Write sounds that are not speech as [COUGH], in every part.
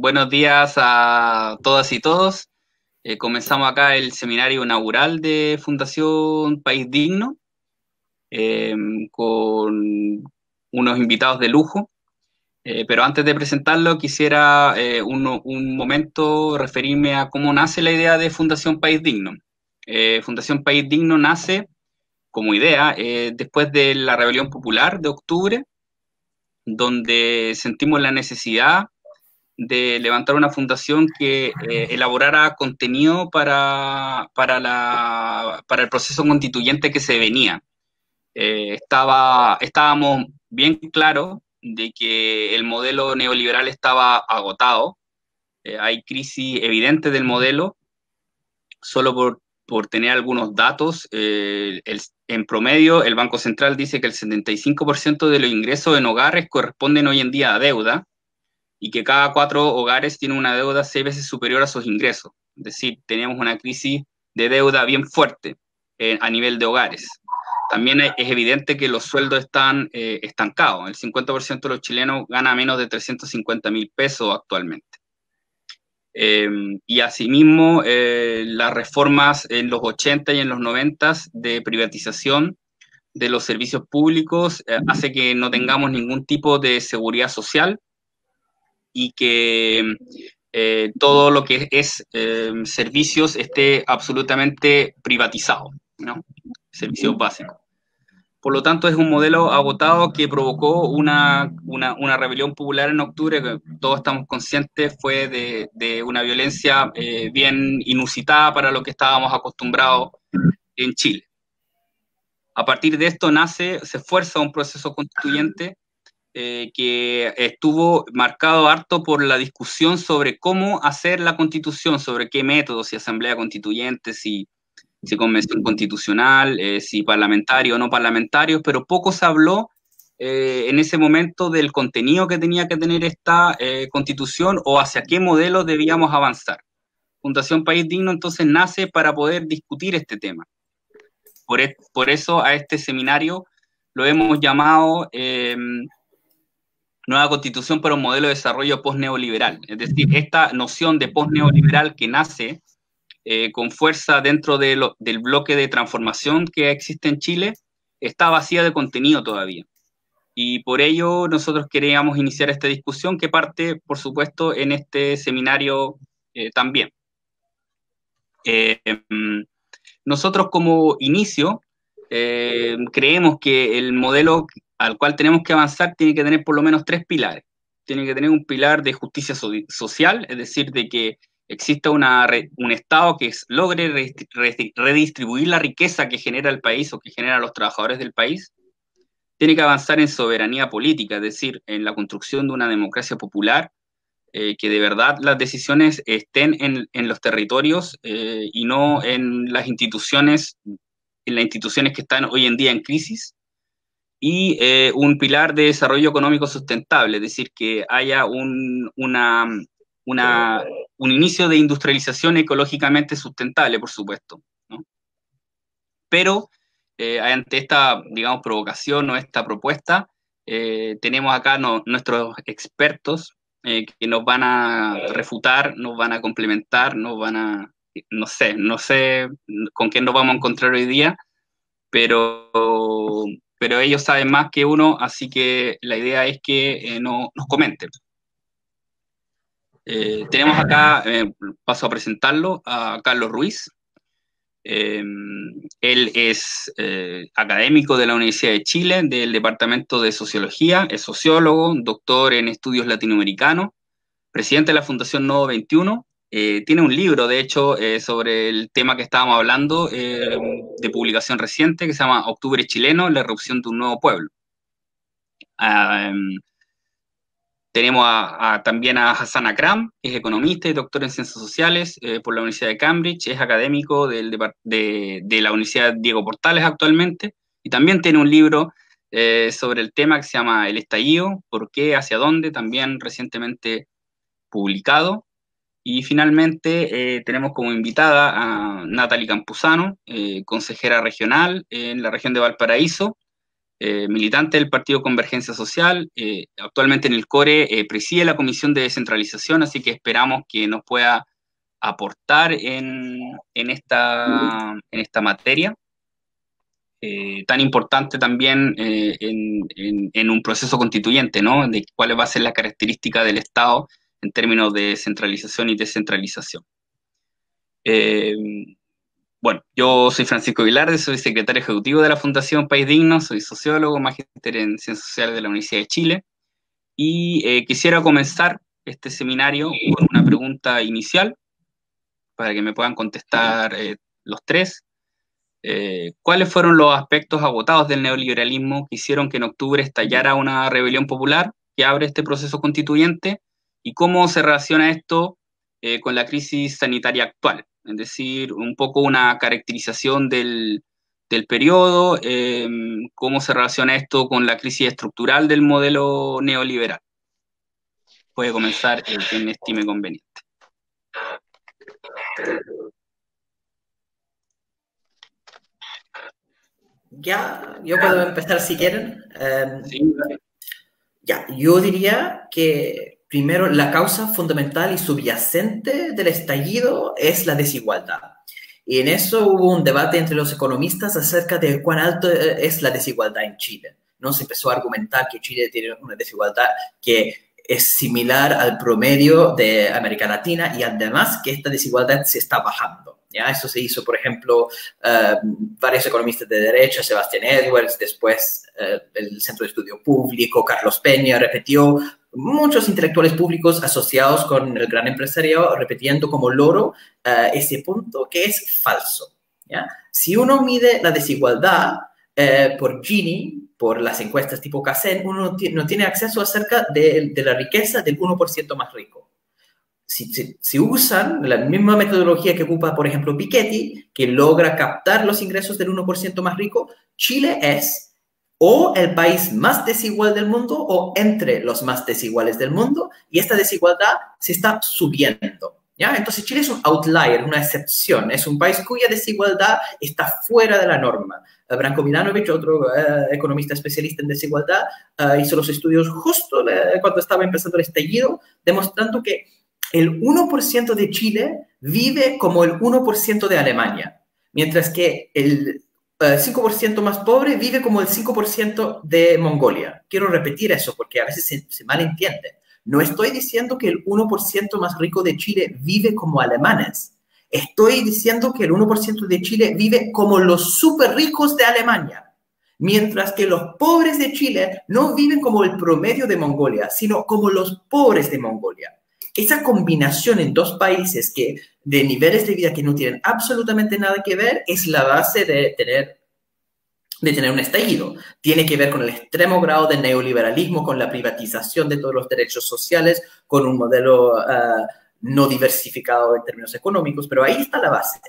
buenos días a todas y todos. Eh, comenzamos acá el seminario inaugural de Fundación País Digno eh, con unos invitados de lujo. Eh, pero antes de presentarlo, quisiera un, un, momento referirme a cómo nace la idea de Fundación País Digno. Fundación País Digno nace como idea después de la rebelión popular de octubre, donde sentimos la necesidad de levantar una fundación que eh, elaborara contenido para, para, la, para, el proceso constituyente que se venía. Eh, estaba, estábamos bien claros de que el modelo neoliberal estaba agotado, eh, hay crisis evidente del modelo, solo por, por tener algunos datos, en promedio el Banco Central dice que el 75% de los ingresos en hogares corresponden hoy en día a deuda, y que cada cuatro hogares tienen una deuda seis veces superior a sus ingresos. Es decir, tenemos una crisis de deuda bien fuerte eh, a nivel de hogares. También es evidente que los sueldos están eh, estancados. El 50% de los chilenos gana menos de 350 mil pesos actualmente. Em, y asimismo, eh, las reformas en los 80 y en los 90 de privatización de los servicios públicos hace que no tengamos ningún tipo de seguridad social y que eh, todo lo que es eh, servicios esté absolutamente privatizado, ¿no? Servicios básicos. Por lo tanto, es un modelo agotado que provocó una, una, rebelión popular en octubre, que todos estamos conscientes fue de, de una violencia eh, bien inusitada para lo que estábamos acostumbrados en Chile. A partir de esto nace, se esfuerza un proceso constituyente eh, que estuvo marcado harto por la discusión sobre cómo hacer la constitución, sobre qué métodos, si asamblea constituyente, si, convención constitucional, eh, si parlamentario o no parlamentario, pero poco se habló eh, en ese momento del contenido que tenía que tener esta constitución o hacia qué modelo debíamos avanzar. Fundación País Digno entonces nace para poder discutir este tema. Por, e, por eso a este seminario lo hemos llamado nueva constitución para un modelo de desarrollo post-neoliberal. Es decir, esta noción de post-neoliberal que nace eh, con fuerza dentro del bloque de transformación que existe en Chile está vacía de contenido todavía. Y por ello nosotros queríamos iniciar esta discusión que parte, por supuesto, en este seminario eh, también. Eh, nosotros como inicio creemos que el modelo al cual tenemos que avanzar tiene que tener por lo menos tres pilares. Tiene que tener un pilar de justicia social, es decir, de que exista una, un Estado que logre redistribuir la riqueza que genera el país o que genera los trabajadores del país. Tiene que avanzar en soberanía política, es decir, en la construcción de una democracia popular, eh, que de verdad las decisiones estén en, en los territorios eh, y no en las instituciones, en las instituciones que están hoy en día en crisis y eh, un pilar de desarrollo económico sustentable, es decir, que haya un, una, una, un inicio de industrialización ecológicamente sustentable, por supuesto. ¿no? Pero eh, ante esta, digamos, provocación o esta propuesta, eh, tenemos acá nuestros expertos que nos van a refutar, nos van a complementar, nos van a, no sé, no sé con quién nos vamos a encontrar hoy día, pero pero ellos saben más que uno, así que la idea es que eh, no, nos comenten. Eh, tenemos acá, eh, paso a presentarlo, a Carlos Ruiz. él es académico de la Universidad de Chile, del Departamento de Sociología, es sociólogo, doctor en estudios latinoamericanos, presidente de la Fundación Nodo 21 eh, tiene un libro, de hecho, eh, sobre el tema que estábamos hablando, eh, de publicación reciente, que se llama Octubre Chileno, la erupción de un nuevo pueblo. Ah, em, tenemos también a Hassan Akram, que es economista y doctor en ciencias sociales por la Universidad de Cambridge, es académico de, de, la Universidad Diego Portales actualmente, y también tiene un libro sobre el tema que se llama El estallido, por qué, hacia dónde, también recientemente publicado. Y finalmente eh, tenemos como invitada a Natalie Campuzano, eh, consejera regional en la región de Valparaíso, militante del Partido Convergencia Social. actualmente en el CORE preside la Comisión de Descentralización, así que esperamos que nos pueda aportar en, esta, en esta materia. Eh, tan importante también eh, en, un proceso constituyente, ¿no? De cuál va a ser la característica del Estado en términos de centralización y descentralización. Eh, bueno, yo soy Francisco Vilarde, soy secretario ejecutivo de la Fundación País Digno, soy sociólogo, magíster en Ciencias Sociales de la Universidad de Chile y quisiera comenzar este seminario con una pregunta inicial para que me puedan contestar los tres. Eh, ¿cuáles fueron los aspectos agotados del neoliberalismo que hicieron que en octubre estallara una rebelión popular que abre este proceso constituyente? ¿Y cómo se relaciona esto eh, con la crisis sanitaria actual? Es decir, un poco una caracterización del, periodo, em, cómo se relaciona esto con la crisis estructural del modelo neoliberal. Puede comenzar el quien estime conveniente. Ya, yo puedo empezar si quieren. Em, ya, yo diría que primero la causa fundamental y subyacente del estallido es la desigualdad. Y en eso hubo un debate entre los economistas acerca de cuán alto eh, es la desigualdad en Chile. ¿no? Se empezó a argumentar que Chile tiene una desigualdad que es similar al promedio de América Latina y además que esta desigualdad se está bajando. ¿ya? Eso se hizo, por ejemplo, eh, varios economistas de derecha, Sebastián Edwards, después eh, el Centro de Estudio Público, Carlos Peña, repitió muchos intelectuales públicos asociados con el gran empresario, repitiendo como loro eh, ese punto que es falso. ¿ya? Si uno mide la desigualdad por Gini, por las encuestas tipo CACEN, uno no tiene acceso acerca de, de la riqueza del 1% más rico si, usan la misma metodología que ocupa, por ejemplo, Piketty, que logra captar los ingresos del 1% más rico, Chile es o el país más desigual del mundo o entre los más desiguales del mundo, y esta desigualdad se está subiendo. ¿ya? Entonces Chile es un outlier, una excepción, es un país cuya desigualdad está fuera de la norma. Eh, Branko Milanovic, otro eh, economista especialista en desigualdad, eh, hizo los estudios justo cuando estaba empezando el estallido, demostrando que el 1% de Chile vive como el 1% de Alemania, mientras que el 5% eh, más pobre vive como el 5% de Mongolia. Quiero repetir eso porque a veces se, se malentiende. No estoy diciendo que el 1% más rico de Chile vive como alemanes. Estoy diciendo que el 1% de Chile vive como los súper ricos de Alemania, mientras que los pobres de Chile no viven como el promedio de Mongolia, sino como los pobres de Mongolia esa combinación en dos países que de niveles de vida que no tienen absolutamente nada que ver es la base de tener de tener un estallido. Tiene que ver con el extremo grado de neoliberalismo, con la privatización de todos los derechos sociales, con un modelo ah, no diversificado en términos económicos, pero ahí está la base.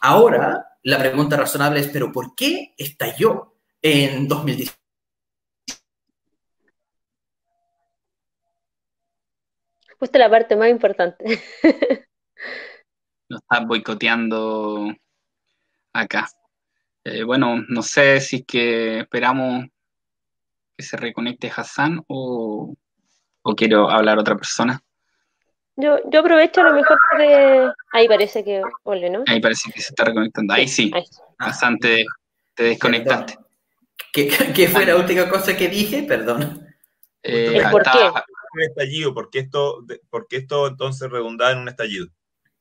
Ahora, la pregunta razonable es, ¿pero por qué estalló en 2017? Fuiste la parte más importante. Lo estás boicoteando acá. Eh, bueno, no sé si es que esperamos que se reconecte Hassan o, quiero hablar otra persona. Yo, yo aprovecho a lo mejor de... Ahí parece que... Ole, ¿no? Ahí parece que se está reconectando. Ahí sí. Hassan, te, desconectaste. ¿Qué, fue la última cosa que dije? Perdón. Eh, ¿Por qué? Un estallido? ¿Por qué esto, por esto entonces redundaba en un estallido?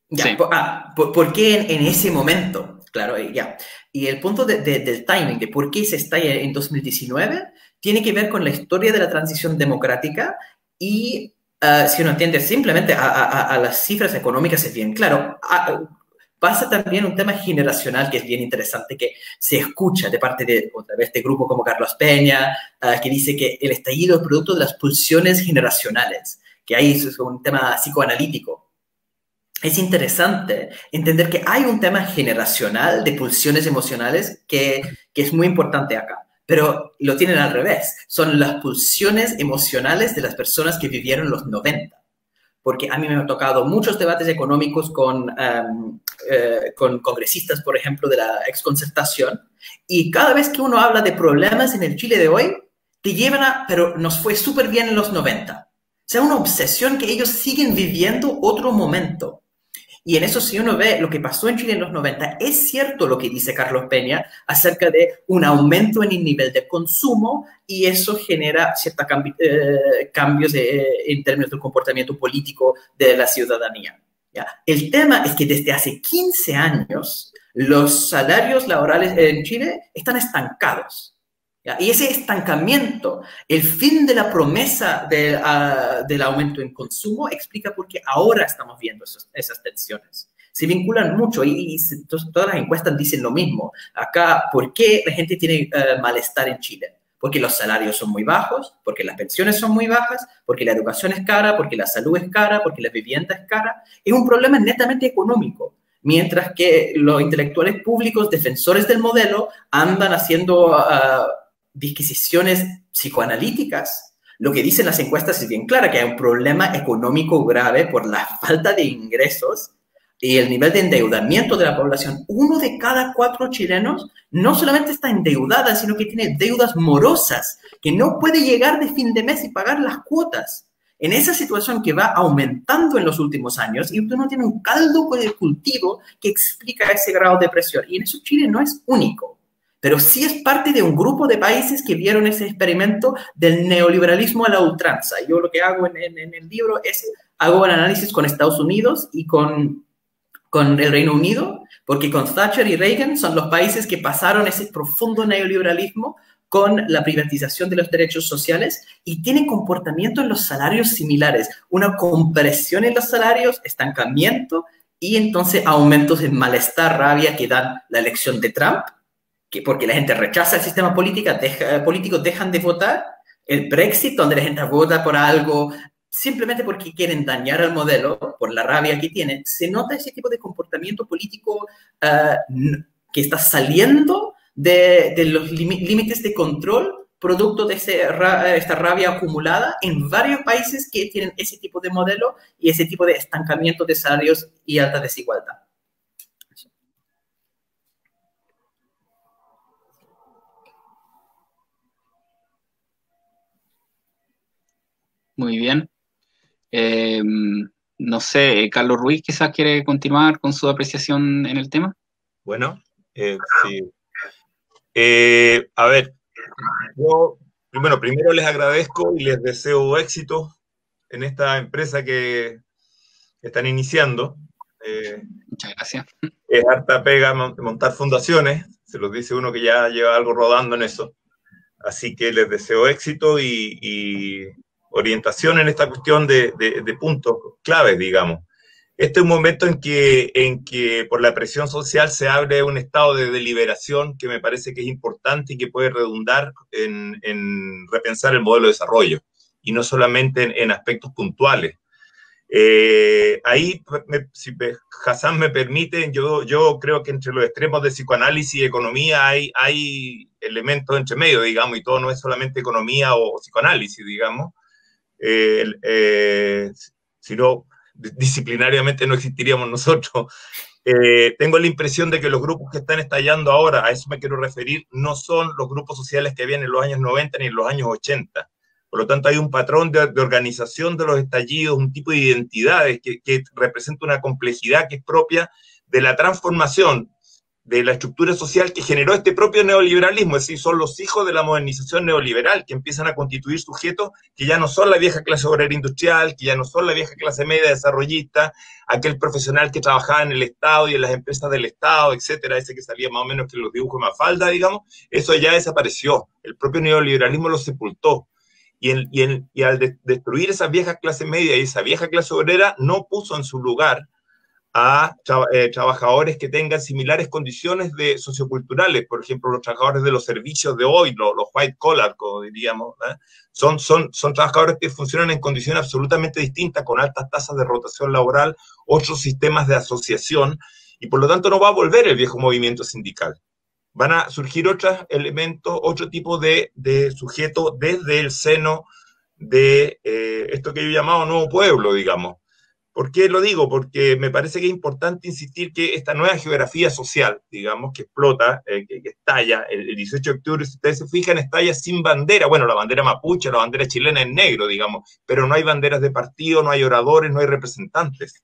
Ya, ah, por, qué en, ese momento? Claro, ya. Y el punto del timing, de por qué se estalla en 2019, tiene que ver con la historia de la transición democrática y ah, si uno entiende simplemente a, las cifras económicas es bien claro. Ah, pasa también un tema generacional que es bien interesante, que se escucha de parte de otra vez este grupo como Carlos Peña, ah, que dice que el estallido es producto de las pulsiones generacionales, que ahí es un tema psicoanalítico. Es interesante entender que hay un tema generacional de pulsiones emocionales que, que es muy importante acá pero lo tienen al revés. Son las pulsiones emocionales de las personas que vivieron los 90 porque a mí me han tocado muchos debates económicos con em, eh, con congresistas, por ejemplo, de la exconcertación, y cada vez que uno habla de problemas en el Chile de hoy, te llevan a, pero nos fue súper bien en los 90. O sea, una obsesión que ellos siguen viviendo otro momento. Y en eso, si uno ve lo que pasó en Chile en los 90, es cierto lo que dice Carlos Peña acerca de un aumento en el nivel de consumo y eso genera ciertos eh, cambios en términos del comportamiento político de la ciudadanía. ¿ya? El tema es que desde hace 15 años los salarios laborales en Chile están estancados. Y ese estancamiento, el fin de la promesa ah, del aumento en consumo, explica por qué ahora estamos viendo esas tensiones. Se vinculan mucho y, todas las encuestas dicen lo mismo. Acá, ¿por qué la gente tiene eh, malestar en Chile? Porque los salarios son muy bajos, porque las pensiones son muy bajas, porque la educación es cara, porque la salud es cara, porque la vivienda es cara. Es un problema netamente económico mientras que los intelectuales públicos defensores del modelo andan haciendo ah, disquisiciones psicoanalíticas. Lo que dicen las encuestas es bien clara, que hay un problema económico grave por la falta de ingresos y el nivel de endeudamiento de la población. Uno de cada cuatro chilenos no solamente está endeudada, sino que tiene deudas morosas, que no puede llegar de fin de mes y pagar las cuotas. En esa situación que va aumentando en los últimos años, y usted no tiene un caldo de cultivo que explica ese grado de presión. Y en eso Chile no es único pero sí es parte de un grupo de países que vieron ese experimento del neoliberalismo a la ultranza. Yo lo que hago en, el libro es, hago un análisis con Estados Unidos y con, con el Reino Unido, porque con Thatcher y Reagan son los países que pasaron ese profundo neoliberalismo con la privatización de los derechos sociales y tienen comportamiento en los salarios similares, una compresión en los salarios, estancamiento y entonces aumentos de malestar, rabia que dan la elección de Trump que porque la gente rechaza el sistema político, deja, político, dejan de votar, el Brexit, donde la gente vota por algo simplemente porque quieren dañar al modelo, por la rabia que tienen, se nota ese tipo de comportamiento político ah, que está saliendo de, de los límites de control producto de ese, esta rabia acumulada en varios países que tienen ese tipo de modelo y ese tipo de estancamiento de salarios y alta desigualdad. Muy bien. Eh, no sé, Carlos Ruiz quizás quiere continuar con su apreciación en el tema. Bueno, eh, sí. Eh, a ver, yo bueno, primero les agradezco y les deseo éxito en esta empresa que están iniciando. Muchas gracias. Es harta pega montar fundaciones, se los dice uno que ya lleva algo rodando en eso. Así que les deseo éxito y orientación en esta cuestión de, puntos claves, digamos. Este es un momento en que, en que por la presión social se abre un estado de deliberación que me parece que es importante y que puede redundar en, repensar el modelo de desarrollo y no solamente en, aspectos puntuales. Eh, ahí, si Hassan me permite, yo, yo creo que entre los extremos de psicoanálisis y economía hay, hay elementos entre medio, digamos, y todo no es solamente economía o psicoanálisis, digamos. Eh, si no, disciplinariamente no existiríamos [LAUGHS] nosotros. Eh, tengo la impresión de que los grupos que están estallando ahora, a eso me quiero referir, no son los grupos sociales que habían en los años 90 ni en los años 80. Por lo tanto, hay un patrón de, organización de los estallidos, un tipo de identidades que, que representa una complejidad que es propia de la transformación de la estructura social que generó este propio neoliberalismo, es decir, son los hijos de la modernización neoliberal que empiezan a constituir sujetos que ya no son la vieja clase obrera industrial, que ya no son la vieja clase media desarrollista, aquel profesional que trabajaba en el Estado y en las empresas del Estado, etcétera, ese que salía más o menos que los dibujos de falda, digamos, eso ya desapareció, el propio neoliberalismo lo sepultó. Y, y, al destruir esa vieja clase media y esa vieja clase obrera, no puso en su lugar a eh, trabajadores que tengan similares condiciones de socioculturales, por ejemplo, los trabajadores de los servicios de hoy, los, white collar, como diríamos, ¿eh? son, son, son trabajadores que funcionan en condiciones absolutamente distintas, con altas tasas de rotación laboral, otros sistemas de asociación, y por lo tanto no va a volver el viejo movimiento sindical. Van a surgir otros elementos, otro tipo de, de sujeto desde el seno de eh, esto que yo llamado nuevo pueblo, digamos ¿Por qué lo digo? Porque me parece que es importante insistir que esta nueva geografía social, digamos, que explota, eh, que, estalla el, 18 de octubre, si ustedes se fijan, estalla sin bandera. Bueno, la bandera mapuche, la bandera chilena en negro, digamos, pero no hay banderas de partido, no hay oradores, no hay representantes.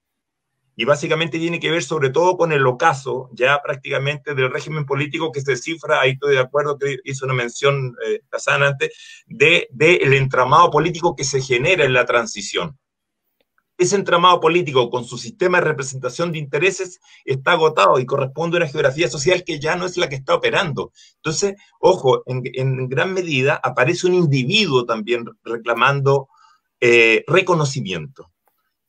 Y básicamente tiene que ver sobre todo con el ocaso, ya prácticamente del régimen político que se cifra, ahí estoy de acuerdo que hizo una mención eh, antes, del de, el entramado político que se genera en la transición ese entramado político con su sistema de representación de intereses está agotado y corresponde a una geografía social que ya no es la que está operando. Entonces, ojo, en, gran medida aparece un individuo también reclamando eh, reconocimiento.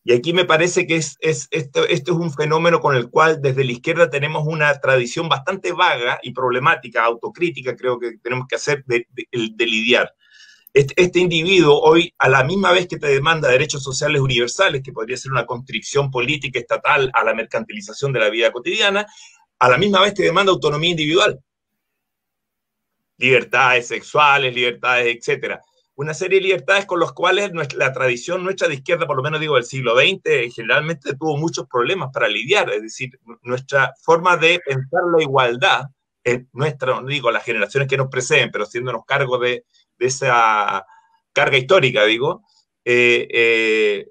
Y aquí me parece que es, es, esto, es un fenómeno con el cual desde la izquierda tenemos una tradición bastante vaga y problemática, autocrítica, creo que tenemos que hacer de lidiar. Este, individuo hoy, a la misma vez que te demanda derechos sociales universales, que podría ser una constricción política estatal a la mercantilización de la vida cotidiana, a la misma vez te demanda autonomía individual. Libertades sexuales, libertades, etcétera. Una serie de libertades con las cuales la tradición nuestra de izquierda, por lo menos digo del siglo XX, generalmente tuvo muchos problemas para lidiar. Es decir, nuestra forma de pensar la igualdad, nuestra, no digo las generaciones que nos preceden, pero haciéndonos cargo de, de esa carga histórica, digo, eh, eh,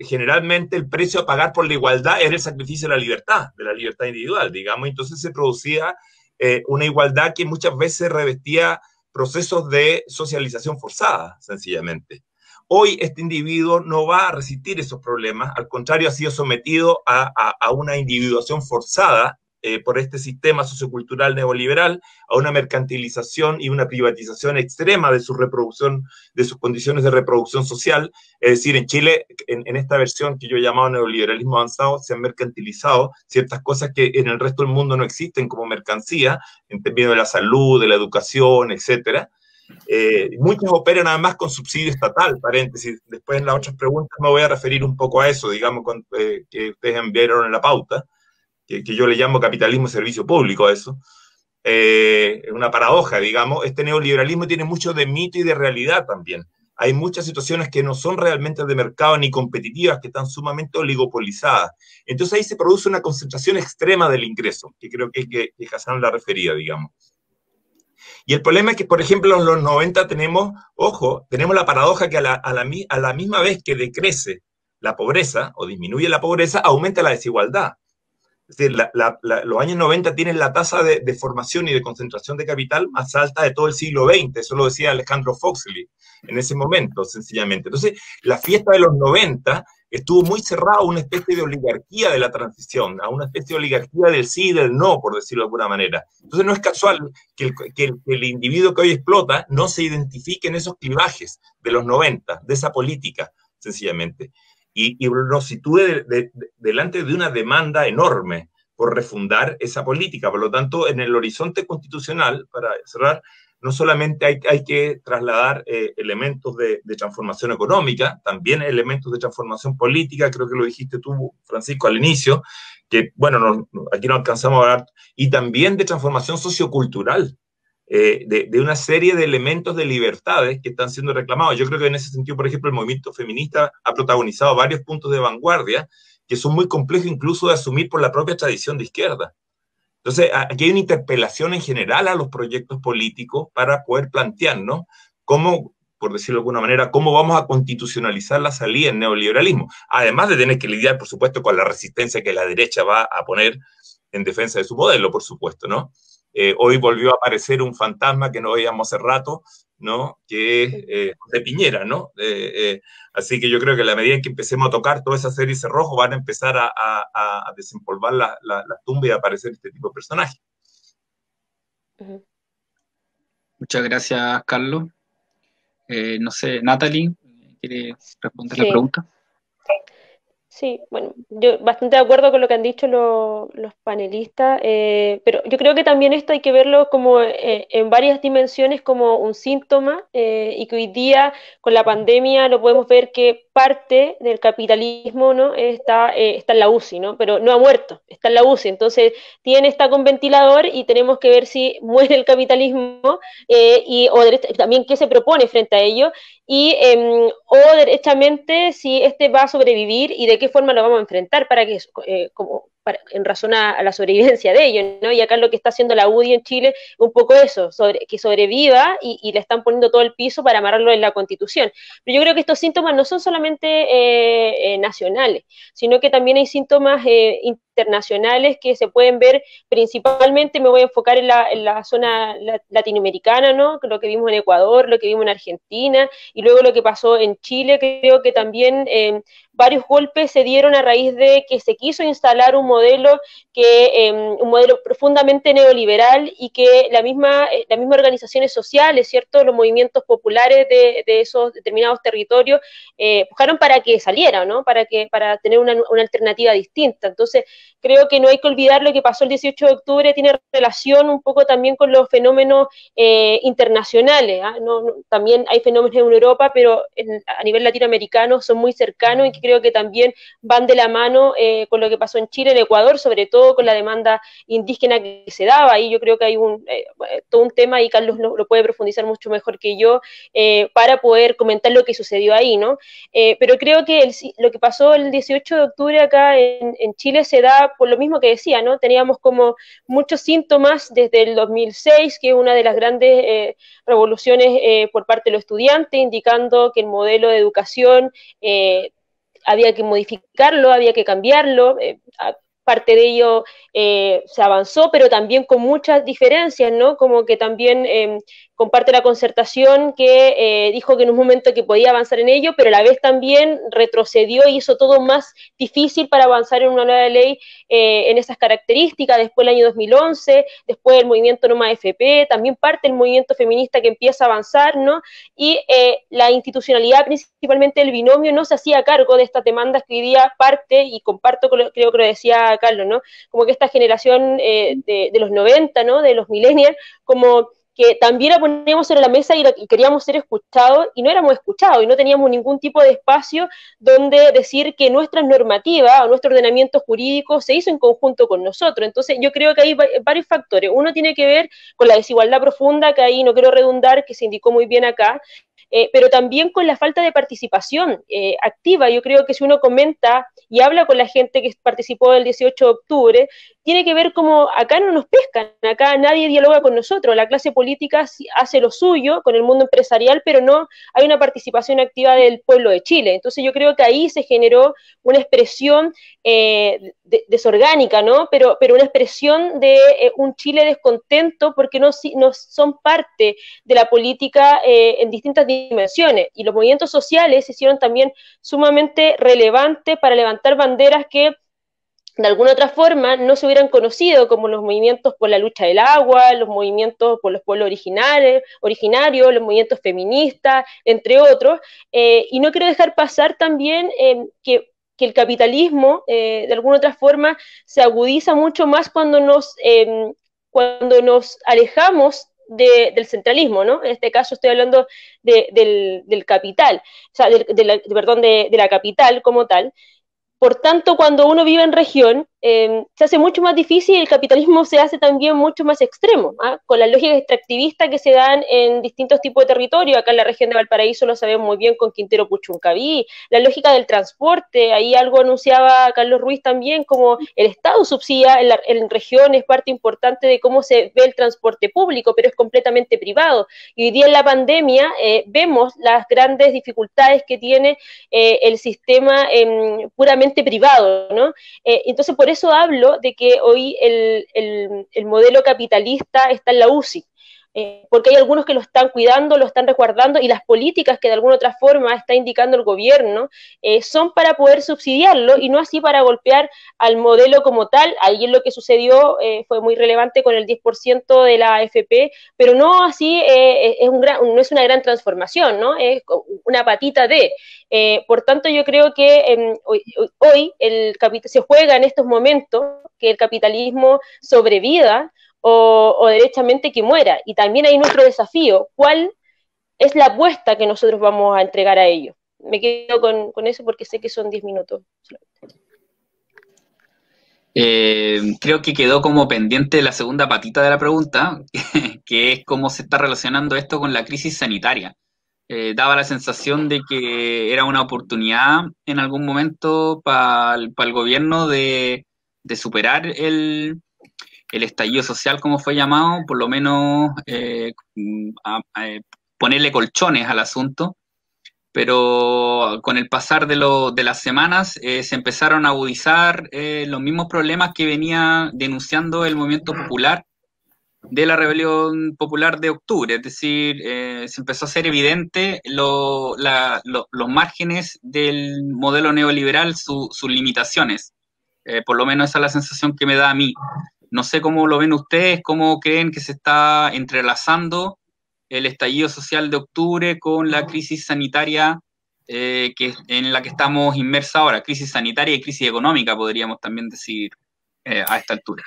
generalmente el precio a pagar por la igualdad era el sacrificio de la libertad, de la libertad individual, digamos, entonces se producía eh, una igualdad que muchas veces revestía procesos de socialización forzada, sencillamente. Hoy este individuo no va a resistir esos problemas, al contrario, ha sido sometido a, a una individuación forzada eh, por este sistema sociocultural neoliberal a una mercantilización y una privatización extrema de su reproducción, de sus condiciones de reproducción social. Es decir, en Chile, en, esta versión que yo he llamado neoliberalismo avanzado, se han mercantilizado ciertas cosas que en el resto del mundo no existen como mercancía, en términos de la salud, de la educación, etcétera. Eh, muchos operan además con subsidio estatal, paréntesis. Después en las otras preguntas me voy a referir un poco a eso, digamos, eh, que ustedes enviaron en la pauta que, yo le llamo capitalismo servicio público a eso, eh, es una paradoja, digamos, este neoliberalismo tiene mucho de mito y de realidad también. Hay muchas situaciones que no son realmente de mercado ni competitivas, que están sumamente oligopolizadas. Entonces ahí se produce una concentración extrema del ingreso, que creo que, que, Hassan la refería, digamos. Y el problema es que, por ejemplo, en los 90 tenemos, ojo, tenemos la paradoja que a la, a la misma vez que decrece la pobreza o disminuye la pobreza, aumenta la desigualdad. Es decir, los años 90 tienen la tasa de, formación y de concentración de capital más alta de todo el siglo XX. Eso lo decía Alejandro Foxley en ese momento, sencillamente. Entonces, la fiesta de los 90 estuvo muy cerrada a una especie de oligarquía de la transición, a una especie de oligarquía del sí y del no, por decirlo de alguna manera. Entonces, no es casual que el, individuo que hoy explota no se identifique en esos clivajes de los 90, de esa política, sencillamente y, y nos sitúe delante de una demanda enorme por refundar esa política. Por lo tanto, en el horizonte constitucional, para cerrar, no solamente hay, hay que trasladar eh, elementos de, transformación económica, también elementos de transformación política, creo que lo dijiste tú, Francisco, al inicio, que, bueno, aquí no alcanzamos a hablar, y también de transformación sociocultural, eh, de, una serie de elementos de libertades que están siendo reclamados. Yo creo que en ese sentido, por ejemplo, el movimiento feminista ha protagonizado varios puntos de vanguardia que son muy complejos incluso de asumir por la propia tradición de izquierda. Entonces, aquí hay una interpelación en general a los proyectos políticos para poder plantearnos cómo, por decirlo de alguna manera, cómo vamos a constitucionalizar la salida en neoliberalismo. Además de tener que lidiar, por supuesto, con la resistencia que la derecha va a poner en defensa de su modelo, por supuesto, ¿no? Eh, hoy volvió a aparecer un fantasma que no veíamos hace rato, ¿no? Que es eh, de Piñera, ¿no? Eh, así que yo creo que a la medida en que empecemos a tocar toda esa serie rojo, van a empezar a, a, desempolvar la, la, tumba y a aparecer este tipo de personajes. Muchas gracias, Carlos. no sé, Natalie, ¿quiere responder la pregunta? Sí, bueno, yo bastante de acuerdo con lo que han dicho los panelistas, eh, pero yo creo que también esto hay que verlo como eh, en varias dimensiones como un síntoma eh, y que hoy día con la pandemia lo podemos ver que parte del capitalismo ¿no? está, está en la UCI, ¿no? pero no ha muerto, está en la UCI, entonces tiene está con ventilador y tenemos que ver si [LAUGHS] muere el capitalismo y, o también qué se propone frente a ello y em, o derechamente si este va a sobrevivir y de qué qué forma lo vamos a enfrentar para que, eh, como, en razón a, la sobrevivencia de ellos, ¿no? Y acá lo que está haciendo la UDI en Chile, un poco eso, que sobreviva y, le están poniendo todo el piso para amarrarlo en la Constitución. Pero yo creo que estos síntomas no son solamente eh, eh, nacionales, sino que también hay síntomas eh, internacionales que se pueden ver principalmente, me voy a enfocar en la, zona latinoamericana, ¿no? Lo que vimos en Ecuador, lo que vimos en Argentina y luego lo que pasó en Chile, creo que también varios golpes se dieron a raíz de que se quiso instalar un modelo que em, un modelo profundamente neoliberal y que la misma eh, las mismas organizaciones sociales, cierto, los movimientos populares de, esos determinados territorios eh, buscaron para que saliera, ¿no? Para que para tener una, una alternativa distinta. Entonces creo que no hay que olvidar lo que pasó el 18 de octubre, tiene relación un poco también con los fenómenos eh, internacionales. ¿ah? también hay fenómenos en Europa, pero a nivel latinoamericano son muy cercanos y creo que también van de la mano eh, con lo que pasó en Chile, en Ecuador, sobre todo con la demanda indígena que se daba. Ahí yo creo que hay un, eh, todo un tema y Carlos lo, puede profundizar mucho mejor que yo para poder comentar lo que sucedió ahí, ¿no? pero creo que lo que pasó el 18 de octubre acá en, en Chile se da por lo mismo que decía, ¿no? Teníamos como muchos síntomas desde el 2006, que es una de las grandes eh, revoluciones eh, por parte de los estudiantes, indicando que el modelo de educación eh, había que modificarlo, había que cambiarlo. parte de ello se avanzó, pero también con muchas diferencias, ¿no? Como que también em, comparte la concertación que eh, dijo que en un momento que podía avanzar en ello, pero a la vez también retrocedió y hizo todo más difícil para avanzar en una nueva ley eh, en esas características. Después el año 2011, después el movimiento Noma FP, también parte del movimiento feminista que empieza a avanzar, ¿no? Y eh, la institucionalidad, principalmente el binomio, no se hacía cargo de estas demandas que hoy día parte, y comparto, creo que lo decía Carlos, ¿no? Como que esta generación de, los 90, ¿no? De los millennials, como que también la poníamos sobre la mesa y, queríamos ser escuchados y no éramos escuchados y no teníamos ningún tipo de espacio donde decir que nuestra normativa o nuestro ordenamiento jurídico se hizo en conjunto con nosotros. Entonces yo creo que hay varios factores. Uno tiene que ver con la desigualdad profunda, que ahí no quiero redundar, que se indicó muy bien acá, eh, pero también con la falta de participación eh, activa. Yo creo que si uno comenta y habla con la gente que participó el 18 de octubre, tiene que ver como acá no nos pescan, acá nadie dialoga con nosotros, la clase política hace lo suyo con el mundo empresarial, pero no hay una participación activa del pueblo de Chile. Entonces yo creo que ahí se generó una expresión eh, desorgánica, ¿no? Pero, pero una expresión de eh, un Chile descontento porque no, no son parte de la política eh, en distintas dimensiones. Y los movimientos sociales se hicieron también sumamente relevantes para levantar banderas que de alguna otra forma no se hubieran conocido como los movimientos por la lucha del agua, los movimientos por los pueblos originarios, los movimientos feministas, entre otros. Eh, y no quiero dejar pasar también eh, que, el capitalismo, eh, de alguna otra forma, se agudiza mucho más cuando nos, em, cuando nos alejamos del centralismo, ¿no? En este caso estoy hablando del, capital, o sea, perdón, de, la capital como tal. Por tanto, cuando uno vive en región, Em, se hace mucho más difícil y el capitalismo se hace también mucho más extremo, ¿ah? con las lógicas extractivistas que se dan en distintos tipos de territorio. Acá en la región de Valparaíso lo sabemos muy bien con Quintero Puchuncaví, la lógica del transporte, ahí algo anunciaba Carlos Ruiz también, como el Estado subsidia en, la, en regiones parte importante de cómo se ve el transporte público, pero es completamente privado. Y hoy día en la pandemia eh, vemos las grandes dificultades que tiene eh, el sistema em, privado, ¿no? Eh, entonces, por eso hablo de que hoy el, el modelo capitalista está en la UCI. Eh, porque hay algunos que lo están cuidando, lo están resguardando y las políticas que de alguna otra forma está indicando el gobierno eh, son para poder subsidiarlo y no así para golpear al modelo como tal. Ahí lo que sucedió eh, fue muy relevante con el 10% de la AFP, pero no así es un gran, no es una gran transformación, ¿no? Es una patita de. por tanto, yo creo que em, hoy, hoy el se juega en estos momentos que el capitalismo sobreviva o, derechamente que muera. Y también hay nuestro desafío, ¿cuál es la apuesta que nosotros vamos a entregar a ellos? Me quedo con, eso porque sé que son 10 minutos. Eh, creo que quedó como pendiente la segunda patita de la pregunta, [LAUGHS] que es cómo se está relacionando esto con la crisis sanitaria. eh, daba la sensación de que era una oportunidad en algún momento para el gobierno de, superar el, estallido social, como fue llamado, por lo menos eh, ponerle colchones al asunto pero con el pasar de, de las semanas eh, se empezaron a agudizar eh, los mismos problemas que venía denunciando el movimiento popular de la rebelión popular de octubre, es decir, eh, se empezó a hacer evidente los márgenes del modelo neoliberal, sus limitaciones. por lo menos esa es la sensación que me da a mí. No sé cómo lo ven ustedes, cómo creen que se está entrelazando el estallido social de octubre con la crisis sanitaria eh, que, en la que estamos inmersos ahora, crisis sanitaria y crisis económica, podríamos también decir eh, a esta altura.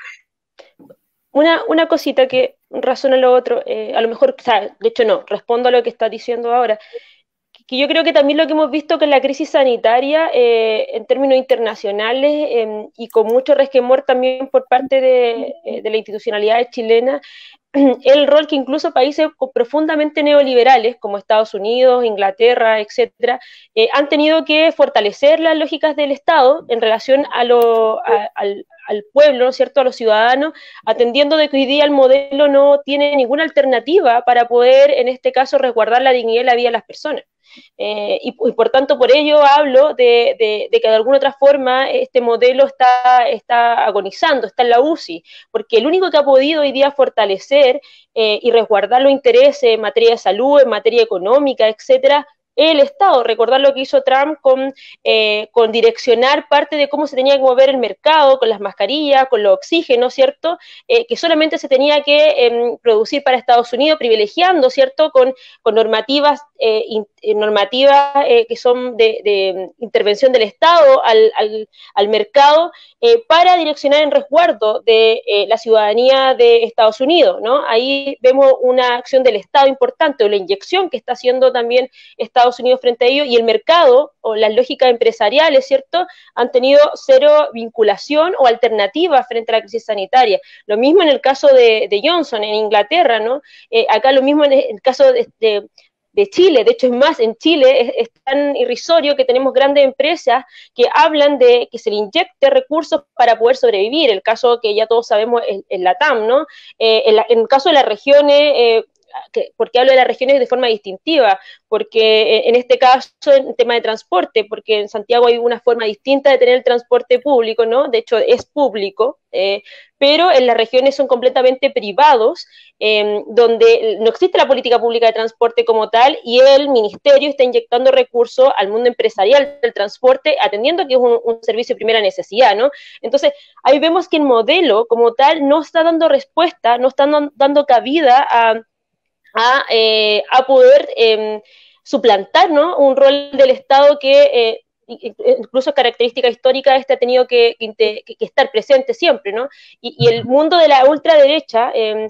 Una, una, cosita que razona lo otro, eh, a lo mejor, o sea, de hecho no, respondo a lo que está diciendo ahora, que yo creo que también lo que hemos visto con la crisis sanitaria en términos internacionales em, y con mucho resquemor también por parte de, de la institucionalidad chilena [CLEARS THROAT] el rol que incluso países profundamente neoliberales como Estados Unidos, Inglaterra, etcétera, eh, han tenido que fortalecer las lógicas del Estado en relación a lo, al, al, pueblo, ¿no es cierto?, a los ciudadanos, atendiendo de que hoy día el modelo no tiene ninguna alternativa para poder, en este caso, resguardar la dignidad y la vida de las personas. Eh, y, por tanto, por ello hablo de, que de alguna otra forma este modelo está, está agonizando, está en la UCI, porque el único que ha podido hoy día fortalecer eh, y resguardar los intereses en materia de salud, en materia económica, etcétera, el Estado. Recordar lo que hizo Trump con, eh, con direccionar parte de cómo se tenía que mover el mercado, con las mascarillas, con los oxígenos, ¿cierto? Eh, que solamente se tenía que em, producir para Estados Unidos, privilegiando, ¿cierto? Con, con normativas, eh, normativas que son de, intervención del Estado al, al, al mercado para direccionar en resguardo de la ciudadanía de Estados Unidos, ¿no? Ahí vemos una acción del Estado importante o la inyección que está haciendo también Estados Unidos frente a ello y el mercado o las lógicas empresariales, ¿cierto?, han tenido cero vinculación o alternativa frente a la crisis sanitaria. Lo mismo en el caso de, Johnson en Inglaterra, ¿no? Eh, acá lo mismo en el caso de, Chile. De hecho, es más, en Chile es, tan irrisorio que tenemos grandes empresas que hablan de que se le inyecte recursos para poder sobrevivir. El caso que ya todos sabemos es, la TAM, ¿no? Eh, en, el caso de las regiones, eh, porque hablo de las regiones de forma distintiva, porque eh, en este caso, en tema de transporte, porque en Santiago hay una forma distinta de tener el transporte público, ¿no? De hecho, es público, eh, pero en las regiones son completamente privados, em, donde no existe la política pública de transporte como tal, y el ministerio está inyectando recursos al mundo empresarial del transporte, atendiendo que es un, un servicio de primera necesidad, ¿no? Entonces, ahí vemos que el modelo como tal no está dando respuesta, no está dando cabida a a, eh, a poder em, suplantar ¿no? un rol del Estado que eh, incluso característica histórica este ha tenido que, estar presente siempre, ¿no? Y, el mundo de la ultraderecha em,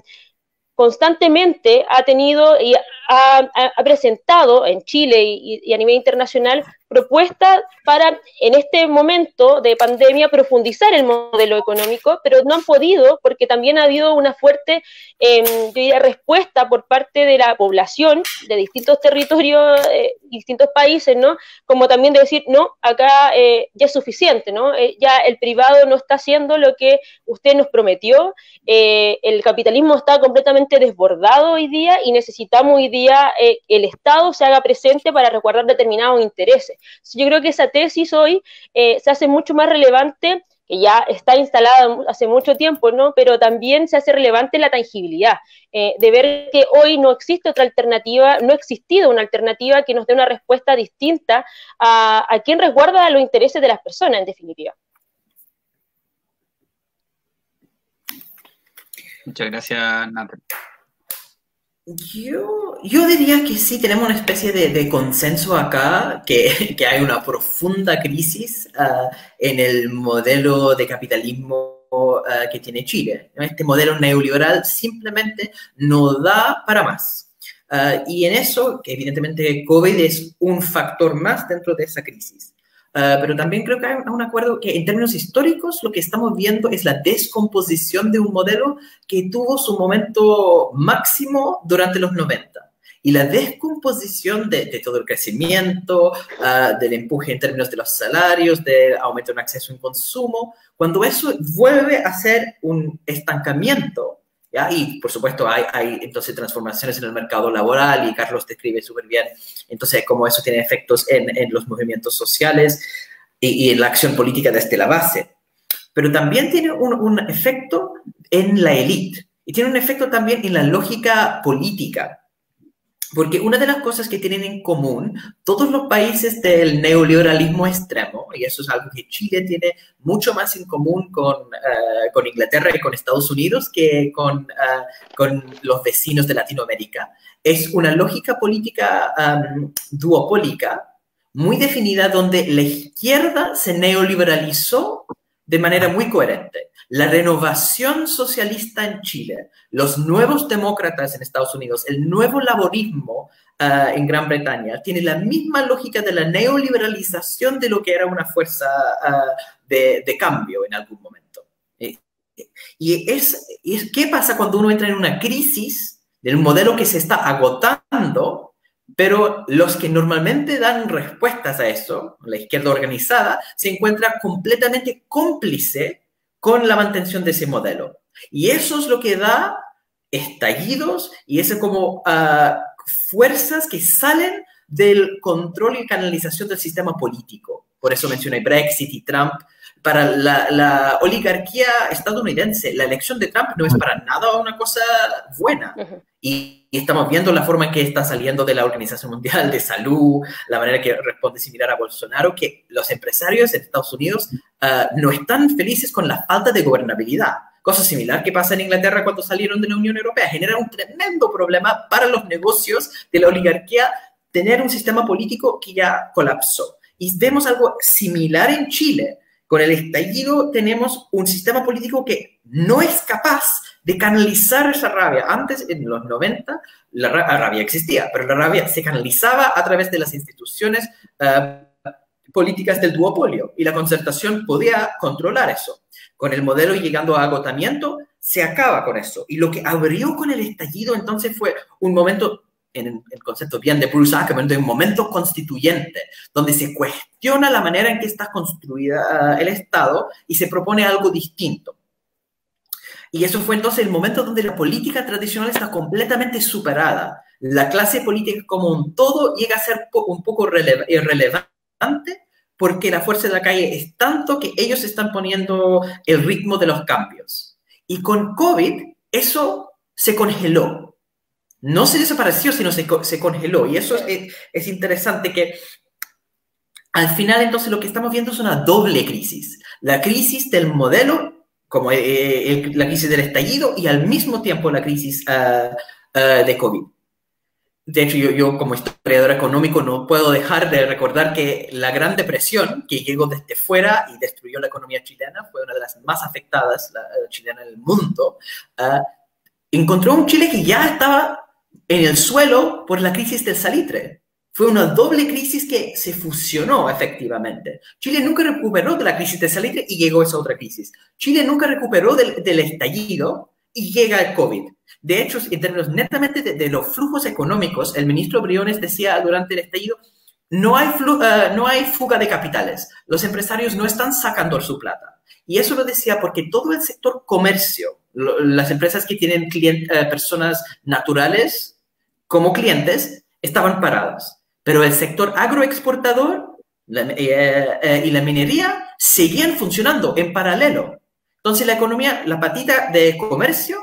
constantemente ha tenido y ha, presentado en Chile y, a nivel internacional propuestas para, en este momento de pandemia, profundizar el modelo económico, pero no han podido porque también ha habido una fuerte eh, respuesta por parte de la población de distintos territorios, eh, distintos países, ¿no? Como también de decir, no, acá eh, ya es suficiente, ¿no? Eh, ya el privado no está haciendo lo que usted nos prometió, el capitalismo está completamente desbordado hoy día y necesitamos hoy día el Estado se haga presente para resguardar determinados intereses. Yo creo que esa tesis hoy eh, se hace mucho más relevante, que ya está instalada hace mucho tiempo, ¿no? Pero también se hace relevante la tangibilidad, eh, de ver que hoy no existe otra alternativa, no ha existido una alternativa que nos dé una respuesta distinta a, a quien resguarda los intereses de las personas, en definitiva. Muchas gracias, Nathan. Yo, yo diría que sí, tenemos una especie de, consenso acá, que, [LAUGHS] que, hay una profunda crisis ah, en el modelo de capitalismo ah, que tiene Chile. Este modelo neoliberal simplemente no da para más. Ah, y en eso, que evidentemente COVID es un factor más dentro de esa crisis. Ah, pero también creo que hay un acuerdo que en términos históricos lo que estamos viendo es la descomposición de un modelo que tuvo su momento máximo durante los 90 y la descomposición de, todo el crecimiento, ah, del empuje en términos de los salarios, del aumento en acceso en consumo, cuando eso vuelve a ser un estancamiento, y por supuesto hay, entonces transformaciones en el mercado laboral y Carlos describe súper bien entonces cómo eso tiene efectos en, en los movimientos sociales y, y, en la acción política desde la base. Pero también tiene un, un efecto en la élite y tiene un efecto también en la lógica política. Porque una de las cosas que tienen en común todos los países del neoliberalismo extremo, y eso es algo que Chile tiene mucho más en común con, uh, con Inglaterra y con Estados Unidos que con, uh, con, los vecinos de Latinoamérica, es una lógica política um, duopólica muy definida donde la izquierda se neoliberalizó de manera muy coherente la renovación socialista en Chile, los nuevos demócratas en Estados Unidos, el nuevo laborismo uh, en Gran Bretaña, tiene la misma lógica de la neoliberalización de lo que era una fuerza uh, de, de, cambio en algún momento. Eh, y es, es, ¿qué pasa cuando uno entra en una crisis del modelo que se está agotando? Pero los que normalmente dan respuestas a eso, la izquierda organizada, se encuentra completamente cómplice con la mantención de ese modelo. Y eso es lo que da estallidos y ese como uh, fuerzas que salen del control y canalización del sistema político. Por eso mencioné Brexit y Trump. Para la, la, oligarquía estadounidense, la elección de Trump no es para nada una cosa buena. Y, y, estamos viendo la forma en que está saliendo de la Organización Mundial de Salud, la manera que responde similar a Bolsonaro, que los empresarios en Estados Unidos uh, no están felices con la falta de gobernabilidad. Cosa similar que pasa en Inglaterra cuando salieron de la Unión Europea. Genera un tremendo problema para los negocios de la oligarquía tener un sistema político que ya colapsó. Y vemos algo similar en Chile. Con el estallido tenemos un sistema político que no es capaz de canalizar esa rabia. Antes, en los 90, la rabia existía, pero la rabia se canalizaba a través de las instituciones uh, políticas del duopolio y la concertación podía controlar eso. Con el modelo llegando a agotamiento, se acaba con eso. Y lo que abrió con el estallido entonces fue un momento en el concepto bien de Bruce Ackerman, de un momento constituyente, donde se cuestiona la manera en que está construida el Estado y se propone algo distinto. Y eso fue entonces el momento donde la política tradicional está completamente superada. La clase política como un todo llega a ser un poco irrelevante porque la fuerza de la calle es tanto que ellos están poniendo el ritmo de los cambios. Y con COVID eso se congeló no se desapareció, sino se, congeló. Y eso es, es, interesante que al final entonces lo que estamos viendo es una doble crisis. La crisis del modelo, como eh, el, la crisis del estallido, y al mismo tiempo la crisis uh, uh, de COVID. De hecho, yo, yo, como historiador económico no puedo dejar de recordar que la Gran Depresión, que llegó desde fuera y destruyó la economía chilena, fue una de las más afectadas, la, la chilena en el mundo, uh, encontró un Chile que ya estaba en el suelo por la crisis del salitre. Fue una doble crisis que se fusionó efectivamente. Chile nunca recuperó de la crisis del salitre y llegó esa otra crisis. Chile nunca recuperó del, estallido y llega el COVID. De hecho, en términos netamente de, de, los flujos económicos, el ministro Briones decía durante el estallido, no hay, uh, no hay fuga de capitales, los empresarios no están sacando su plata. Y eso lo decía porque todo el sector comercio, las empresas que tienen client, uh, personas naturales, como clientes estaban parados, pero el sector agroexportador la, eh, eh, y la minería seguían funcionando en paralelo. Entonces la economía, la patita de comercio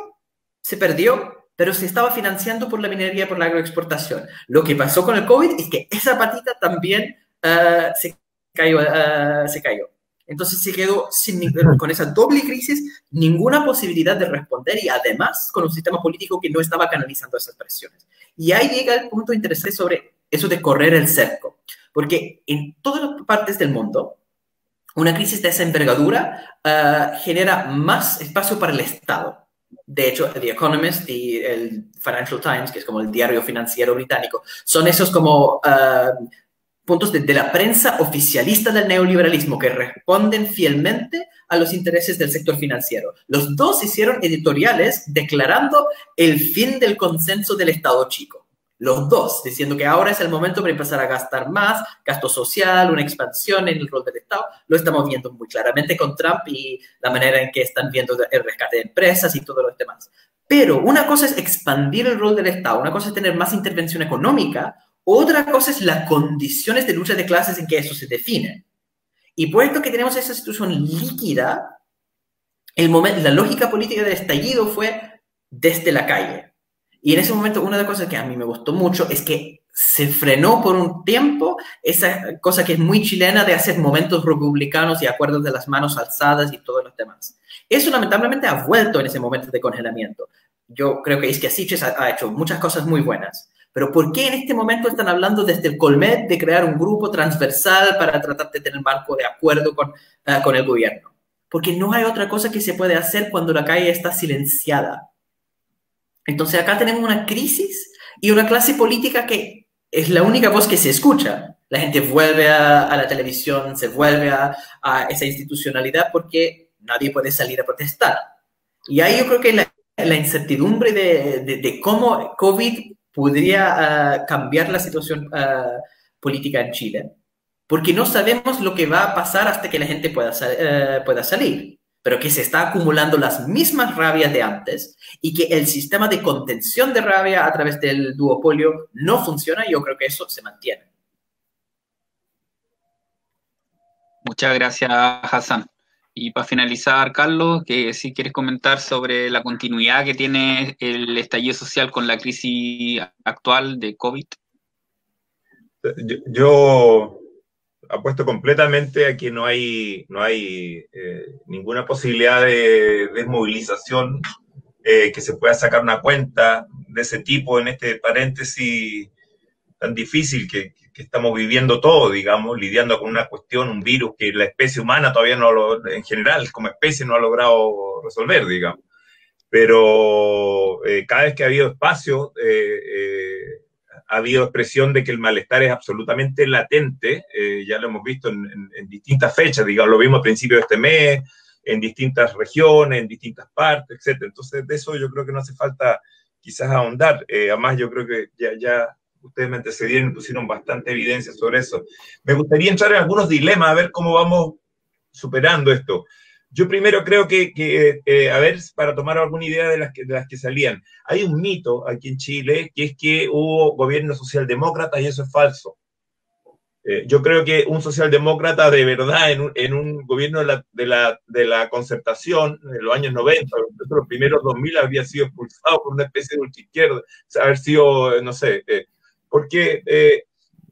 se perdió, pero se estaba financiando por la minería, por la agroexportación. Lo que pasó con el COVID es que esa patita también uh, se, cayó, uh, se cayó. Entonces se quedó sin, con esa doble crisis, ninguna posibilidad de responder y además con un sistema político que no estaba canalizando esas presiones. Y ahí llega el punto interesante sobre eso de correr el cerco, porque en todas las partes del mundo, una crisis de esa envergadura uh, genera más espacio para el Estado. De hecho, The Economist y el Financial Times, que es como el diario financiero británico, son esos como uh, puntos de, la prensa oficialista del neoliberalismo que responden fielmente a los intereses del sector financiero. Los dos hicieron editoriales declarando el fin del consenso del Estado chico. Los dos, diciendo que ahora es el momento para empezar a gastar más, gasto social, una expansión en el rol del Estado. Lo estamos viendo muy claramente con Trump y la manera en que están viendo el rescate de empresas y todo lo demás. Pero una cosa es expandir el rol del Estado, una cosa es tener más intervención económica, otra cosa es las condiciones de lucha de clases en que eso se define. Y puesto que tenemos esa situación líquida, el momento, la lógica política del estallido fue desde la calle y en ese momento, una de las cosas que a mí me gustó mucho es que se frenó por un tiempo esa cosa que es muy chilena de hacer momentos republicanos y acuerdos de las manos alzadas y todos los demás. Eso lamentablemente ha vuelto en ese momento de congelamiento. Yo creo que Isquia ha, ha hecho muchas cosas muy buenas, pero ¿por qué en este momento están hablando desde el Colmet de crear un grupo transversal para tratar de tener marco de acuerdo con, uh, con el gobierno? Porque no hay otra cosa que se puede hacer cuando la calle está silenciada entonces acá tenemos una crisis y una clase política que es la única voz que se escucha. La gente vuelve a, la televisión, se vuelve a, esa institucionalidad porque nadie puede salir a protestar. Y ahí yo creo que la, incertidumbre de, cómo COVID podría ah, cambiar la situación ah, política en Chile, porque no sabemos lo que va a pasar hasta que la gente pueda, eh, pueda salir pero que se está acumulando las mismas rabias de antes y que el sistema de contención de rabia a través del duopolio no funciona, y yo creo que eso se mantiene. Muchas gracias, Hassan. Y para finalizar, Carlos, que si quieres comentar sobre la continuidad que tiene el estallido social con la crisis actual de COVID. yo apuesto completamente a que no hay, no hay eh, ninguna posibilidad de desmovilización, eh, que se pueda sacar una cuenta de ese tipo en este paréntesis tan difícil que, estamos viviendo todos, digamos, lidiando con una cuestión, un virus que la especie humana todavía no lo, en general, como especie, no ha logrado resolver, digamos. Pero eh, cada vez que ha habido espacio, ha habido expresión de que el malestar es absolutamente latente, eh, ya lo hemos visto en, distintas fechas, digamos, lo vimos a principios de este mes, en distintas regiones, en distintas partes, etc. Entonces, de eso yo creo que no hace falta quizás ahondar. Eh, además, yo creo que ya, ya ustedes me antecedieron y pusieron bastante evidencia sobre eso. Me gustaría entrar en algunos dilemas, a ver cómo vamos superando esto. Yo primero creo que, eh, a ver, para tomar alguna idea de las, que, de las que salían, hay un mito aquí en Chile que es que hubo gobiernos socialdemócratas y eso es falso. Eh, yo creo que un socialdemócrata de verdad en un, en un gobierno de la, de, de concertación en los años 90, los primeros 2000 habría sido expulsado por una especie de ultraizquierda, haber sido, no sé, eh, porque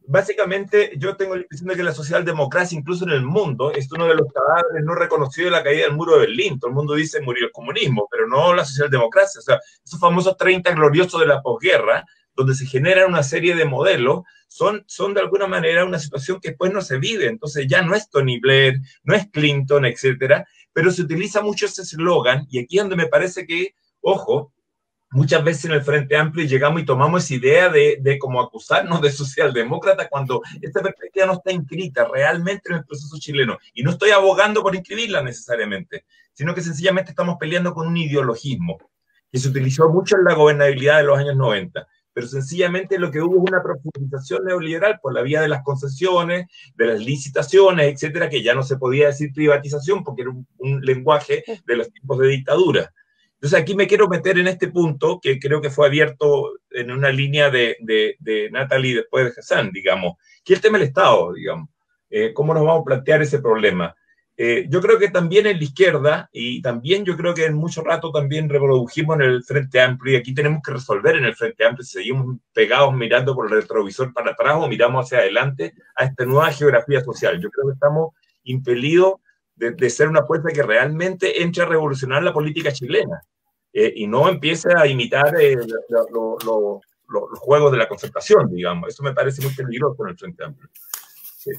básicamente yo tengo la impresión de que la socialdemocracia, incluso en el mundo, es uno de los cadáveres no reconocidos de la caída del muro de Berlín. Todo el mundo dice murió el comunismo, pero no la socialdemocracia. O sea, esos famosos 30 gloriosos de la posguerra, donde se generan una serie de modelos, son, son de alguna manera una situación que después no se vive. Entonces ya no es Tony Blair, no es Clinton, etcétera, pero se utiliza mucho ese eslogan y aquí es donde me parece que, ojo, muchas veces en el Frente Amplio llegamos y tomamos esa idea de, de como acusarnos de socialdemócrata cuando esta perspectiva no está inscrita realmente en el proceso chileno. Y no estoy abogando por inscribirla necesariamente, sino que sencillamente estamos peleando con un ideologismo que se utilizó mucho en la gobernabilidad de los años 90 pero sencillamente lo que hubo es una profundización neoliberal por la vía de las concesiones, de las licitaciones, etcétera, que ya no se podía decir privatización porque era un, un lenguaje de los tiempos de dictadura. Entonces aquí me quiero meter en este punto que creo que fue abierto en una línea de, de, de Natalie después de Hassan, digamos, que es el tema del Estado, digamos. Eh, ¿Cómo nos vamos a plantear ese problema? Eh, yo creo que también en la izquierda, y también yo creo que en mucho rato también reprodujimos en el Frente Amplio, y aquí tenemos que resolver en el Frente Amplio seguimos pegados mirando por el retrovisor para atrás o miramos hacia adelante a esta nueva geografía social. Yo creo que estamos impelidos de, ser una fuerza que realmente entre a revolucionar la política chilena eh, y no empiece a imitar eh, los juegos de la concertación, digamos. Eso me parece muy peligroso en el Frente Amplio.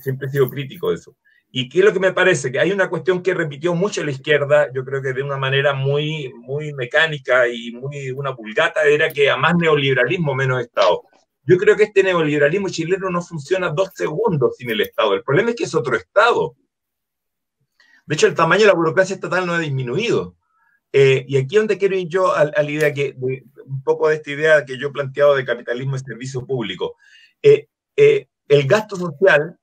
siempre he sido crítico de eso. ¿Y qué es lo que me parece? Que hay una cuestión que repitió mucho la izquierda, yo creo que de una manera muy, muy mecánica y muy una vulgata, era que a más neoliberalismo, menos Estado. Yo creo que este neoliberalismo chileno no funciona dos segundos sin el Estado. El problema es que es otro Estado. De hecho, el tamaño de la burocracia estatal no ha disminuido. Eh, y aquí es donde quiero ir yo a, la idea que un poco de esta idea que yo he planteado de capitalismo y servicio público. Eh, eh, el gasto social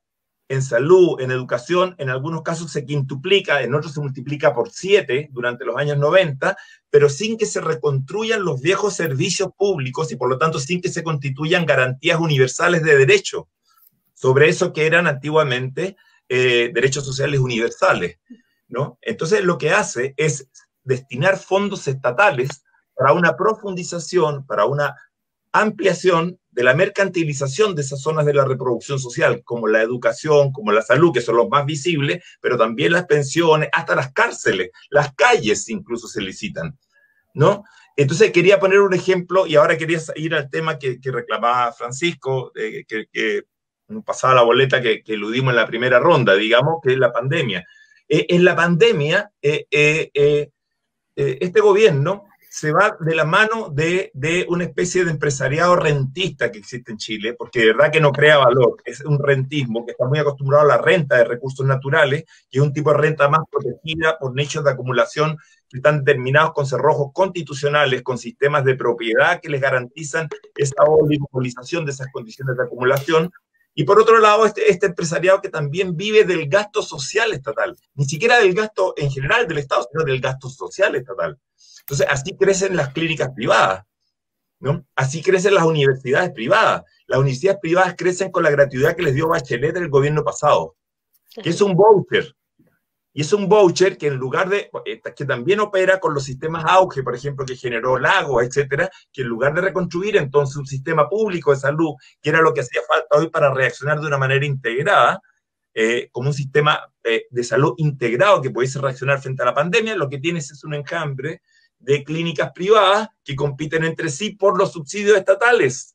en salud, en educación, en algunos casos se quintuplica, en otros se multiplica por siete durante los años 90, pero sin que se reconstruyan los viejos servicios públicos y por lo tanto sin que se constituyan garantías universales de derecho sobre eso que eran antiguamente eh, derechos sociales universales. ¿no? Entonces lo que hace es destinar fondos estatales para una profundización, para una ampliación de la mercantilización de esas zonas de la reproducción social, como la educación, como la salud, que son los más visibles, pero también las pensiones, hasta las cárceles, las calles incluso se licitan, ¿no? Entonces quería poner un ejemplo y ahora quería ir al tema que, reclamaba Francisco, eh, que, que, pasaba la boleta que, eludimos en la primera ronda, digamos, que es la pandemia. Eh, en la pandemia, eh, este gobierno se va de la mano de, una especie de empresariado rentista que existe en Chile, porque de verdad que no crea valor, es un rentismo que está muy acostumbrado a la renta de recursos naturales, que es un tipo de renta más protegida por nichos de acumulación que están determinados con cerrojos constitucionales, con sistemas de propiedad que les garantizan esa oligopolización de esas condiciones de acumulación, y por otro lado, este, este, empresariado que también vive del gasto social estatal, ni siquiera del gasto en general del Estado, sino del gasto social estatal. Entonces, así crecen las clínicas privadas, ¿no? Así crecen las universidades privadas. Las universidades privadas crecen con la gratuidad que les dio Bachelet el gobierno pasado, que es un voucher. Y es un voucher que en lugar de, eh, que también opera con los sistemas auge, por ejemplo, que generó Lagos, etcétera, que en lugar de reconstruir entonces un sistema público de salud, que era lo que hacía falta hoy para reaccionar de una manera integrada, eh, como un sistema eh, de salud integrado que pudiese reaccionar frente a la pandemia, lo que tienes es un enjambre de clínicas privadas que compiten entre sí por los subsidios estatales.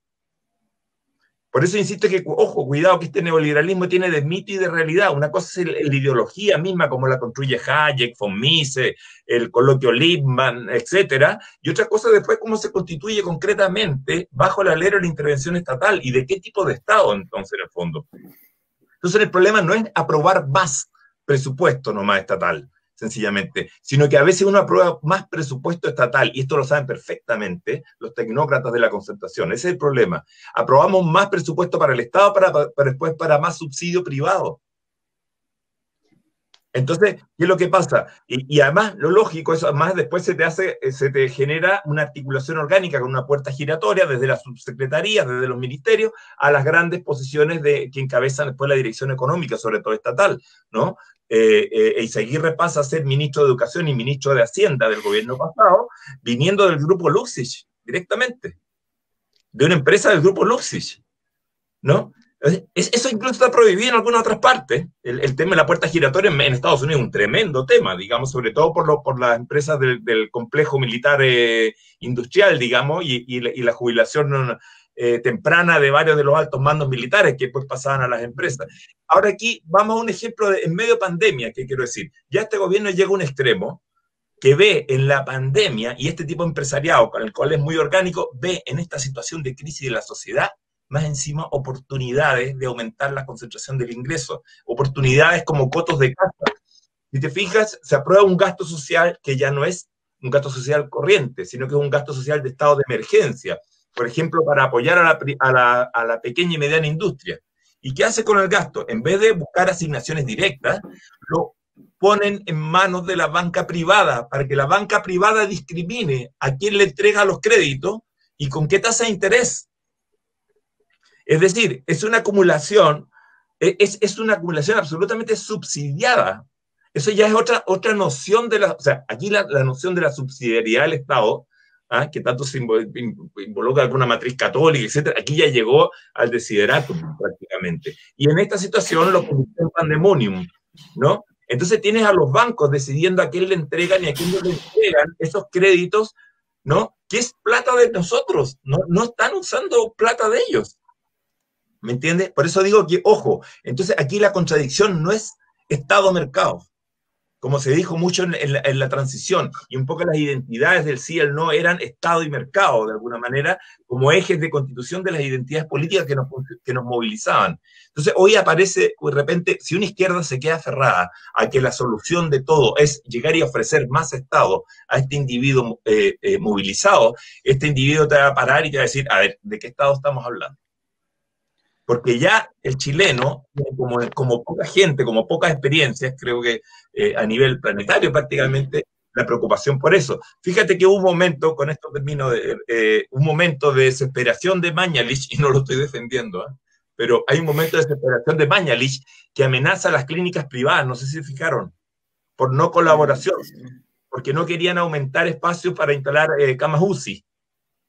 Por eso insisto que, ojo, cuidado que este neoliberalismo tiene de mito y de realidad. Una cosa es la ideología misma, como la construye Hayek, von Mises, el coloquio Liebman, etcétera, y otra cosa después cómo se constituye concretamente bajo la alero de la intervención estatal y de qué tipo de Estado, entonces, en el fondo. Entonces, el problema no es aprobar más presupuesto nomás estatal, sencillamente, sino que a veces uno aprueba más presupuesto estatal, y esto lo saben perfectamente los tecnócratas de la concertación, ese es el problema. Aprobamos más presupuesto para el Estado, para, después para más subsidio privado. Entonces, ¿qué es lo que pasa? Y, además, lo lógico, eso además después se te hace, eh, se te genera una articulación orgánica con una puerta giratoria desde las subsecretarías, desde los ministerios, a las grandes posiciones de que encabezan después la dirección económica, sobre todo estatal, ¿no? Eh, eh, Eizaguirre pasa a ser ministro de Educación y ministro de Hacienda del gobierno pasado, viniendo del grupo Luxich, directamente, de una empresa del grupo Luxich, ¿no? Eso incluso está prohibido en algunas otras partes. El, tema de la puerta giratoria en, Estados Unidos es un tremendo tema, digamos, sobre todo por, lo, por las empresas del, complejo militar eh, industrial, digamos, y, la, jubilación eh, temprana de varios de los altos mandos militares que después pasaban a las empresas. Ahora aquí vamos a un ejemplo en medio pandemia, ¿qué quiero decir? Ya este gobierno llega a un extremo que ve en la pandemia y este tipo de empresariado, con el cual es muy orgánico, ve en esta situación de crisis de la sociedad más encima oportunidades de aumentar la concentración del ingreso, oportunidades como cotos de casa. Si te fijas, se aprueba un gasto social que ya no es un gasto social corriente, sino que es un gasto social de estado de emergencia por ejemplo, para apoyar a la, pequeña y mediana industria. ¿Y qué hace con el gasto? En vez de buscar asignaciones directas, lo ponen en manos de la banca privada para que la banca privada discrimine a quién le entrega los créditos y con qué tasa de interés. Es decir, es una acumulación, e, es, es una acumulación absolutamente subsidiada. Eso ya es otra, otra noción de la, o sea, aquí la, la noción de la subsidiariedad del Estado ¿ah? que tanto se involucra alguna matriz católica, etc., aquí ya llegó al desiderato prácticamente. Y en esta situación lo convirtió en pandemonium, ¿no? Entonces tienes a los bancos decidiendo a quién le entregan y a quién no le entregan esos créditos, ¿no? Que es plata de nosotros, no, no están usando plata de ellos. ¿Me entiendes? Por eso digo que, ojo, entonces aquí la contradicción no es Estado-mercado. Como se dijo mucho en, la, transición, y un poco las identidades del sí y el no eran Estado y mercado, de alguna manera, como ejes de constitución de las identidades políticas que nos, que nos movilizaban. Entonces, hoy aparece, de repente, si una izquierda se queda aferrada a que la solución de todo es llegar y ofrecer más Estado a este individuo eh, eh, movilizado, este individuo te va a parar y te va a decir, a ver, ¿de qué Estado estamos hablando? Porque ya el chileno, como, como poca gente, como pocas experiencias, creo que eh, a nivel planetario prácticamente, la preocupación por eso. Fíjate que hubo un momento, con esto termino, de, eh, un momento de desesperación de Mañalich, y no lo estoy defendiendo, ¿eh? pero hay un momento de desesperación de Mañalich que amenaza a las clínicas privadas, no sé si se fijaron, por no colaboración, porque no querían aumentar espacios para instalar camas UCI.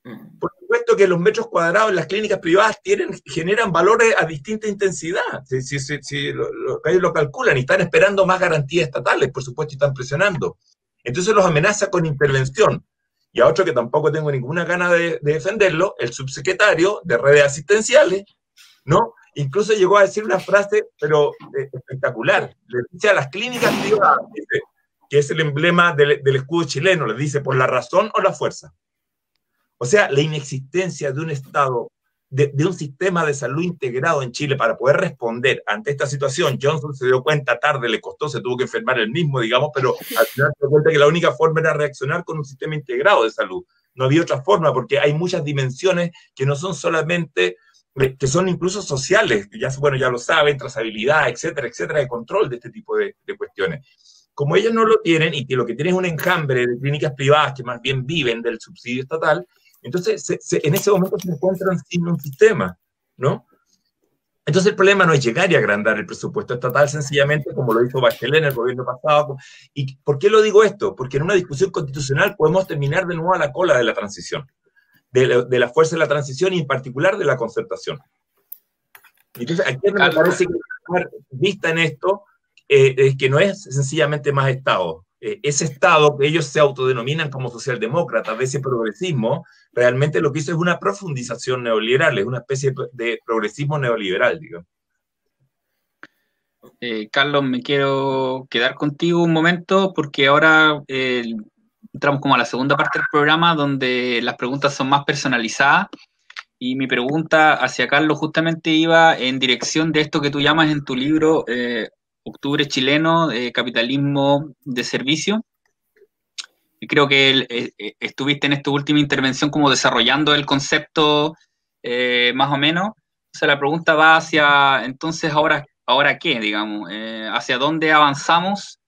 Mm. Por que los metros cuadrados en las clínicas privadas tienen, generan valores a distinta intensidad. Si, si, si, lo, ellos lo calculan y están esperando más garantías estatales, por supuesto, y están presionando. Entonces los amenaza con intervención. Y a otro que tampoco tengo ninguna gana de, defenderlo, el subsecretario de redes asistenciales, ¿no? Incluso llegó a decir una frase, pero eh, espectacular. Le dice a las clínicas privadas, que es el emblema del, del escudo chileno, le dice, por la razón o la fuerza. O sea, la inexistencia de un Estado, de, un sistema de salud integrado en Chile para poder responder ante esta situación. Johnson se dio cuenta tarde, le costó, se tuvo que enfermar el mismo, digamos, pero [LAUGHS] al final se dio cuenta que la única forma era reaccionar con un sistema integrado de salud. No había otra forma, porque hay muchas dimensiones que no son solamente eh, que son incluso sociales, ya, bueno, ya lo saben, trazabilidad, etcétera, etcétera, de control de este tipo de, de cuestiones como ellos no lo tienen y que lo que tienen es un enjambre de clínicas privadas que más bien viven del subsidio estatal, entonces, en ese momento se encuentran sin un sistema, ¿no? Entonces el problema no es llegar y agrandar el presupuesto estatal sencillamente como lo hizo Bachelet en el gobierno pasado. ¿Y por qué lo digo esto? Porque en una discusión constitucional podemos terminar de nuevo a la cola de la transición, de la, fuerza de la transición y en particular de la concertación. Entonces aquí me parece que vista en esto eh, es que no es sencillamente más Estado, eh, ese Estado que ellos se autodenominan como socialdemócratas, de ese progresismo, realmente lo que hizo es una profundización neoliberal, es una especie de progresismo neoliberal, digamos. Eh, Carlos, me quiero quedar contigo un momento porque ahora eh, entramos como a la segunda parte del programa donde las preguntas son más personalizadas y mi pregunta hacia Carlos justamente iba en dirección de esto que tú llamas en tu libro Octubre Chileno, Capitalismo de Servicio. Y creo que eh, eh, estuviste en esta última intervención como desarrollando el concepto eh, más o menos. O sea, la pregunta va hacia, entonces, ¿ahora, ahora qué, digamos? ¿Hacia dónde avanzamos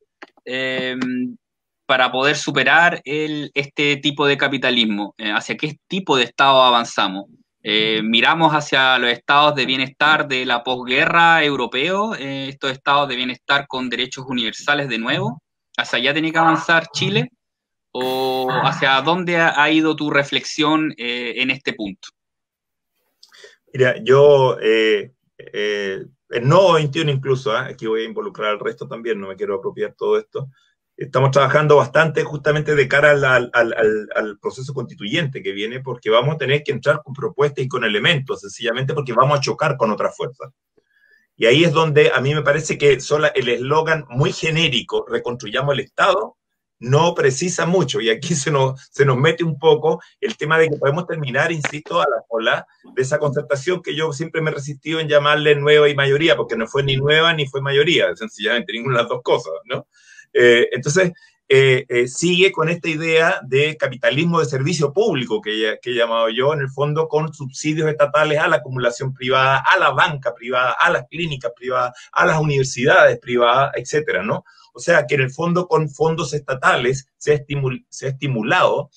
para poder superar el, este tipo de capitalismo? ¿Hacia qué tipo de Estado avanzamos? Eh, miramos hacia los estados de bienestar de la posguerra europeo, eh, estos estados de bienestar con derechos universales de nuevo, hacia allá tiene que avanzar Chile, o hacia dónde ha, ido tu reflexión eh, en este punto. Mira, yo, el no 21 incluso, aquí voy a involucrar al resto también, no me quiero apropiar todo esto, estamos trabajando bastante justamente de cara al, proceso constituyente que viene, porque vamos a tener que entrar con propuestas y con elementos, sencillamente porque vamos a chocar con otras fuerzas. Y ahí es donde a mí me parece que solo el eslogan muy genérico, reconstruyamos el Estado, no precisa mucho. Y aquí se nos, se nos mete un poco el tema de que podemos terminar, insisto, a la cola de esa concertación que yo siempre me he resistido en llamarle nueva y mayoría, porque no fue ni nueva ni fue mayoría, sencillamente ninguna de las dos cosas, ¿no? Eh, entonces, eh, eh, sigue con esta idea de capitalismo de servicio público que, he llamado yo, en el fondo con subsidios estatales a la acumulación privada, a la banca privada, a las clínicas privadas, a las universidades privadas, etcétera, ¿no? O sea, que en el fondo con fondos estatales se ha estimulado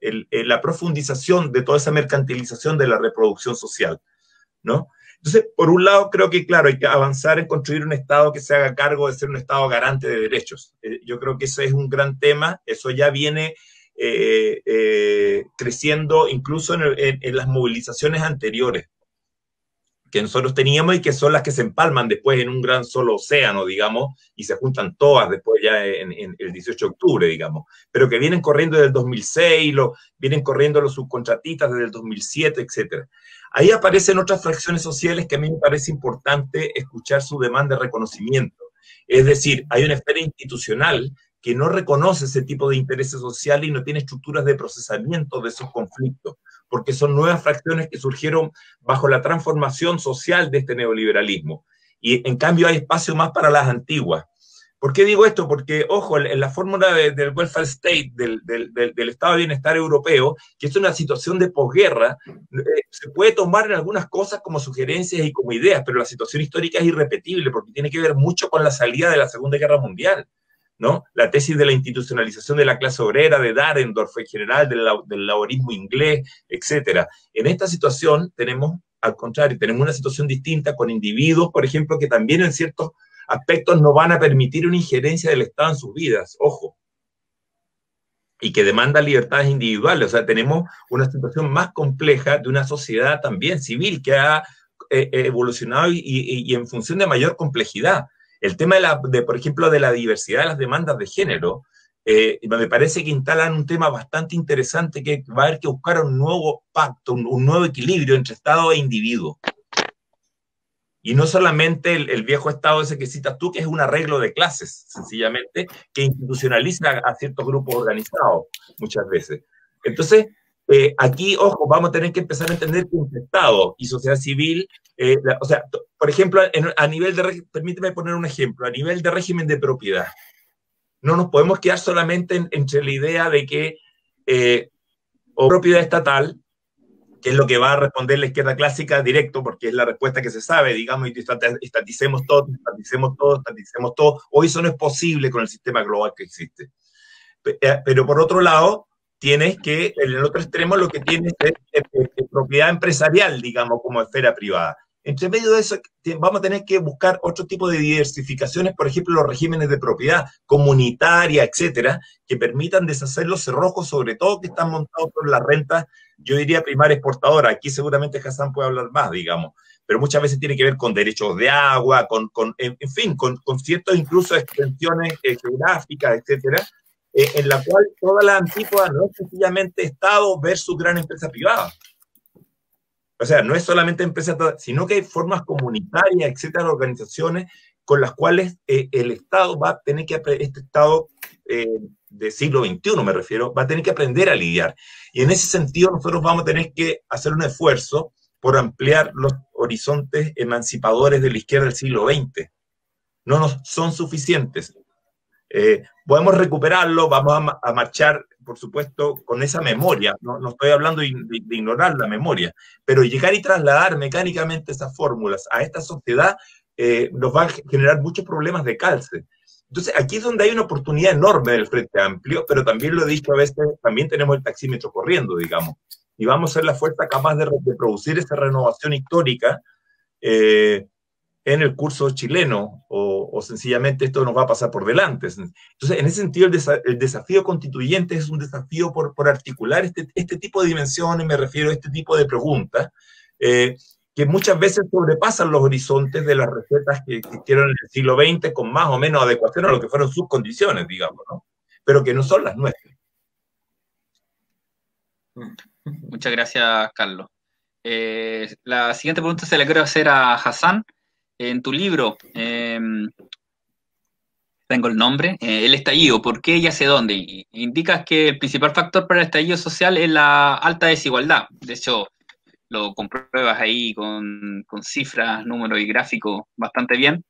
la profundización de toda esa mercantilización de la reproducción social, ¿no? Entonces, por un lado, creo que, claro, hay que avanzar en construir un Estado que se haga cargo de ser un Estado garante de derechos. Eh, yo creo que ese es un gran tema, eso ya viene eh, eh, creciendo incluso en, las movilizaciones anteriores que nosotros teníamos y que son las que se empalman después en un gran solo océano, digamos, y se juntan todas después ya en, el 18 de octubre, digamos, pero que vienen corriendo desde el 2006, lo, vienen corriendo los subcontratistas desde el 2007, etcétera. Ahí aparecen otras fracciones sociales que a mí me parece importante escuchar su demanda de reconocimiento. Es decir, hay una esfera institucional que no reconoce ese tipo de intereses sociales y no tiene estructuras de procesamiento de esos conflictos, porque son nuevas fracciones que surgieron bajo la transformación social de este neoliberalismo. Y en cambio hay espacio más para las antiguas. ¿Por qué digo esto? Porque, ojo, en la fórmula del welfare state, del, estado de bienestar europeo, que es una situación de posguerra, eh, se puede tomar en algunas cosas como sugerencias y como ideas, pero la situación histórica es irrepetible porque tiene que ver mucho con la salida de la Segunda Guerra Mundial. ¿no? La tesis de la institucionalización de la clase obrera de Darendorf en general, del, del laborismo inglés, etc. En esta situación tenemos, al contrario, tenemos una situación distinta con individuos, por ejemplo, que también en ciertos aspectos no van a permitir una injerencia del Estado en sus vidas, ojo, y que demanda libertades individuales. O sea, tenemos una situación más compleja de una sociedad también civil que ha eh, eh, evolucionado y, en función de mayor complejidad. El tema, de, la, por ejemplo, de la diversidad de las demandas de género, eh, me parece que instalan un tema bastante interesante que va a haber que buscar un nuevo pacto, un nuevo equilibrio entre Estado e individuo. Y no solamente el, viejo Estado ese que citas tú, que es un arreglo de clases, sencillamente, que institucionaliza a ciertos grupos organizados muchas veces. Entonces, eh, aquí, ojo, vamos a tener que empezar a entender que un Estado y sociedad civil, eh, o sea, por ejemplo, a nivel de, permíteme poner un ejemplo, a nivel de régimen de propiedad, no nos podemos quedar solamente entre la idea de que eh, o propiedad estatal que es lo que va a responder la izquierda clásica directo, porque es la respuesta que se sabe, digamos, y estaticemos todo, estaticemos todo, estaticemos todo. Hoy eso no es posible con el sistema global que existe. Eh, pero por otro lado, tienes que, en el otro extremo, lo que tienes es, propiedad empresarial, digamos, como esfera privada. Entre medio de eso, vamos a tener que buscar otro tipo de diversificaciones, por ejemplo, los regímenes de propiedad comunitaria, etcétera, que permitan deshacer los cerrojos, sobre todo que están montados por las rentas yo diría primaria exportadora. Aquí seguramente Hassan puede hablar más, digamos, pero muchas veces tiene que ver con derechos de agua, con, con en, fin, con, con ciertas incluso extensiones eh, geográficas, etcétera, eh, en la cual toda la antigua no es sencillamente Estado versus gran empresa privada. O sea, no es solamente empresa, sino que hay formas comunitarias, etcétera, organizaciones con las cuales eh, el Estado va a tener que, este Estado de siglo XXI me refiero, va a tener que aprender a lidiar. Y en ese sentido nosotros vamos a tener que hacer un esfuerzo por ampliar los horizontes emancipadores de la izquierda del siglo XX. No nos son suficientes. Eh, podemos recuperarlo, vamos a, marchar, por supuesto, con esa memoria. No, estoy hablando de, ignorar la memoria, pero llegar y trasladar mecánicamente esas fórmulas a esta sociedad eh, nos va a generar muchos problemas de calce. Entonces, aquí es donde hay una oportunidad enorme del Frente Amplio, pero también lo he dicho a veces, también tenemos el taxímetro corriendo, digamos, y vamos a ser la fuerza capaz de, producir esa renovación histórica eh, en el curso chileno, o, sencillamente esto nos va a pasar por delante. Entonces, en ese sentido, el, desafío constituyente es un desafío por, articular este, este, tipo de dimensiones, me refiero a este tipo de preguntas, eh, que muchas veces sobrepasan los horizontes de las recetas que existieron en el siglo XX con más o menos adecuación a lo que fueron sus condiciones, digamos, ¿no? Pero que no son las nuestras. Muchas gracias, Carlos. Eh, la siguiente pregunta se la quiero hacer a Hassan. En tu libro, em, tengo el nombre, eh, el estallido, ¿por qué y hacia dónde? Indicas que el principal factor para el estallido social es la alta desigualdad. De hecho, lo compruebas ahí con, cifras, números y gráficos bastante bien.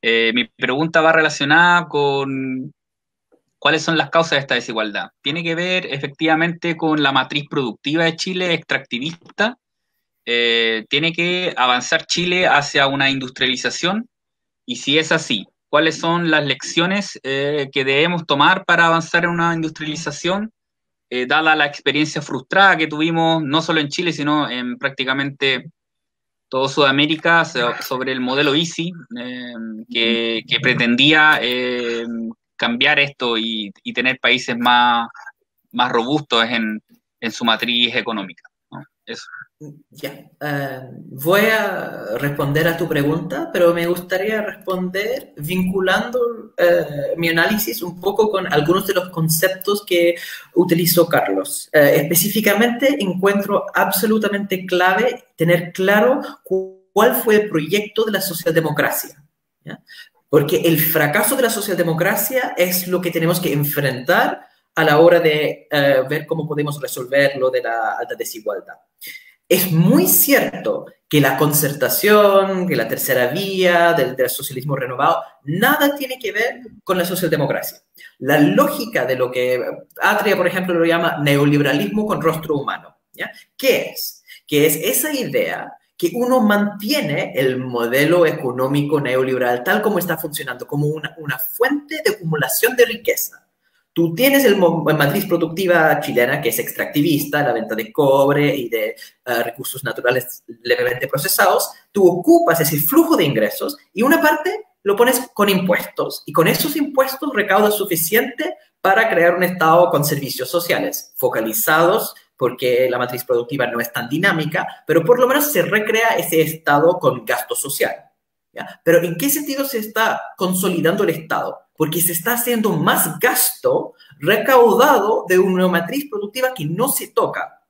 Eh, mi pregunta va relacionada con cuáles son las causas de esta desigualdad. Tiene que ver efectivamente con la matriz productiva de Chile extractivista. Eh, tiene que avanzar Chile hacia una industrialización y si es así, ¿cuáles son las lecciones eh, que debemos tomar para avanzar en una industrialización? eh, dada la experiencia frustrada que tuvimos, no solo en Chile, sino en prácticamente todo Sudamérica, sobre el modelo Easy, eh, que, pretendía eh, cambiar esto y, tener países más, más robustos en, en su matriz económica. Eso. Ya, eh, voy a responder a tu pregunta, pero me gustaría responder vinculando eh, mi análisis un poco con algunos de los conceptos que utilizó Carlos. Eh, específicamente, encuentro absolutamente clave tener claro cuál fue el proyecto de la socialdemocracia. porque el fracaso de la socialdemocracia es lo que tenemos que enfrentar a la hora de ver cómo podemos resolver lo de la alta desigualdad. Es muy cierto que la concertación, que la tercera vía del, socialismo renovado, nada tiene que ver con la socialdemocracia. La lógica de lo que Atria, por ejemplo, lo llama neoliberalismo con rostro humano. ¿ya? ¿Qué es? Que es esa idea que uno mantiene el modelo económico neoliberal tal como está funcionando, como una fuente de acumulación de riqueza. Tú tienes el, matriz productiva chilena, que es extractivista, la venta de cobre y de uh, recursos naturales levemente procesados. Tú ocupas ese flujo de ingresos y una parte lo pones con impuestos y con esos impuestos recaudas suficiente para crear un Estado con servicios sociales focalizados porque la matriz productiva no es tan dinámica, pero por lo menos se recrea ese Estado con gasto social. Pero ¿en qué sentido se está consolidando el Estado? Porque se está haciendo más gasto recaudado de una matriz productiva que no se toca.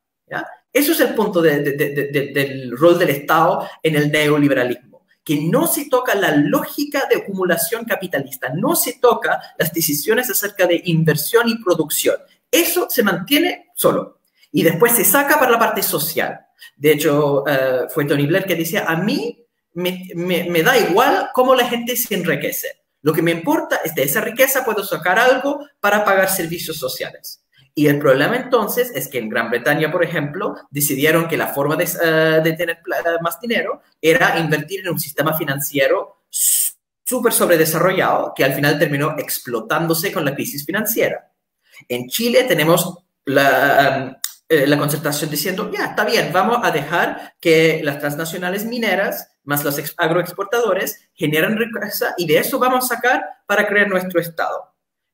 Eso es el punto de, de, de, del rol del Estado en el neoliberalismo, que no se toca la lógica de acumulación capitalista, no se toca las decisiones acerca de inversión y producción. Eso se mantiene solo y después se saca para la parte social. De hecho, uh, fue Tony Blair que decía, a mí me, me, da igual cómo la gente se enriquece. Lo que me importa es de esa riqueza puedo sacar algo para pagar servicios sociales. Y el problema entonces es que en Gran Bretaña, por ejemplo, decidieron que la forma de, uh, de tener más dinero era invertir en un sistema financiero súper sobredesarrollado que al final terminó explotándose con la crisis financiera. En Chile tenemos la, eh, la concertación diciendo, ya, está bien, vamos a dejar que las transnacionales mineras más los agroexportadores generan riqueza y de eso vamos a sacar para crear nuestro Estado.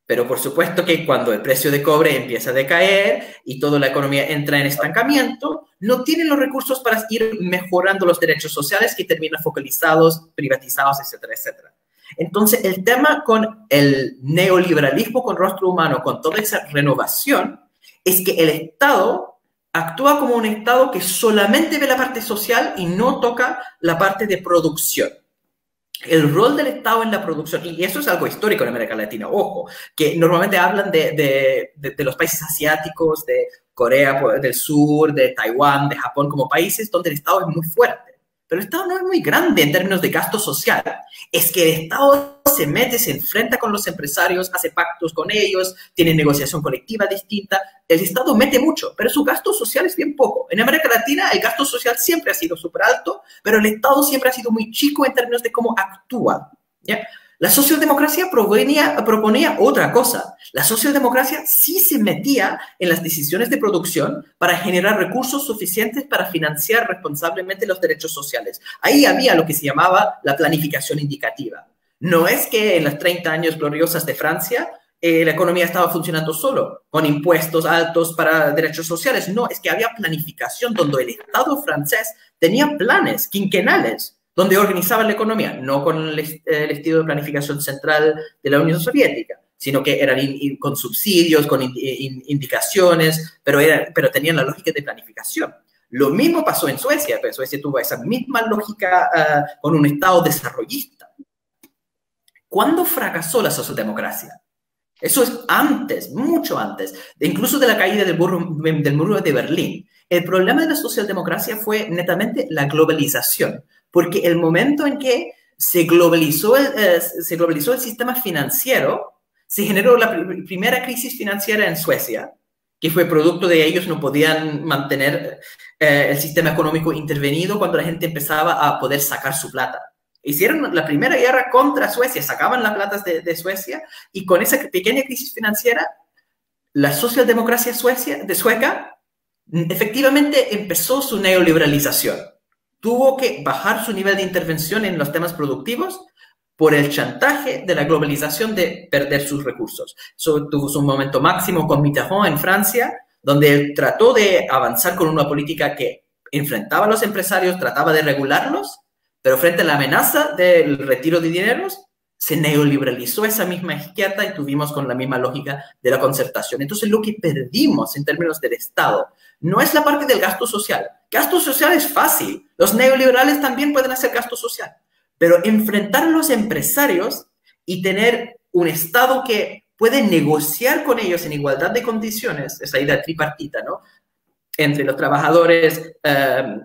Pero por supuesto que cuando el precio de cobre empieza a decaer y toda la economía entra en estancamiento, no tienen los recursos para ir mejorando los derechos sociales que terminan focalizados, privatizados, etcétera, etcétera. Entonces, el tema con el neoliberalismo con rostro humano, con toda esa renovación, es que el Estado actúa como un Estado que solamente ve la parte social y no toca la parte de producción. El rol del Estado en la producción, y eso es algo histórico en América Latina, ojo, que normalmente hablan de, de, de, los países asiáticos, de Corea del Sur, de Taiwán, de Japón, como países donde el Estado es muy fuerte. Pero el Estado no es muy grande en términos de gasto social. Es que el Estado se mete, se enfrenta con los empresarios, hace pactos con ellos, tiene negociación colectiva distinta. El Estado mete mucho, pero su gasto social es bien poco. En América Latina el gasto social siempre ha sido súper alto, pero el Estado siempre ha sido muy chico en términos de cómo actúa. ¿ya? La socialdemocracia proponía, otra cosa. La socialdemocracia sí se metía en las decisiones de producción para generar recursos suficientes para financiar responsablemente los derechos sociales. Ahí había lo que se llamaba la planificación indicativa. No es que en las 30 años gloriosas de Francia eh, la economía estaba funcionando solo, con impuestos altos para derechos sociales. No, es que había planificación donde el Estado francés tenía planes quinquenales donde organizaban la economía, no con el, estilo de planificación central de la Unión Soviética, sino que eran con subsidios, con in, indicaciones, pero, tenían la lógica de planificación. Lo mismo pasó en Suecia, pero Suecia tuvo esa misma lógica uh, con un Estado desarrollista. ¿Cuándo fracasó la socialdemocracia? Eso es antes, mucho antes, incluso de la caída del, del muro de Berlín. El problema de la socialdemocracia fue netamente la globalización porque el momento en que se globalizó el, eh, se globalizó el sistema financiero, se generó la pr primera crisis financiera en Suecia, que fue producto de ellos no podían mantener eh, el sistema económico intervenido cuando la gente empezaba a poder sacar su plata. Hicieron la primera guerra contra Suecia, sacaban las platas de, de Suecia y con esa pequeña crisis financiera, la socialdemocracia suecia, de sueca efectivamente empezó su neoliberalización tuvo que bajar su nivel de intervención en los temas productivos por el chantaje de la globalización de perder sus recursos. Tuvo su momento máximo con Mitterrand en Francia, donde trató de avanzar con una política que enfrentaba a los empresarios, trataba de regularlos, pero frente a la amenaza del retiro de dineros, se neoliberalizó esa misma izquierda y tuvimos con la misma lógica de la concertación. Entonces, lo que perdimos en términos del Estado no es la parte del gasto social. Gasto social es fácil. Los neoliberales también pueden hacer gasto social. Pero enfrentar a los empresarios y tener un Estado que puede negociar con ellos en igualdad de condiciones, esa idea tripartita, ¿no? Entre los trabajadores, em,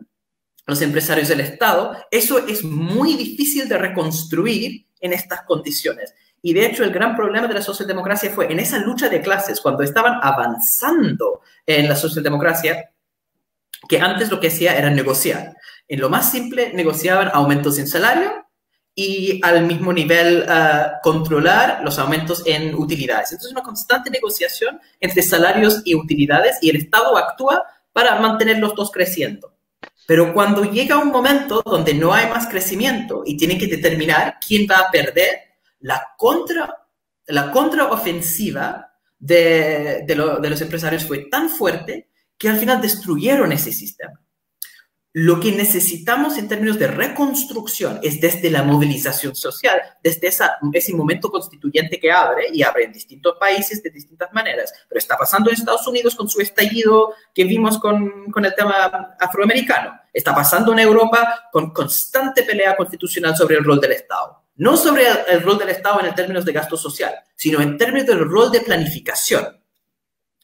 los empresarios del Estado, eso es muy difícil de reconstruir en estas condiciones. Y de hecho, el gran problema de la socialdemocracia fue en esa lucha de clases, cuando estaban avanzando en la socialdemocracia, que antes lo que hacía era negociar. En lo más simple, negociaban aumentos en salario y al mismo nivel uh, controlar los aumentos en utilidades. Entonces, una constante negociación entre salarios y utilidades y el Estado actúa para mantener los dos creciendo. Pero cuando llega un momento donde no hay más crecimiento y tiene que determinar quién va a perder, la, contra, la contraofensiva de los empresarios fue tan fuerte que al final destruyeron ese sistema. Lo que necesitamos en términos de reconstrucción es desde la movilización social, desde ese momento constituyente que abre y abre en distintos países de distintas maneras. Pero está pasando en Estados Unidos con su estallido que vimos con, con el tema afroamericano. Está pasando en Europa con constante pelea constitucional sobre el rol del Estado. No sobre el, rol del Estado en términos de gasto social, sino en términos del rol de planificación.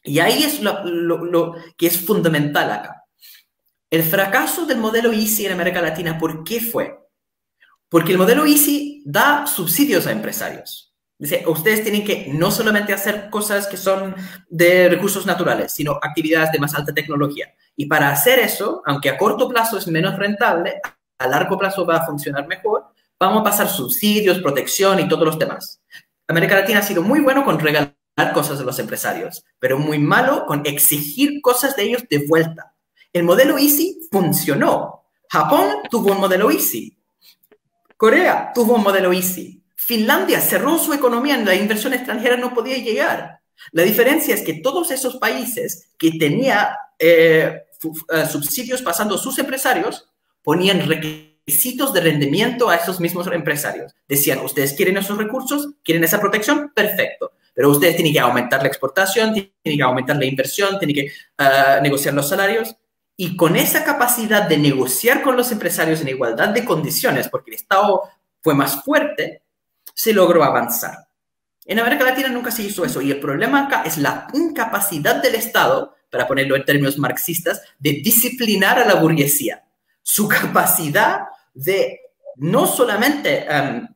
Y ahí es lo, que es fundamental acá el fracaso del modelo Easy en América Latina, ¿por qué fue? Porque el modelo Easy da subsidios a empresarios. Dice, ustedes tienen que no solamente hacer cosas que son de recursos naturales, sino actividades de más alta tecnología. Y para hacer eso, aunque a corto plazo es menos rentable, a largo plazo va a funcionar mejor, vamos a pasar subsidios, protección y todos los demás. América Latina ha sido muy bueno con regalar cosas a los empresarios, pero muy malo con exigir cosas de ellos de vuelta. El modelo Easy funcionó. Japón tuvo un modelo Easy. Corea tuvo un modelo Easy. Finlandia cerró su economía en la inversión extranjera, no podía llegar. La diferencia es que todos esos países que tenían eh, eh, subsidios pasando a sus empresarios ponían requisitos de rendimiento a esos mismos empresarios. Decían, ustedes quieren esos recursos, quieren esa protección, perfecto. Pero ustedes tienen que aumentar la exportación, tienen que aumentar la inversión, tienen que eh, negociar los salarios. Y con esa capacidad de negociar con los empresarios en igualdad de condiciones, porque el Estado fue más fuerte, se logró avanzar. En América Latina nunca se hizo eso y el problema acá es la incapacidad del Estado, para ponerlo en términos marxistas, de disciplinar a la burguesía. Su capacidad de no solamente um,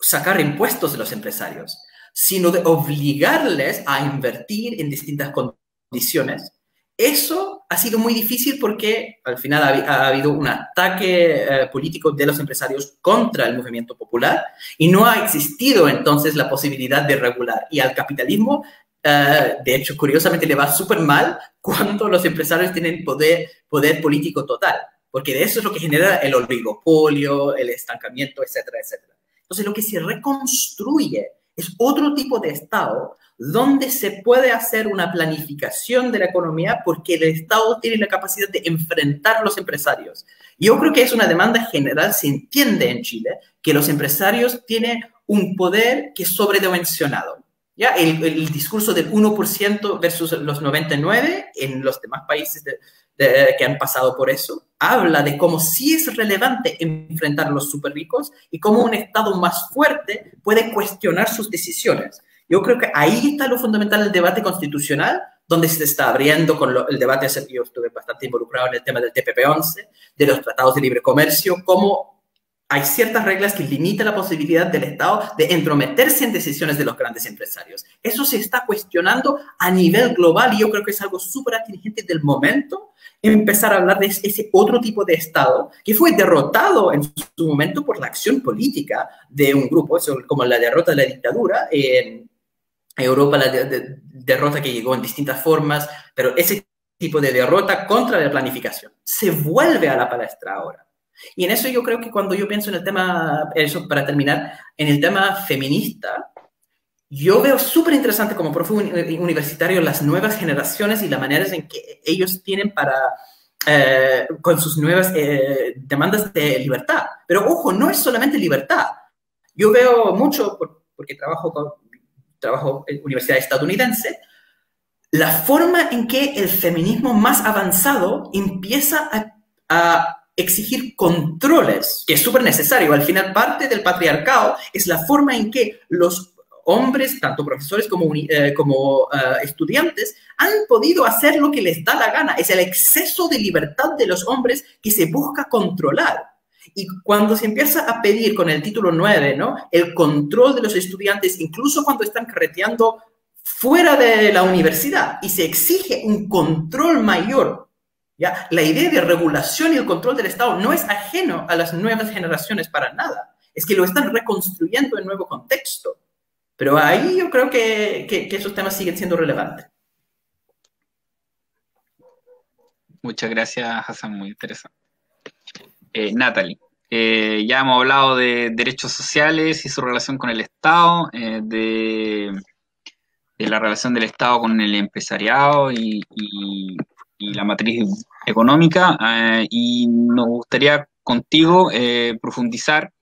sacar impuestos de los empresarios, sino de obligarles a invertir en distintas condiciones eso ha sido muy difícil porque al final ha, habido un ataque eh, político de los empresarios contra el movimiento popular y no ha existido entonces la posibilidad de regular. Y al capitalismo, eh, de hecho, curiosamente le va súper mal cuando los empresarios tienen poder, poder político total, porque de eso es lo que genera el oligopolio, el estancamiento, etcétera, etcétera. Entonces, lo que se reconstruye es otro tipo de Estado donde se puede hacer una planificación de la economía porque el Estado tiene la capacidad de enfrentar a los empresarios. Yo creo que es una demanda general, se entiende en Chile, que los empresarios tienen un poder que es sobredimensionado. ¿ya? El, el discurso del 1% versus los 99% en los demás países que han pasado por eso, habla de cómo sí es relevante enfrentar a los super ricos y cómo un Estado más fuerte puede cuestionar sus decisiones. Yo creo que ahí está lo fundamental del debate constitucional, donde se está abriendo con el debate, yo estuve bastante involucrado en el tema del TPP-11, de los tratados de libre comercio, cómo hay ciertas reglas que limitan la posibilidad del Estado de entrometerse en decisiones de los grandes empresarios. Eso se está cuestionando a nivel global y yo creo que es algo súper atingente del momento empezar a hablar de ese otro tipo de Estado que fue derrotado en su momento por la acción política de un grupo, como la derrota de la dictadura en, Europa la derrota que llegó en distintas formas, pero ese tipo de derrota contra la planificación se vuelve a la palestra ahora. Y en eso yo creo que cuando yo pienso en el tema, eso para terminar, en el tema feminista, yo veo súper interesante como profe universitario las nuevas generaciones y las maneras en que ellos tienen para, eh, con sus nuevas eh, demandas de libertad. Pero ojo, no es solamente libertad. Yo veo mucho, porque trabajo con, trabajo en universidad estadounidense, la forma en que el feminismo más avanzado empieza a, exigir controles, que es súper necesario. Al final, parte del patriarcado es la forma en que los hombres, tanto profesores como, eh, como eh, estudiantes, han podido hacer lo que les da la gana. Es el exceso de libertad de los hombres que se busca controlar. Y cuando se empieza a pedir con el título 9, ¿no? El control de los estudiantes, incluso cuando están carreteando fuera de la universidad, y se exige un control mayor, ¿ya? La idea de regulación y el control del Estado no es ajeno a las nuevas generaciones para nada. Es que lo están reconstruyendo en nuevo contexto. Pero ahí yo creo que, esos temas siguen siendo relevantes. Muchas gracias, Hassan, muy interesante. Eh, Natalie, eh, ya hemos hablado de derechos sociales y su relación con el Estado, eh, de, la relación del Estado con el empresariado y, y la matriz económica, y nos gustaría contigo profundizar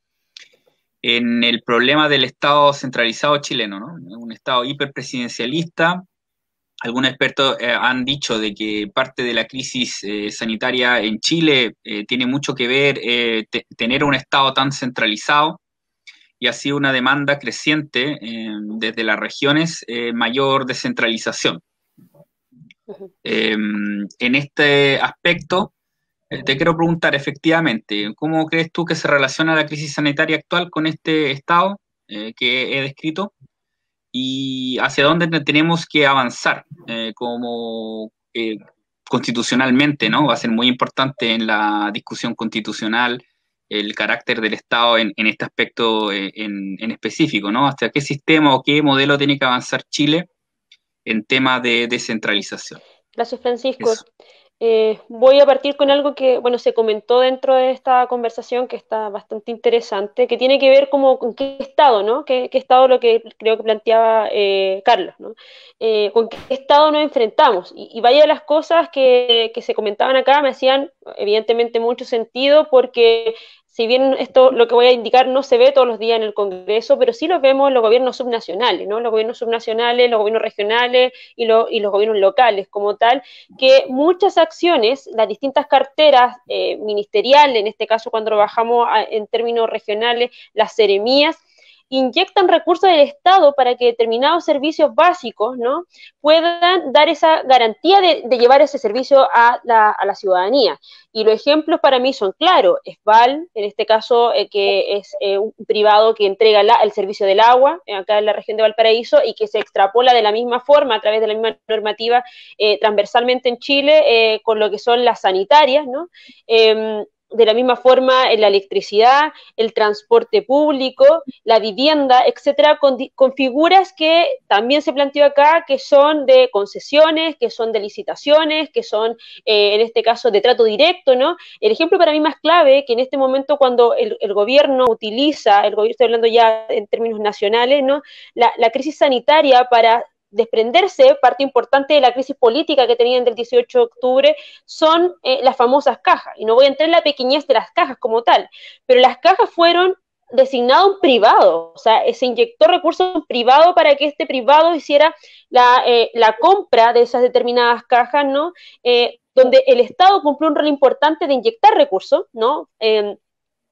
en el problema del Estado centralizado chileno, ¿no? Un Estado hiperpresidencialista. Algunos expertos eh, han dicho de que parte de la crisis eh, sanitaria en Chile eh, tiene mucho que ver tener un Estado tan centralizado y ha sido una demanda creciente desde las regiones mayor descentralización. en este aspecto, eh, te quiero preguntar efectivamente, ¿cómo crees tú que se relaciona la crisis sanitaria actual con este estado eh, que he descrito? ¿Y hacia dónde tenemos que avanzar eh, como constitucionalmente? ¿no? Va a ser muy importante en la discusión constitucional el carácter del Estado en, este aspecto en, específico, ¿no? ¿Hasta qué sistema o qué modelo tiene que avanzar Chile en tema de descentralización? Gracias, Francisco. Eh, voy a partir con algo que, bueno, se comentó dentro de esta conversación que está bastante interesante, que tiene que ver como con qué estado, ¿no? ¿Qué, estado lo que creo que planteaba eh, Carlos, ¿no? Eh, con qué estado nos enfrentamos. Y, y de las cosas que, que se comentaban acá me hacían evidentemente mucho sentido porque si bien esto lo que voy a indicar no se ve todos los días en el Congreso, pero sí lo vemos en los gobiernos subnacionales, ¿no? Los gobiernos subnacionales, los gobiernos regionales y, y los gobiernos locales como tal, que muchas acciones, las distintas carteras eh, ministeriales, en este caso cuando trabajamos en términos regionales, las seremías, inyectan recursos del Estado para que determinados servicios básicos ¿no? puedan dar esa garantía de, llevar ese servicio a la, ciudadanía. Y los ejemplos para mí son claros. ESVAL, en este caso, eh, que es eh, un privado que entrega el servicio del agua, eh, acá en la región de Valparaíso, y que se extrapola de la misma forma, a través de la misma normativa, transversalmente en Chile, con lo que son las sanitarias, ¿no? De la misma forma en la electricidad, el transporte público, la vivienda, etcétera, con, figuras que también se planteó acá, que son de concesiones, que son de licitaciones, que son, eh, en este caso, de trato directo, ¿no? El ejemplo para mí más clave, que en este momento cuando el, gobierno utiliza, el gobierno, estoy hablando ya en términos nacionales, ¿no? La, la crisis sanitaria para desprenderse, parte importante de la crisis política que tenían del 18 de octubre, son eh, las famosas cajas. Y no voy a entrar en la pequeñez de las cajas como tal, pero las cajas fueron designadas un privado, o sea, se inyectó recursos en privado para que este privado hiciera la, eh, compra de esas determinadas cajas, ¿no? Eh, donde el Estado cumplió un rol importante de inyectar recursos, ¿no?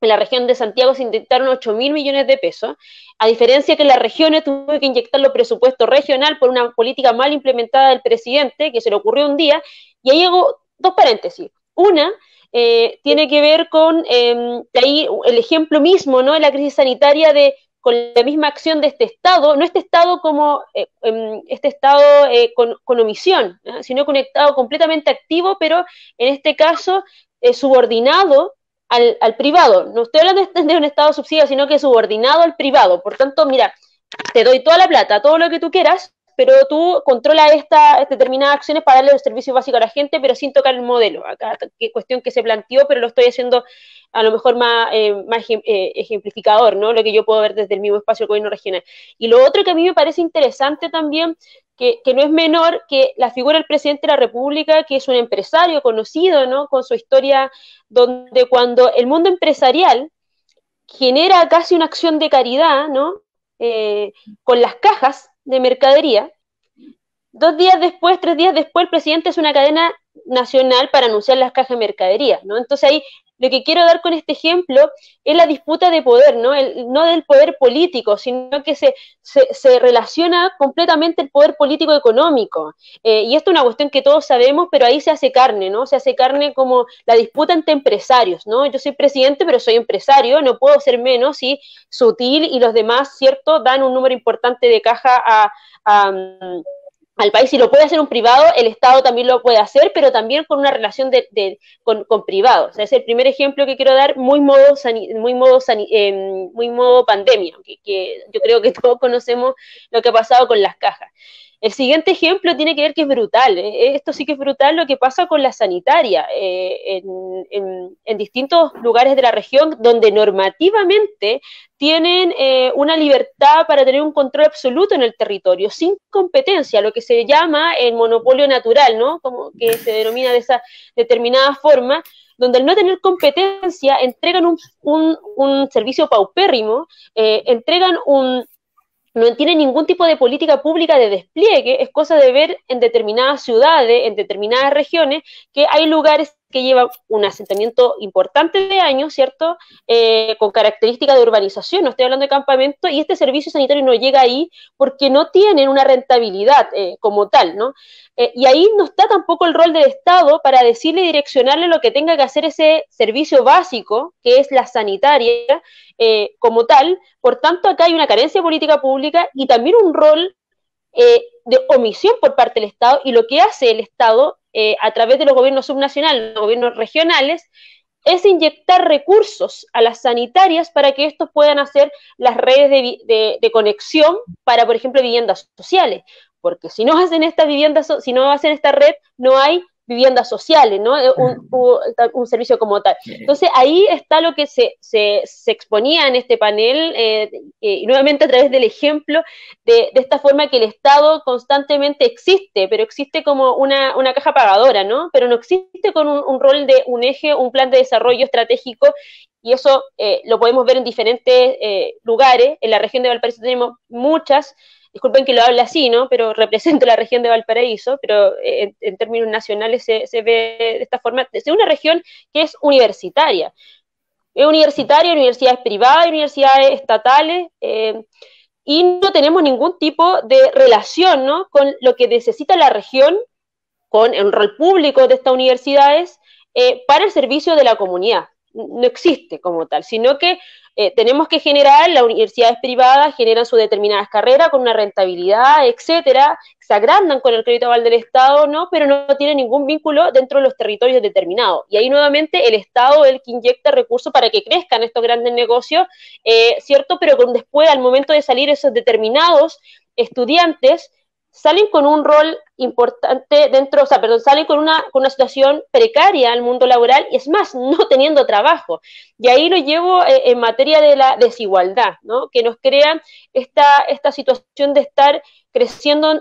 En la región de Santiago se inyectaron 8 mil millones de pesos, a diferencia que las regiones tuvo que inyectar los presupuestos regional por una política mal implementada del presidente, que se le ocurrió un día, y ahí hago dos paréntesis. Una, eh, tiene que ver con em, ahí el ejemplo mismo, ¿no? En la crisis sanitaria de con la misma acción de este Estado, no este Estado como eh, em, este Estado eh, con, omisión, sino con un Estado completamente activo, pero en este caso subordinado al, privado. No estoy hablando de un Estado subsidiado, sino que subordinado al privado. Por tanto, mira, te doy toda la plata, todo lo que tú quieras, pero tú controlas estas determinadas acciones para darle los servicios básicos a la gente, pero sin tocar el modelo. Acá, cuestión que se planteó, pero lo estoy haciendo a lo mejor más, eh, más eh, ejemplificador, ¿no? Lo que yo puedo ver desde el mismo espacio del gobierno regional. Y lo otro que a mí me parece interesante también, que, que, no es menor que la figura del presidente de la República, que es un empresario conocido, ¿no? Con su historia, donde cuando el mundo empresarial genera casi una acción de caridad, ¿no? Eh, con las cajas de mercadería. Dos días después, tres días después, el presidente es una cadena nacional para anunciar las cajas de mercadería, ¿no? Entonces ahí lo que quiero dar con este ejemplo es la disputa de poder, ¿no? no del poder político, sino que se, se, relaciona completamente el poder político económico. Eh, y esto es una cuestión que todos sabemos, pero ahí se hace carne, ¿no? Se hace carne como la disputa entre empresarios, ¿no? Yo soy presidente, pero soy empresario, no puedo ser menos y Sutil y los demás, ¿cierto? Dan un número importante de caja a al país. Si lo puede hacer un privado, el Estado también lo puede hacer, pero también con una relación de, con, privados. O sea, es el primer ejemplo que quiero dar, muy modo, muy modo, em, muy modo pandemia, que, yo creo que [LAUGHS] todos conocemos lo que ha pasado con las cajas. El siguiente ejemplo tiene que ver que es brutal. ¿eh? Esto sí que es brutal lo que pasa con la sanitaria eh, en, distintos lugares de la región donde normativamente tienen eh, una libertad para tener un control absoluto en el territorio, sin competencia, lo que se llama el monopolio natural, ¿no? Como que se denomina de esa determinada forma, donde al no tener competencia entregan un, un servicio paupérrimo, entregan un, no tiene ningún tipo de política pública de despliegue, es cosa de ver en determinadas ciudades, en determinadas regiones, que hay lugares que llevan un asentamiento importante de años, ¿cierto? Eh, con características de urbanización, no estoy hablando de campamento, y este servicio sanitario no llega ahí porque no tienen una rentabilidad eh, como tal, ¿no? Eh, y ahí no está tampoco el rol del Estado para decirle y direccionarle lo que tenga que hacer ese servicio básico, que es la sanitaria, como tal. Por tanto, acá hay una carencia de política pública y también un rol de omisión por parte del Estado, y lo que hace el Estado eh, a través de los gobiernos subnacionales, los gobiernos regionales, es inyectar recursos a las sanitarias para que estos puedan hacer las redes de, conexión para, por ejemplo, viviendas sociales. Porque si no hacen esta vivienda, si no hacen esta red, no hay viviendas sociales, ¿no? Eh, un, servicio como tal. Entonces ahí está lo que se, se, exponía en este panel, eh, y nuevamente a través del ejemplo de, de, esta forma que el Estado constantemente existe, pero existe como una, una caja pagadora, ¿no? Pero no existe con un, rol de un eje, un plan de desarrollo estratégico, y eso eh, lo podemos ver en diferentes lugares. En la región de Valparaíso tenemos muchas disculpen que lo hable así, ¿no? Pero represento la región de Valparaíso, pero eh, en, términos nacionales se, ve de esta forma, es una región que es universitaria. Es universitaria, universidades privadas, universidades estatales, eh, y no tenemos ningún tipo de relación, ¿no? Con lo que necesita la región, con el rol público de estas universidades, eh, para el servicio de la comunidad. No existe como tal, sino que eh, tenemos que generar, las universidades privadas generan sus determinadas carreras con una rentabilidad, etcétera, se agrandan con el crédito aval del Estado, ¿no? Pero no tienen ningún vínculo dentro de los territorios determinados. Y ahí nuevamente el Estado es el que inyecta recursos para que crezcan estos grandes negocios, eh, ¿cierto? Pero con después, al momento de salir esos determinados estudiantes, salen con un rol importante dentro, o sea, perdón, salen con una, con una situación precaria al mundo laboral y es más, [LAUGHS] no teniendo trabajo. Y ahí lo llevo eh, en materia de la desigualdad, ¿no? Que nos crea esta, esta situación de estar creciendo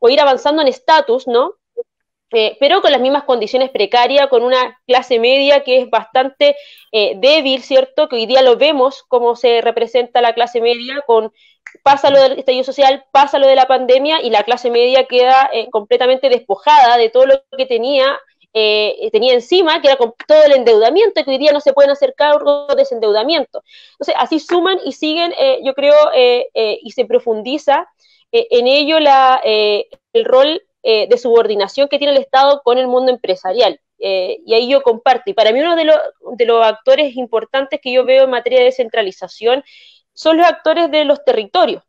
o ir avanzando en estatus, ¿no? Eh, pero con las mismas condiciones precarias, con una clase media que es bastante eh, débil, ¿cierto? Que hoy día lo vemos cómo se representa la clase media con pasa lo del estallido social, pasa lo de la pandemia y la clase media queda eh, completamente despojada de todo lo que tenía, eh, tenía encima, que era con todo el endeudamiento, que hoy día no se pueden hacer cargo de ese endeudamiento. Entonces, así suman y siguen, eh, yo creo, y se profundiza en ello la, el rol de subordinación que tiene el Estado con el mundo empresarial. y ahí yo comparto. Y para mí uno de, de los actores importantes que yo veo en materia de descentralización son los actores de los territorios,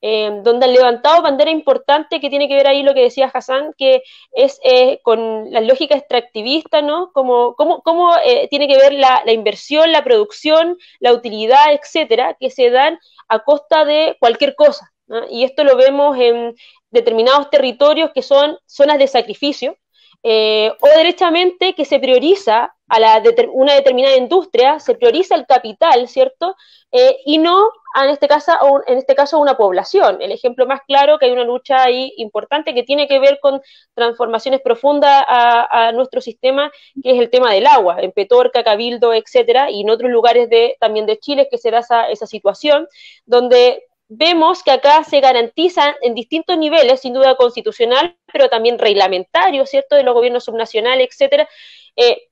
eh, donde han levantado bandera importante que tiene que ver ahí lo que decía Hassan, que es eh, con la lógica extractivista, ¿no? Como, cómo, eh, tiene que ver la, inversión, la producción, la utilidad, etcétera, que se dan a costa de cualquier cosa. Y esto lo vemos en determinados territorios que son zonas de sacrificio, o derechamente que se prioriza a la una determinada industria, se prioriza el capital, ¿cierto? Eh, y no, en este, caso, en este caso, una población. El ejemplo más claro que hay una lucha ahí importante que tiene que ver con transformaciones profundas a, nuestro sistema, que es el tema del agua, en Petorca, Cabildo, etcétera, y en otros lugares de, también de Chile que se da esa, esa situación, donde vemos que acá se garantiza en distintos niveles, sin duda constitucional, pero también reglamentario, ¿cierto?, de los gobiernos subnacionales, etcétera, eh,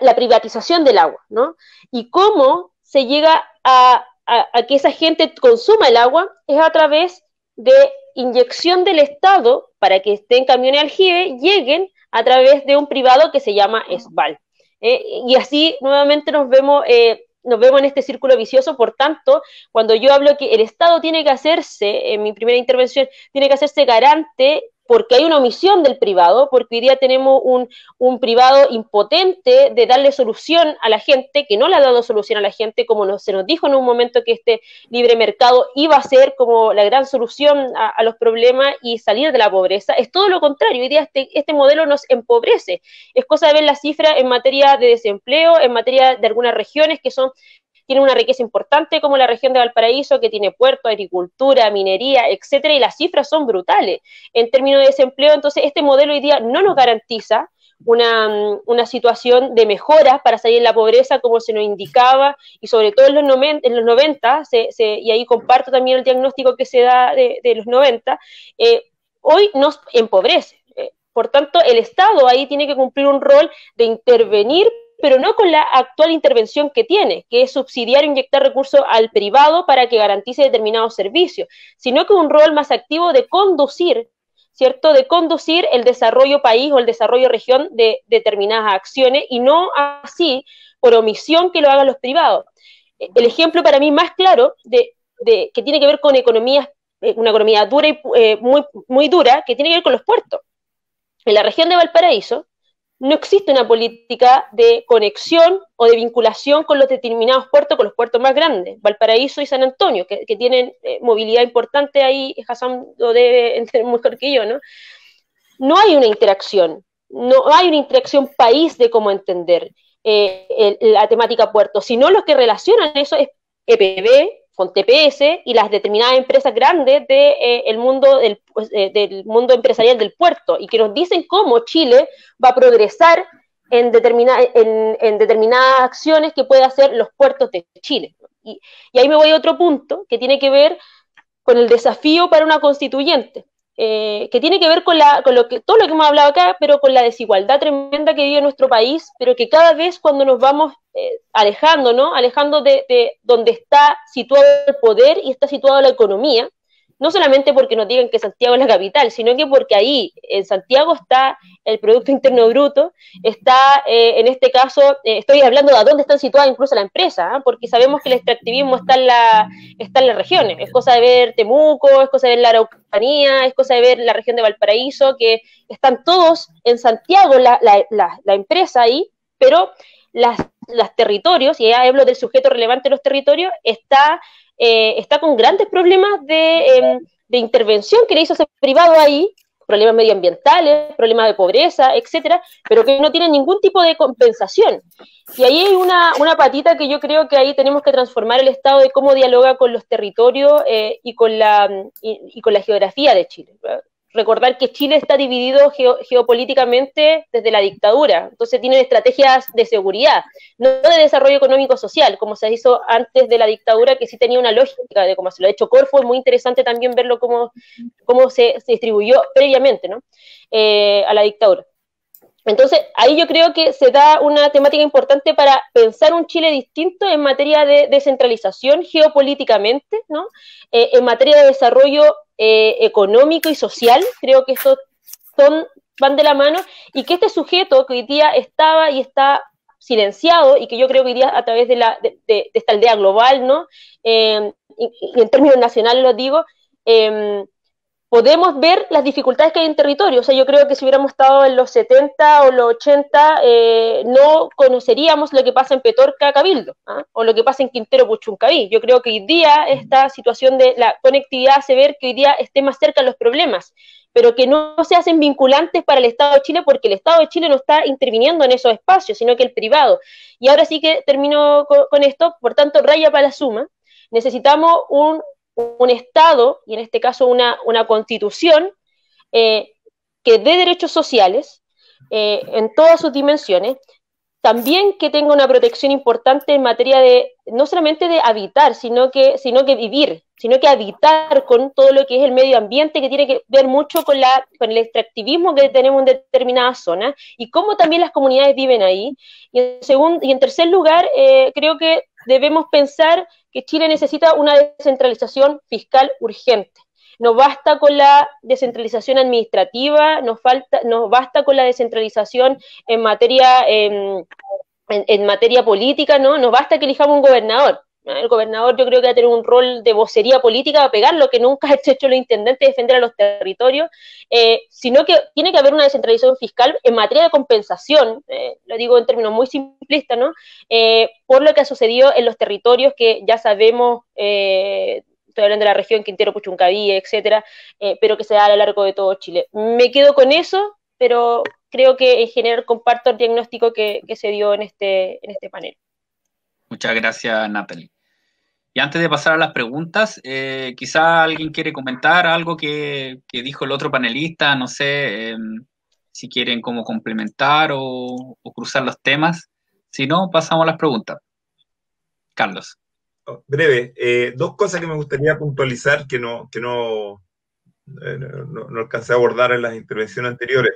la, privatización del agua, ¿no? Y cómo se llega a, que esa gente consuma el agua es a través de inyección del Estado para que estén camiones aljibe, lleguen a través de un privado que se llama ESBAL. y así nuevamente nos vemos nos vemos en este círculo vicioso, por tanto, cuando yo hablo que el Estado tiene que hacerse, en mi primera intervención, tiene que hacerse garante porque hay una omisión del privado, porque hoy día tenemos un, privado impotente de darle solución a la gente, que no le ha dado solución a la gente, como se nos dijo en un momento que este libre mercado iba a ser como la gran solución a, los problemas y salir de la pobreza. Es todo lo contrario, hoy día este, este modelo nos empobrece. Es cosa de ver las cifras en materia de desempleo, en materia de algunas regiones que son tiene una riqueza importante como la región de Valparaíso, que tiene puerto, agricultura, minería, etcétera, y las cifras son brutales en términos de desempleo. Entonces, este modelo hoy día no nos garantiza una, una, situación de mejora para salir de la pobreza, como se nos indicaba, y sobre todo en los, en los 90, y ahí comparto también el diagnóstico que se da de, los 90, eh, hoy nos empobrece. Eh, por tanto, el Estado ahí tiene que cumplir un rol de intervenir pero no con la actual intervención que tiene, que es subsidiar e inyectar recursos al privado para que garantice determinados servicios, sino que un rol más activo de conducir, ¿cierto? De conducir el desarrollo país o el desarrollo región de determinadas acciones y no así por omisión que lo hagan los privados. El ejemplo para mí más claro de, que tiene que ver con economías, eh, una economía dura y eh, muy, muy dura, que tiene que ver con los puertos. En la región de Valparaíso, no existe una política de conexión o de vinculación con los determinados puertos, con los puertos más grandes, Valparaíso y San Antonio, que, tienen eh, movilidad importante ahí, Hassan lo debe entender mejor que yo, ¿no? No hay una interacción, no hay una interacción país de cómo entender eh, la temática puerto, sino los que relacionan eso es EPB, con TPS y las determinadas empresas grandes del de, eh, mundo pues, eh, del, mundo empresarial del puerto y que nos dicen cómo Chile va a progresar en, en, determinadas acciones que puede hacer los puertos de Chile. Y, y, ahí me voy a otro punto que tiene que ver con el desafío para una constituyente. Eh, que tiene que ver con, la, con lo que, todo lo que hemos hablado acá, pero con la desigualdad tremenda que vive nuestro país, pero que cada vez cuando nos vamos eh, alejando, ¿no? Alejando de, de, donde está situado el poder y está situada la economía, no solamente porque nos digan que Santiago es la capital, sino que porque ahí en Santiago está el Producto Interno Bruto, está eh, en este caso, eh, estoy hablando de dónde están situadas incluso la empresa, ¿ah? porque sabemos que el extractivismo está en, la, está en las regiones, es cosa de ver Temuco, es cosa de ver la Araucanía, es cosa de ver la región de Valparaíso, que están todos en Santiago la, la, empresa ahí, pero las, los territorios, y ya hablo del sujeto relevante de los territorios, está eh, está con grandes problemas em, de, intervención que le hizo ese privado ahí, problemas medioambientales, problemas de pobreza, etcétera, pero que no tienen ningún tipo de compensación. Y ahí hay una, patita que yo creo que ahí tenemos que transformar el Estado de cómo dialoga con los territorios eh, y, con la, y, con la geografía de Chile recordar que Chile está dividido geopolíticamente desde la dictadura, entonces tiene estrategias de seguridad, no de desarrollo económico social, como se hizo antes de la dictadura, que sí tenía una lógica de cómo se lo ha hecho Corfo, es muy interesante también verlo cómo, cómo se, distribuyó previamente ¿no? Eh, a la dictadura. Entonces, ahí yo creo que se da una temática importante para pensar un Chile distinto en materia de descentralización geopolíticamente, ¿no? Eh, en materia de desarrollo eh, económico y social, creo que estos son, van de la mano, y que este sujeto que hoy día estaba y está silenciado, y que yo creo que hoy día a través de, la, de, esta aldea global, ¿no? Eh, y, en términos nacionales lo digo, podemos ver las dificultades que hay en territorio. O sea, yo creo que si hubiéramos estado en los 70 o los 80, eh, no conoceríamos lo que pasa en Petorca, Cabildo, ¿ah? o lo que pasa en Quintero, Puchuncaví. Yo creo que hoy día esta situación de la conectividad hace ver que hoy día esté más cerca los problemas, pero que no se hacen vinculantes para el Estado de Chile porque el Estado de Chile no está interviniendo en esos espacios, sino que el privado. Y ahora sí que termino con, con esto, por tanto, raya para la suma. Necesitamos un un Estado, y en este caso una, constitución, eh, que dé derechos sociales eh, en todas sus dimensiones, también que tenga una protección importante en materia de, no solamente de habitar, sino que, sino que vivir, sino que habitar con todo lo que es el medio ambiente, que tiene que ver mucho con, la, con el extractivismo que tenemos en determinadas zonas y cómo también las comunidades viven ahí. Y en, segundo, y en tercer lugar, eh, creo que debemos pensar que Chile necesita una descentralización fiscal urgente. No basta con la descentralización administrativa, nos, falta, nos basta con la descentralización en materia, en, materia política, ¿no? Nos basta que elijamos un gobernador. El gobernador yo creo que va a tener un rol de vocería política, a pegar lo que nunca [LAUGHS] ha hecho los intendentes, defender a los territorios, eh, sino que tiene que haber una descentralización fiscal en materia de compensación, eh, lo digo en términos muy simplistas, ¿no? Eh, por lo que ha sucedido en los territorios que ya sabemos estoy hablando de la región Quintero, Puchuncaví, etcétera, pero que se da a lo largo de todo Chile. Me quedo con eso, pero creo que en general comparto el diagnóstico que, se dio en este, en este panel. Muchas gracias, Natalie. Y antes de pasar a las preguntas, eh, quizá alguien quiere comentar algo que, dijo el otro panelista, no sé em, si quieren como complementar o, cruzar los temas. Si no, pasamos a las preguntas. Carlos. Breve, eh, dos cosas que me gustaría puntualizar que no, que no, eh, no, alcancé a abordar en las intervenciones anteriores.